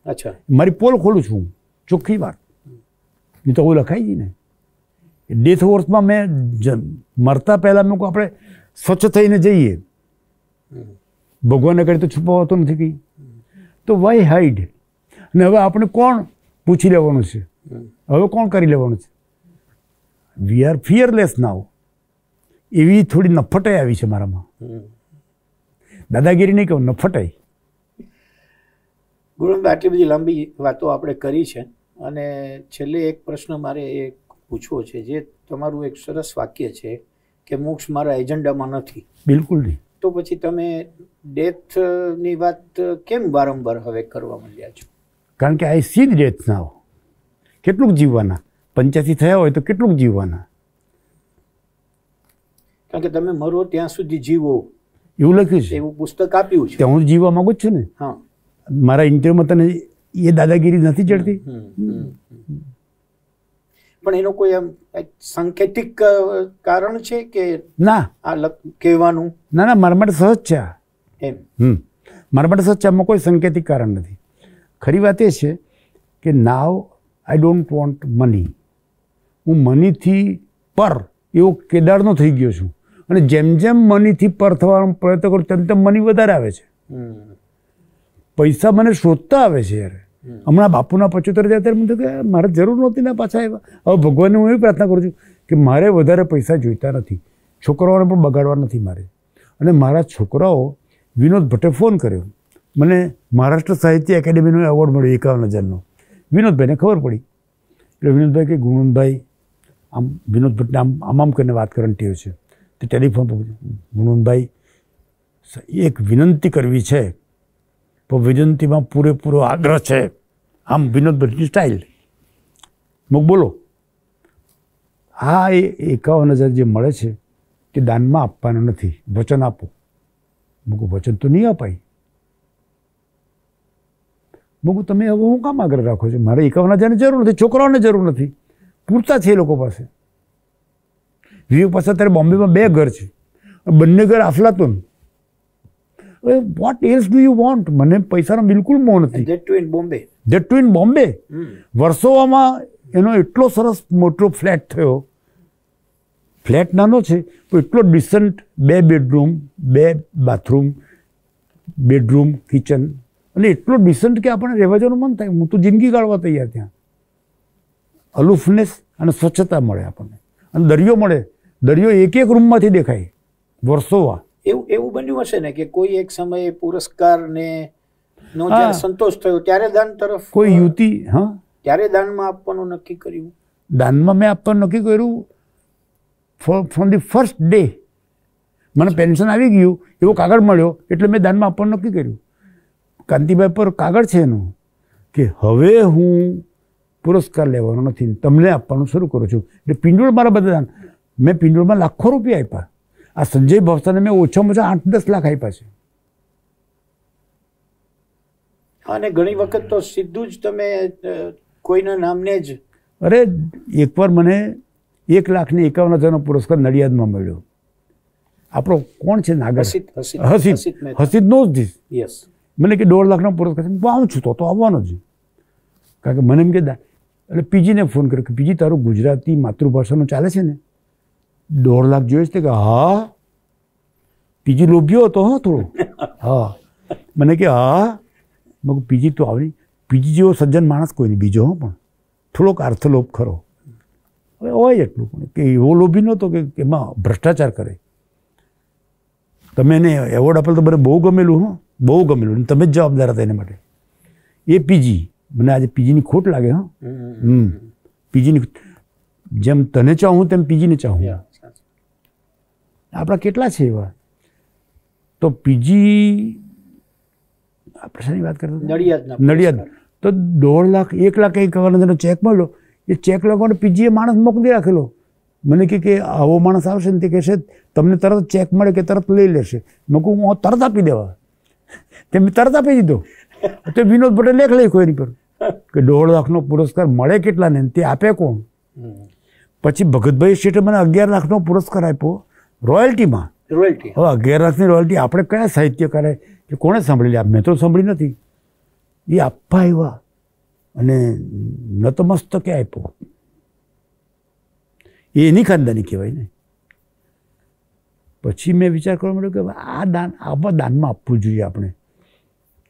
અચ્છા. મારી પોલ ખોલું છું હું. ચોખ્ખી વાત એ તો હું લખાઈ ગઈ ને ડેથ ઓવર્સમાં મેં મરતા પહેલાં મેં આપણે સ્વચ્છ થઈને જઈએ. ભગવાનને કરી તો છુપાવતો નથી કંઈ તો વાય હાઈડ અને હવે આપણે કોણ પૂછી લેવાનું છે? હવે કોણ કરી લેવાનું છે? વી આર ફિયરલેસ નાવ એવી થોડી નફટાઈ આવી છે મારામાં. દાદાગીરી નહીં કહું નફટાઈ. ગુરુભાઈ આટલી બધી લાંબી વાતો આપણે કરી છે. અને છેલ્લે એક પ્રશ્ન મારે એ પૂછવો છે જે તમારું એક સરસ વાક્ય છે કે મોક્ષ મારા એજન્ડામાં નથી. બિલકુલ નહીં. તો પછી તમે ડેથની વાત કેમ વારંવાર હવે કરવા માંડ્યા છો? કારણ કે આ સીધ ડેથ નાવ. કેટલુંક જીવવાના. પંચ્યાસી થયા હોય તો કેટલુંક જીવવાના. કારણ કે તમે મરો ત્યાં સુધી જીવો. એવું લખ્યું છે. એવું પુસ્તક આપ્યું છે. હું જીવવા માંગુ છું ને. હા. મારા ઇન્ટરવ્યુમાં તને એ દાદાગીરી નથી ચડતી. પણ એનો કોઈ એમ સાંકેતિક કારણ છે કે ના. આ કહેવાનું? ના ના મારા માટે સહજ છે એમ. હમ. મારા માટે સહજ છે આમાં કોઈ સંકેતિક કારણ નથી. ખરી વાત એ છે કે now I don't want money હું મનીથી પર એવો કેદારનો થઈ ગયો છું. અને જેમ જેમ મનીથી પર થવાનો પ્રયત્ન કરું તેમ તેમ મની વધારે આવે છે. પૈસા મને શોધતા આવે છે યાર. હમણાં બાપુના પચોતેર હજાર ત્યારે મને કે મારે જરૂર નહોતી ને પાછા આવ્યા. હવે ભગવાનને હું એવી પ્રાર્થના કરું છું કે મારે વધારે પૈસા જોઈતા નથી. છોકરાઓને પણ બગાડવા નથી મારે. અને મારા છોકરાઓ વિનોદ ભટ્ટે ફોન કર્યો. મને મહારાષ્ટ્ર સાહિત્ય એકેડેમીનો એવોર્ડ મળ્યો એકાવન હજારનો. વિનોદભાઈને ખબર પડી. એટલે વિનોદભાઈ કે ગુણવંતભાઈ આમ વિનોદ ભટ્ટને આમ આમ આમ કરીને વાત કરવાની ટેવ છે. તે ટેલિફોન પર ગુણવંતભાઈ એક વિનંતી કરવી છે પણ વૈજયંતીમાં પૂરેપૂરો આગ્રહ છે. આમ વિનોદ ભટ્ટની સ્ટાઇલ મુક બોલો. હા એ એકાવન હજાર જે મળે છે તે દાનમાં આપવાનું નથી. વચન આપો. મુકુ વચન તો નહીં અપાય. મુકુ તમે હવે હું કામ આગ્રહ રાખો છો? મારે એકાવન હજારની જરૂર નથી, છોકરાઓને જરૂર નથી. પૂરતા છે એ લોકો પાસે. વિવેક પાસે અત્યારે બોમ્બેમાં બે ઘર છે. બંને ઘર આફલાતું હવે what else do you want મને પૈસાનો બિલકુલ મોહ નથી. That too in Bombay that too in Bombay વર્ષોવામાં એનો એટલો સરસ મોટો ફ્લેટ થયો. ફ્લેટ નાનો છે પણ એટલો ડિસન્ટ બે બેડરૂમ બે બાથરૂમ બેડરૂમ કિચન અને એટલો ડિસન્ટ કે આપણને રહેવા જવાનું મન થાય. હું તો જિંદગી ગાળવા તૈયાર ત્યાં. અલુફનેસ અને સ્વચ્છતા મળે આપણને. અને દરિયો મળે. દરિયો એક એક રૂમમાંથી દેખાય. વર્ષોવા એવું એવું બન્યું હશે ને કે કોઈ એક સમયે પુરસ્કાર ને. જ્યારે સંતોષ થયો ત્યારે દાન તરફ કોઈ યુવતી હા? ત્યારે દાનમાં આપવાનું નક્કી કર્યું. દાનમાં મેં આપવાનું નક્કી કર્યું ફ્રોમ ધી ફર્સ્ટ ડે મને પેન્શન આવી ગયું એવો કાગળ મળ્યો એટલે મેં દાનમાં આપવાનું નક્કી કર્યું. કાંતિભાઈ પર કાગળ છે એનું કે હવે હું પુરસ્કાર લેવાનો નથી તમને આપવાનું શરૂ કરું છું. એટલે પિંડોળ મારા બધા દાન. મેં પિંડોળમાં લાખો રૂપિયા આપ્યા. આ સંજય ભવસાને મેં ઓછામાં ઓછા આઠ દસ લાખ આપ્યા છે. અને ઘણી વખત તો સીધું જ તમે કોઈના નામને જ અરે એકવાર મને એક લાખને એકાવન હજારનો પુરસ્કાર નડિયાદમાં મળ્યો. આપણો કોણ છે નાગર? હસીત હસીત હસીદ નો જ યસ મને કે દોઢ લાખનો પુરસ્કાર હું આવું છું તો તો આવવાનો જ. કારણ કે મને એમ કે એટલે પીજીને ફોન કર્યો કે પીજી તારું ગુજરાતી માતૃભાષાનું ચાલે છે ને? દોઢ લાખ જોઈએ છે કે હા પીજી લોભ્યો હતો હા થોડો હા મને કે હા મગ પીજી તો આવી પીજી જેવો સજ્જન માણસ કોઈ નહીં બીજો હો પણ થોડોક અર્થલોભ ખરો હવે હોય એટલું પણ કે એવો લોભી નહોતો કે એમાં ભ્રષ્ટાચાર કરે તમે એને એવોર્ડ આપેલ તો મને બહુ ગમેલું હો બહુ ગમેલું તમે જ જવાબદાર હતા એના માટે એ પીજી મને આજે પીજીની ખોટ લાગે હા હમ. પીજીની જેમ તને ચાહું તેમ પીજીને ચાહું. આપણા કેટલા છે એવા? તો પીજી આપણે શાની વાત કરતા નડિયાદ નડિયાદ. તો દોઢ લાખ એક લાખ એક હજારનો ચેક મળ્યો. એ ચેક લખવાનો પીજીએ માણસ મોકલી રાખેલો. મને કે કે આવો માણસ આવશે ને તે કહેશે તમને તરત ચેક મળે કે તરત લઈ લેશે. મેં કહું હું તરત આપી દેવા. તે મેં તરત આપી દીધો. તો વિનોદ ભટ્ટે લેખ લખ્યો એની પર. કે દોઢ લાખનો પુરસ્કાર મળે કેટલાને? ને તે આપે કોણ? પછી ભગતભાઈ શેઠે મને અગિયાર લાખનો પુરસ્કાર આપ્યો. રોયલ્ટીમાં? રોયલ્ટી. હવે અગિયાર લાખની રોયલ્ટી આપણે કયા સાહિત્યકારે કે કોણે સાંભળેલી? મેં તો સાંભળી નથી. એ આપવા આવ્યા અને નતમસ્તકે આપ્યો. એ એની ખાનદાની કહેવાય ને. પછી મેં વિચાર કરવા માંડ્યો કે આ દાન આવા દાનમાં આપવું જોઈએ આપણે.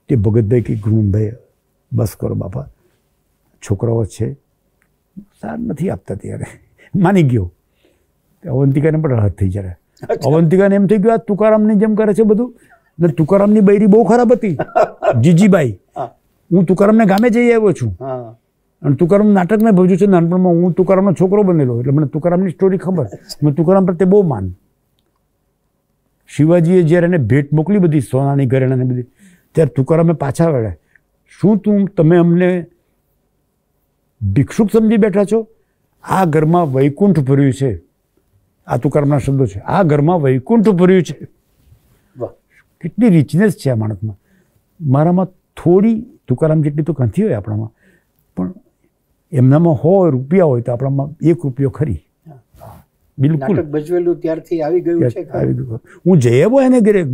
તે ભગતભાઈ કે ગુણભાઈ બસ કરો બાપા. છોકરાઓ છે. સાર નથી આપતા ત્યારે. માની ગયો. અવંતિકાને પણ રાહત થઈ જરા અવંતિકાને એમ થઈ ગયું આ તુકારામની જેમ કરે છે બધું. ને તુકારામની બૈરી બહુ ખરાબ હતી. જીજીબાઈ. હા. હું તુકારામને ગામે જઈ આવ્યો છું. અને તુકારામ નાટક મેં ભજ્યું છે નાનપણમાં હું તુકારામનો છોકરો બનેલો. એટલે મને તુકારામની સ્ટોરી ખબર. મેં તુકારામ પ્રત્યે બહુ માન. શિવાજીએ જ્યારે એને ભેટ મોકલી બધી સોનાની ઘરેણાને બધી ત્યારે તુકારામે પાછા વળ્યા. શું તું તમે અમને ભિક્ષુક સમજી બેઠા છો? આ ઘરમાં વૈકુંઠ ભર્યું છે. આ તુકારામના શબ્દો છે. આ ઘરમાં વૈકુંઠ ભર્યું છે. વાહ. કેટલી રિચનેસ છે આ માણસમાં. મારામાં થોડી તુકારામ જેટલી તો કંથી હોય આપણામાં પણ એમનામાં હોય રૂપિયા હોય તો આપણામાં એક રૂપિયો ખરી. બિલકુલ. ભજવેલું ત્યારથી આવી ગયું છે આવી ગયું. હું જઈ આવ્યો એને ઘરે.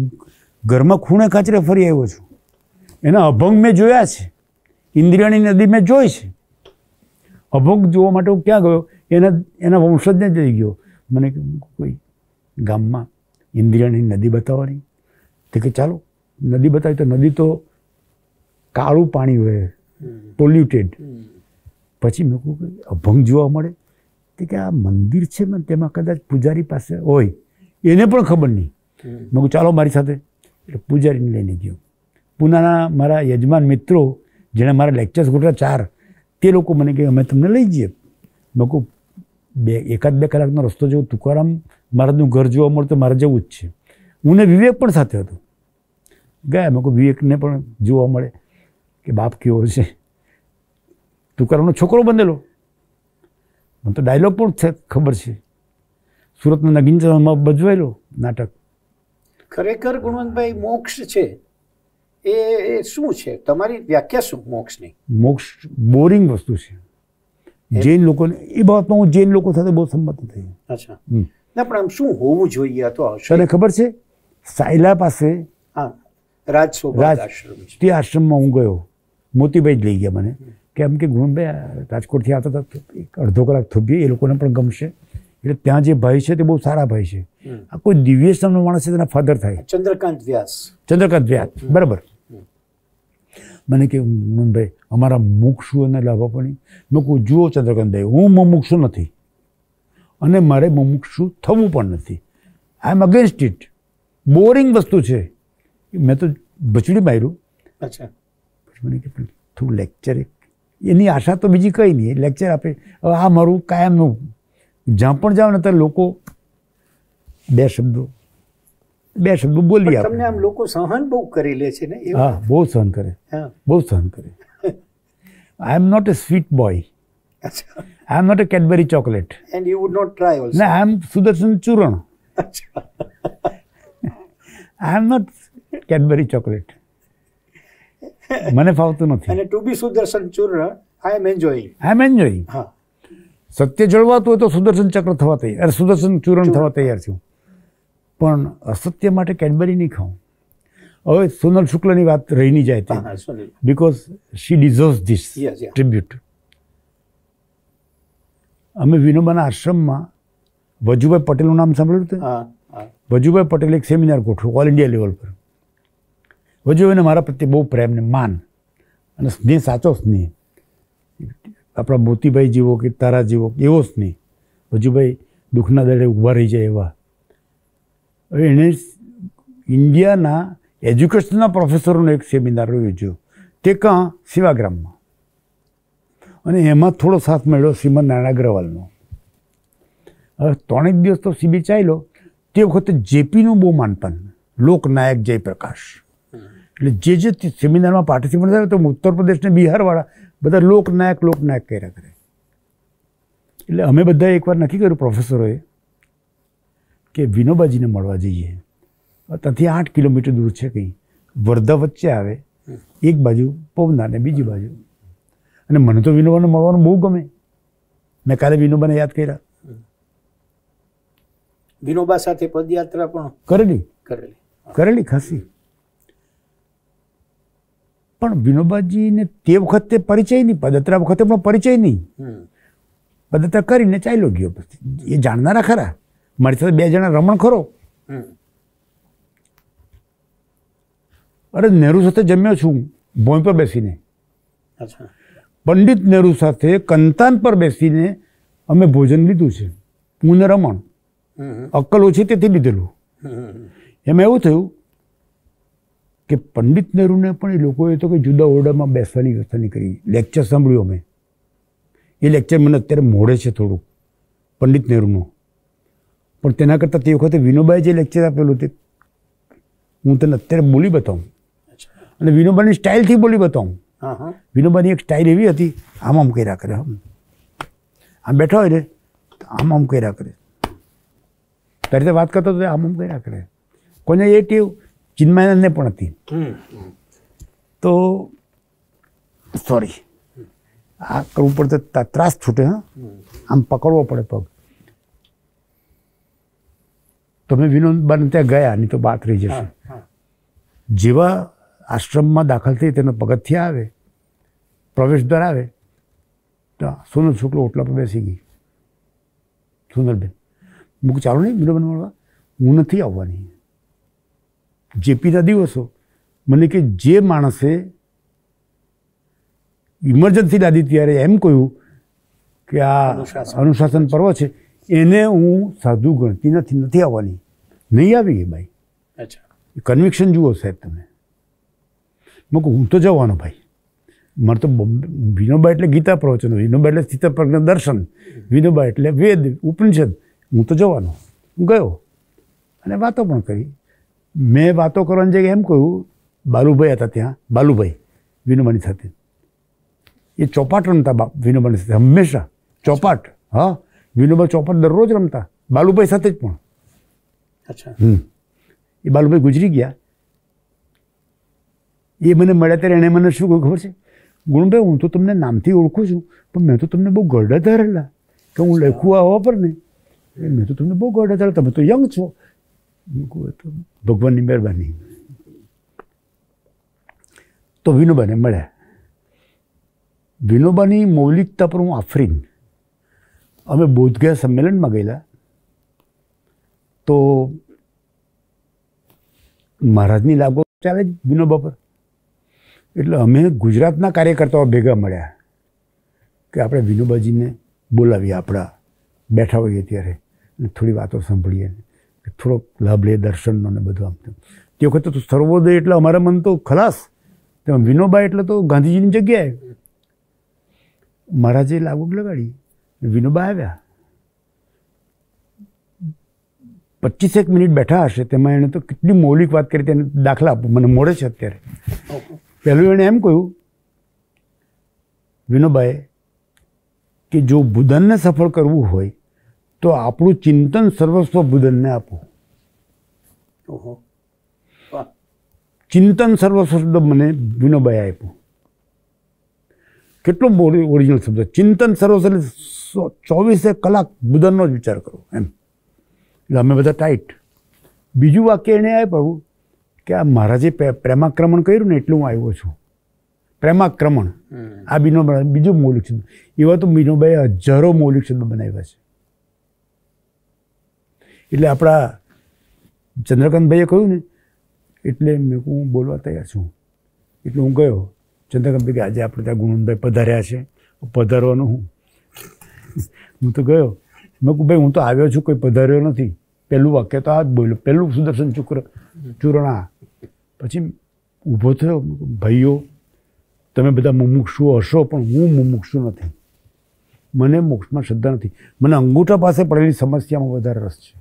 ઘરમાં ખૂણે ખાચરે ફરી આવ્યો છું. એના અભંગ મેં જોયા છે. ઇન્દ્રિયાની નદી મેં જોઈ છે. અભંગ જોવા માટે હું ક્યાં ગયો? એના એના વંશજને જઈ ગયો. મને કોઈ ગામમાં ઇન્દ્રિયાની નદી બતાવવાની? તે કે ચાલો નદી બતાવી તો નદી તો કાળું પાણી હોય. પોલ્યુટેડ પછી મેં કહું કે અભંગ જોવા મળે? તે કે આ મંદિર છે ને તેમાં કદાચ પૂજારી પાસે હોય. એને પણ ખબર નહીં. મેં કહું ચાલો મારી સાથે. એટલે પૂજારીને લઈને ગયો. પૂનાના મારા યજમાન મિત્રો જેણે મારા લેક્ચર્સ ગોઠવ્યા ચાર તે લોકો મને કહે અમે તમને લઈ જઈએ. મેં કહું બે એકાદ બે કલાકનો રસ્તો જેવું તુકારામ મહારાજનું ઘર જોવા મળે તો મારે જવું જ છે. હું ને વિવેક પણ સાથે હતો. ગયા મેં કહું વિવેકને પણ જોવા મળે કે બાપ કેવો છે. તુકારામનો છોકરો બનેલો મને તો ડાયલોગ પણ છે ખબર છે. સુરતના નગીનમાં ભજવાયેલો નાટક. ખરેખર ગુણવંતભાઈ મોક્ષ છે. એ શું છે? તમારી વ્યાખ્યા શું મોક્ષની? મોક્ષ બોરિંગ વસ્તુ છે. જૈન લોકોને એ બાબતમાં હું જૈન લોકો સાથે બહુ સંમત થઈ અચ્છા. ના પણ આમ શું હોવું જોઈએ તો તને ખબર છે? સાયલા પાસે હા રાજ તે આશ્રમમાં હું ગયો. મોતીભાઈ જ લઈ ગયા મને. કેમ કે ગુણભાઈ રાજકોટથી આવતા હતા એક અડધો કલાક થોભીએ એ લોકોને પણ ગમશે. એટલે ત્યાં જે ભાઈ છે તે બહુ સારા ભાઈ છે. આ કોઈ દિવ્યેશ નામનો માણસ છે તેના ફાધર થાય. ચંદ્રકાંત વ્યાસ. ચંદ્રકાંત વ્યાસ. બરાબર. મને કે મુનભાઈ અમારા મુક્ષુઓને લાભ આપવાની મેં કહું જુઓ ચંદ્રકાંતભાઈ હું મુમુક્ષુ નથી. અને મારે મુમુક્ષુ થવું પણ નથી. I am against it boring વસ્તુ છે. મેં તો બચડી માર્યું. અચ્છા. પછી મને કે થોડું લેક્ચર એની આશા તો બીજી કંઈ નહીં. લેક્ચર આપે. હવે આ મારું કાયમનું જ્યાં પણ જાઓ ને ત્યાં લોકો બે શબ્દો બે શબ્દ બોલી પણ તમને આમ લોકો સહન બહુ કરી લે છે ને હા બહુ સહન કરે. બહુ સહન કરે. I am not a sweet boy I am not a Cadbury chocolate and you would not try also ના I am Sudarshan Churan. I am not Cadbury chocolate મને ફાવતું નથી. અને to be Sudarshan Churan I am enjoying I am enjoying હા. સત્ય જળવાતું હોય તો સુદર્શન ચક્ર થવા તૈયાર સુદર્શન ચૂરણ. થવા તૈયાર છું. પણ અસત્ય માટે કેડબરી નહીં ખાઉં. હવે સોનલ શુક્લની વાત રહી નહીં જાય because she deserve this tribute અમે વિનોબાના આશ્રમમાં વજુભાઈ પટેલનું નામ સાંભળ્યું હતું? વજુભાઈ પટેલ એક સેમિનાર ગોઠવ્યો ઓલ ઇન્ડિયા લેવલ પર. વજુભાઈને મારા પ્રત્યે બહુ પ્રેમ ને માન અને સ્નેહ સાચો સ્નેહ. આપણા મોતીભાઈ જેવો કે તારા જેવો એવો સ્નેહ. વજુભાઈ દુઃખના દડે ઊભા રહી જાય એવા હવે એણે ઇન્ડિયાના એજ્યુકેશનના પ્રોફેસરોનો એક સેમિનાર યોજ્યો તે કાં સેવાગ્રામમાં અને એમાં થોડો સાથ મળ્યો શ્રીમદ નારાયણ અગ્રવાલનો. હવે ત્રણેક દિવસ તો શિબિર ચાલ્યો, તે વખતે જેપીનું બહુ માનપાન, લોકનાયક જયપ્રકાશ. એટલે જે જે સેમિનારમાં પાર્ટિસિપન્ટ થાય તો ઉત્તર પ્રદેશને બિહારવાળા બધા લોકનાયક લોકનાયક કર્યા કરે. એટલે અમે બધા એકવાર નક્કી કર્યું પ્રોફેસરોએ કે વિનોબાજીને મળવા જઈએ. ત્યાંથી આઠ કિલોમીટર દૂર છે કંઈ. વર્ધા વચ્ચે આવે. એક બાજુ પવના ને બીજી બાજુ. અને મને તો વિનોબાને મળવાનું બહુ ગમે. મેં કાલે વિનોબાને યાદ કર્યા. વિનોબા સાથે પદયાત્રા પણ કરેલી. કરેલી. કરેલી ખાસી. પણ વિનોબાજીને તે વખતે પરિચય નહીં પદયાત્રા વખતે પણ પરિચય નહીં. પદયાત્રા કરીને ચાલ્યો ગયો. પછી એ જાણનારા ખરા. મારી સાથે બે જણા રમણ ખરો અરે નહેરુ સાથે જમ્યો છું ભોંય પર બેસીને. અચ્છા. પંડિત નહેરુ સાથે કંતાન પર બેસીને અમે ભોજન લીધું છે હું ને રમણ. અક્કલ ઓછી તેથી લીધેલું. એમાં એવું થયું કે પંડિત નહેરુને પણ એ લોકોએ તો કે જુદા ઓરડામાં બેસવાની વ્યવસ્થા નહીં કરી. લેક્ચર સાંભળ્યું અમે. એ લેક્ચર મને અત્યારે મોડે છે થોડું પંડિત નહેરુનું. પણ તેના કરતાં તે વખતે વિનોબાએ જે લેક્ચર આપેલું તે હું તને અત્યારે બોલી બતાવું. અને વિનોબાની સ્ટાઇલથી બોલી બતાવું. વિનોબાની એક સ્ટાઇલ એવી હતી આમ આમ કર્યા કરે આમ આમ બેઠો હોય ને આમ આમ કર્યા કરે. તારી રીતે વાત કરતો તો આમ આમ કર્યા કરે. કોને એ ટેવ ચિન્મયાનંદને પણ હતી. તો સોરી આ કરવું પડે તા- ત્રાસ છૂટે હા. આમ પકડવો પડે પગ. તમે વિનોદબાને ત્યાં ગયા નહીં તો બાત રહી જશે. જેવા આશ્રમમાં દાખલ થઈ તેનો પગથિયા આવે પ્રવેશ દ્વાર આવે તો સોનલ શુક્લ ઓટલા પર બેસી ગઈ સુંદરબેન મૂક ચાલો નહીં વિનોબન મળવા. હું નથી આવવાની. જેપીના દિવસો મને કે જે માણસે ઇમરજન્સી દાદી ત્યારે એમ કહ્યું કે આ. અનુશાસન પર્વ છે એને હું સાધુ ગણતી નથી નથી આવવાની. નહીં આવી એ ભાઈ અચ્છા. કન્વિક્શન જુઓ સાહેબ તમે. મેં કહું હું તો જવાનો ભાઈ. મારે તો વિનોબા એટલે ગીતા પ્રવચન વિનોબા એટલે સ્થિતપ્રજ્ઞ દર્શન વિનોબા એટલે વેદ ઉપનિષદ. હું તો જવાનો. હું ગયો. અને વાતો પણ કરી. મેં વાતો કરવાની જગ્યાએ એમ કહ્યું બાલુભાઈ હતા ત્યાં. બાલુભાઈ વિનોબાની સાથે. એ ચોપાટ રમતા વિનોબાની સાથે. હંમેશા ચોપાટ. હા. વિનોબા ચોપાટ દરરોજ રમતા. બાલુભાઈ સાથે જ પણ. અચ્છા. હમ. એ બાલુભાઈ ગુજરી ગયા? એ મને મળ્યા ત્યારે એણે મને શું ખબર છે? ગુણભાઈ હું તો તમને નામથી ઓળખું છું પણ મેં તો તમને બહુ ગરડા ધારેલા. કે હું લખું આવવા પર ને. મેં તો તમને બહુ ગરડા ધારેલા. તમે તો યંગ છો. ભગવાનની મહેરબાની. તો વિનોબાને મળ્યા. વિનોબાની મૌલિકતા પર હું આફરીન. અમે બોધગયા સંમેલનમાં ગયેલા. તો મહારાજની લાગો ચાલે જ વિનોબા બપોર એટલે અમે ગુજરાતના કાર્યકર્તાઓ ભેગા મળ્યા કે આપણે વિનોબાજીને બોલાવીએ, આપણા બેઠા હોઈએ ત્યારે થોડી વાતો સાંભળીએ થોડોક લાભ લે દર્શનનો ને બધું આમ તે વખતે તો સર્વોદય એટલે અમારા મન તો ખલાસ. તેમાં વિનોબા એટલે તો ગાંધીજીની જગ્યાએ. મહારાજે લાગુ લગાડી વિનોબા આવ્યા. પચીસેક મિનિટ બેઠા હશે તેમાં એણે તો કેટલી મૌલિક વાત કરી તેને દાખલા આપો મને મળે છે અત્યારે. પહેલું એણે એમ કહ્યું વિનોબાએ કે જો બુધનને સફળ કરવું હોય તો આપણું ચિંતન સર્વસ્વ બુધનને આપો. ચિંતન સર્વસ્વ શબ્દ મને વિનોબાએ આપ્યો. કેટલો ઓરિજિનલ શબ્દ. ચિંતન સર્વસ્વ એટલે ચોવીસે કલાક બુધનનો જ વિચાર કરો એમ. એટલે અમે બધા ટાઈટ બીજું વાક્ય એણે આપ્યું કે આ મહારાજે જે પ્રેમાક્રમણ કર્યું ને એટલું હું આવ્યો છું. પ્રેમાક્રમણ. આ બીનો બીજું મૌલિક શબ્દ. એવા તો મીનોબાએ હજારો મૌલિક શબ્દ બનાવ્યા છે. એટલે આપણા ચંદ્રકાંતભાઈએ કહ્યું ને એટલે મેં હું બોલવા તૈયાર છું. એટલે હું ગયો. ચંદ્રકાંતભાઈ કે આજે આપણે ત્યાં ગુણવંતભાઈ પધાર્યા છે. પધારવાનું હું. હું તો ગયો. મેં કહું ભાઈ હું તો આવ્યો છું કોઈ પધાર્યો નથી. પહેલું વાક્ય તો આ જ બોલ્યો. પહેલું સુદર્શન ચુક્ર ચૂર્ણા. પછી ઊભો થયો. ભાઈઓ તમે બધા મુમુક્ષુ હશો પણ હું મુમુક્ષુ નથી. મને મોક્ષમાં શ્રદ્ધા નથી. મને અંગૂઠા પાસે પડેલી સમસ્યામાં વધારે રસ છે.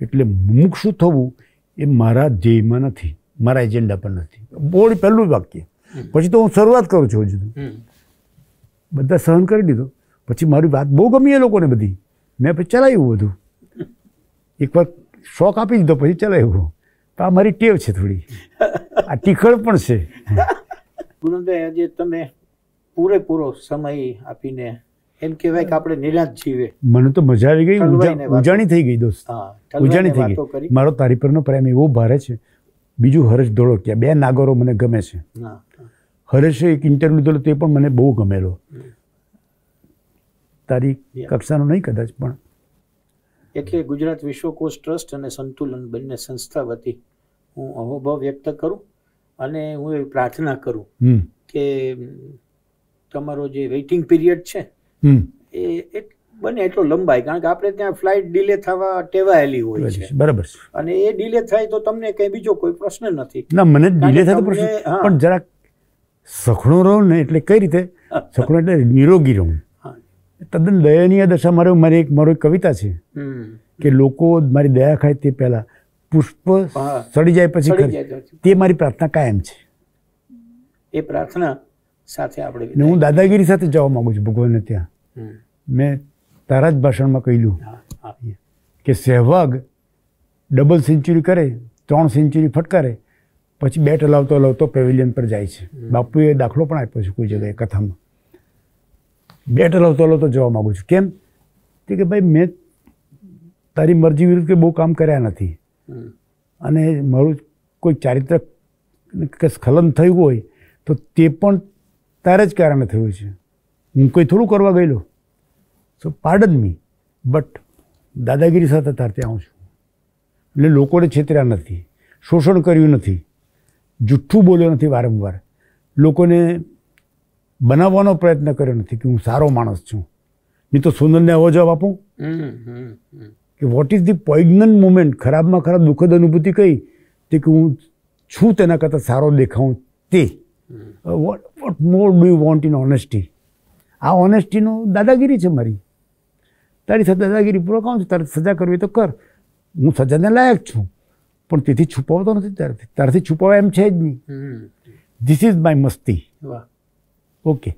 એટલે મુમુક્ષુ થવું એ મારા ધ્યેયમાં નથી મારા એજન્ડા પર નથી. બોડી પહેલું જ વાક્ય પછી તો હું શરૂઆત કરું છું હજુ. બધા સહન કરી લીધો. પછી મારી વાત બહુ ગમી એ લોકોને બધી. મેં પછી ચલાવ્યું બધું. એકવાર શોખ આપી દીધો પછી ચલાવ્યું તો આ મારી ટેવ છે થોડી. આ ટીખળ પણ છે. ગુણવંતભાઈ આજે તમે પૂરેપૂરો સમય આપીને એમ કહેવાય કે આપણે નિરાશ જીવે. મને તો મજા આવી ગઈ. ઉજાણી થઈ ગઈ દોસ્ત. ઉજાણી થઈ ગઈ. મારો તારી પરનો પ્રેમ એવો ભારે છે. બીજું હરેશ ધોળકિયા બે નાગરો મને ગમે છે. હરેશે એક ઇન્ટરવ્યુ લીધેલો તે પણ મને બહુ ગમેલો. તારી કક્ષાનો નહીં કદાચ પણ એટલે ગુજરાત વિશ્વકોશ ટ્રસ્ટ અને સંતુલન બંને સંસ્થા વતી હું અહોભાવ વ્યક્ત કરું અને હું એવી પ્રાર્થના કરું કે તમારો જે વેઇટિંગ પીરિયડ છે એ બને એટલો લંબાય કારણ કે આપણે ત્યાં ફ્લાઇટ ડિલે થવા ટેવાયેલી હોય છે. બરાબર અને એ ડિલે થાય તો તમને કંઈ બીજો કોઈ પ્રશ્ન નથી. ના મને ડીલે થાય પ્રશ્ન. પણ જરાક સખણો રહું ને એટલે કઈ રીતે? સખણો એટલે નિરોગી રહું. તદ્દન દયનીય દશા મારો મારી એક મારો કવિતા છે કે લોકો મારી દયા ખાય તે પહેલા પુષ્પ સડી જાય પછી ખરી. તે મારી પ્રાર્થના કાયમ છે. એ પ્રાર્થના સાથે આપણે હું દાદાગીરી સાથે જવા માંગુ છું ભગવાનને ત્યાં. મેં તારા જ ભાષણમાં કહ્યું કે સહેવાગ ડબલ સેન્ચુરી કરે ત્રણ સેન્ચુરી ફટકારે પછી બેટ હલાવતો હલાવતો પેવિલિયન પર જાય છે. બાપુએ દાખલો પણ આપ્યો છે કોઈ જગ્યાએ કથામાં. બેટ હતો હલાવતો જવા માગું છું. કેમ? કે ભાઈ, મેં તારી મરજી વિરુદ્ધ કે બહુ કામ કર્યા નથી. અને મારું કોઈ ચારિત્રક સ્ખલન થયું હોય, તો તે પણ તારે જ કારણે થયું છે. હું કોઈ થોડું કરવા ગયેલો? સો પાર્ડન મી બટ દાદાગીરી સાથે તાર ત્યાં આવું છું. એટલે લોકોને છેતર્યા નથી, શોષણ કર્યું નથી, જુઠ્ઠું બોલ્યો નથી વારંવાર. લોકોને બનાવવાનો પ્રયત્ન કર્યો નથી કે હું સારો માણસ છું. નહીં તો સુંદરને આવો જવાબ આપું. કે what is the poignant moment ખરાબમાં ખરાબ દુઃખદ અનુભૂતિ કઈ? તે કે હું છું તેના કરતાં સારો દેખાઉં તે. What what more do you want in honesty આ ઓનેસ્ટીનો દાદાગીરી છે મારી. તારી સાથે દાદાગીરી પૂરો છું તારે સજા કરવી તો કર. હું સજાને લાયક છું પણ તેથી છુપાવતો નથી તારાથી. તારાથી છુપાવવા એમ છે જ નહીં. ધીસ ઇઝ માય મસ્તી વાહ. ઓકે.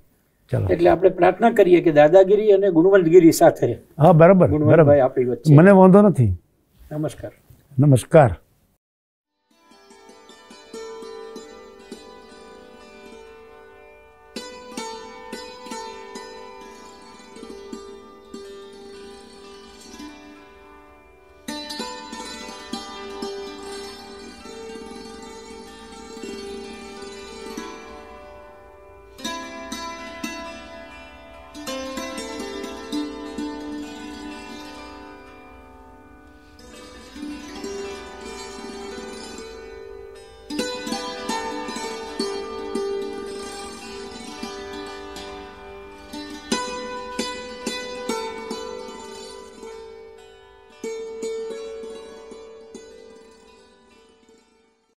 ચાલો. એટલે આપણે પ્રાર્થના કરીએ કે દાદાગીરી અને ગુણવંતગીરી સાથે હા બરાબર બરાબર. આપણી વચ્ચે. મને વાંધો નથી. નમસ્કાર. નમસ્કાર.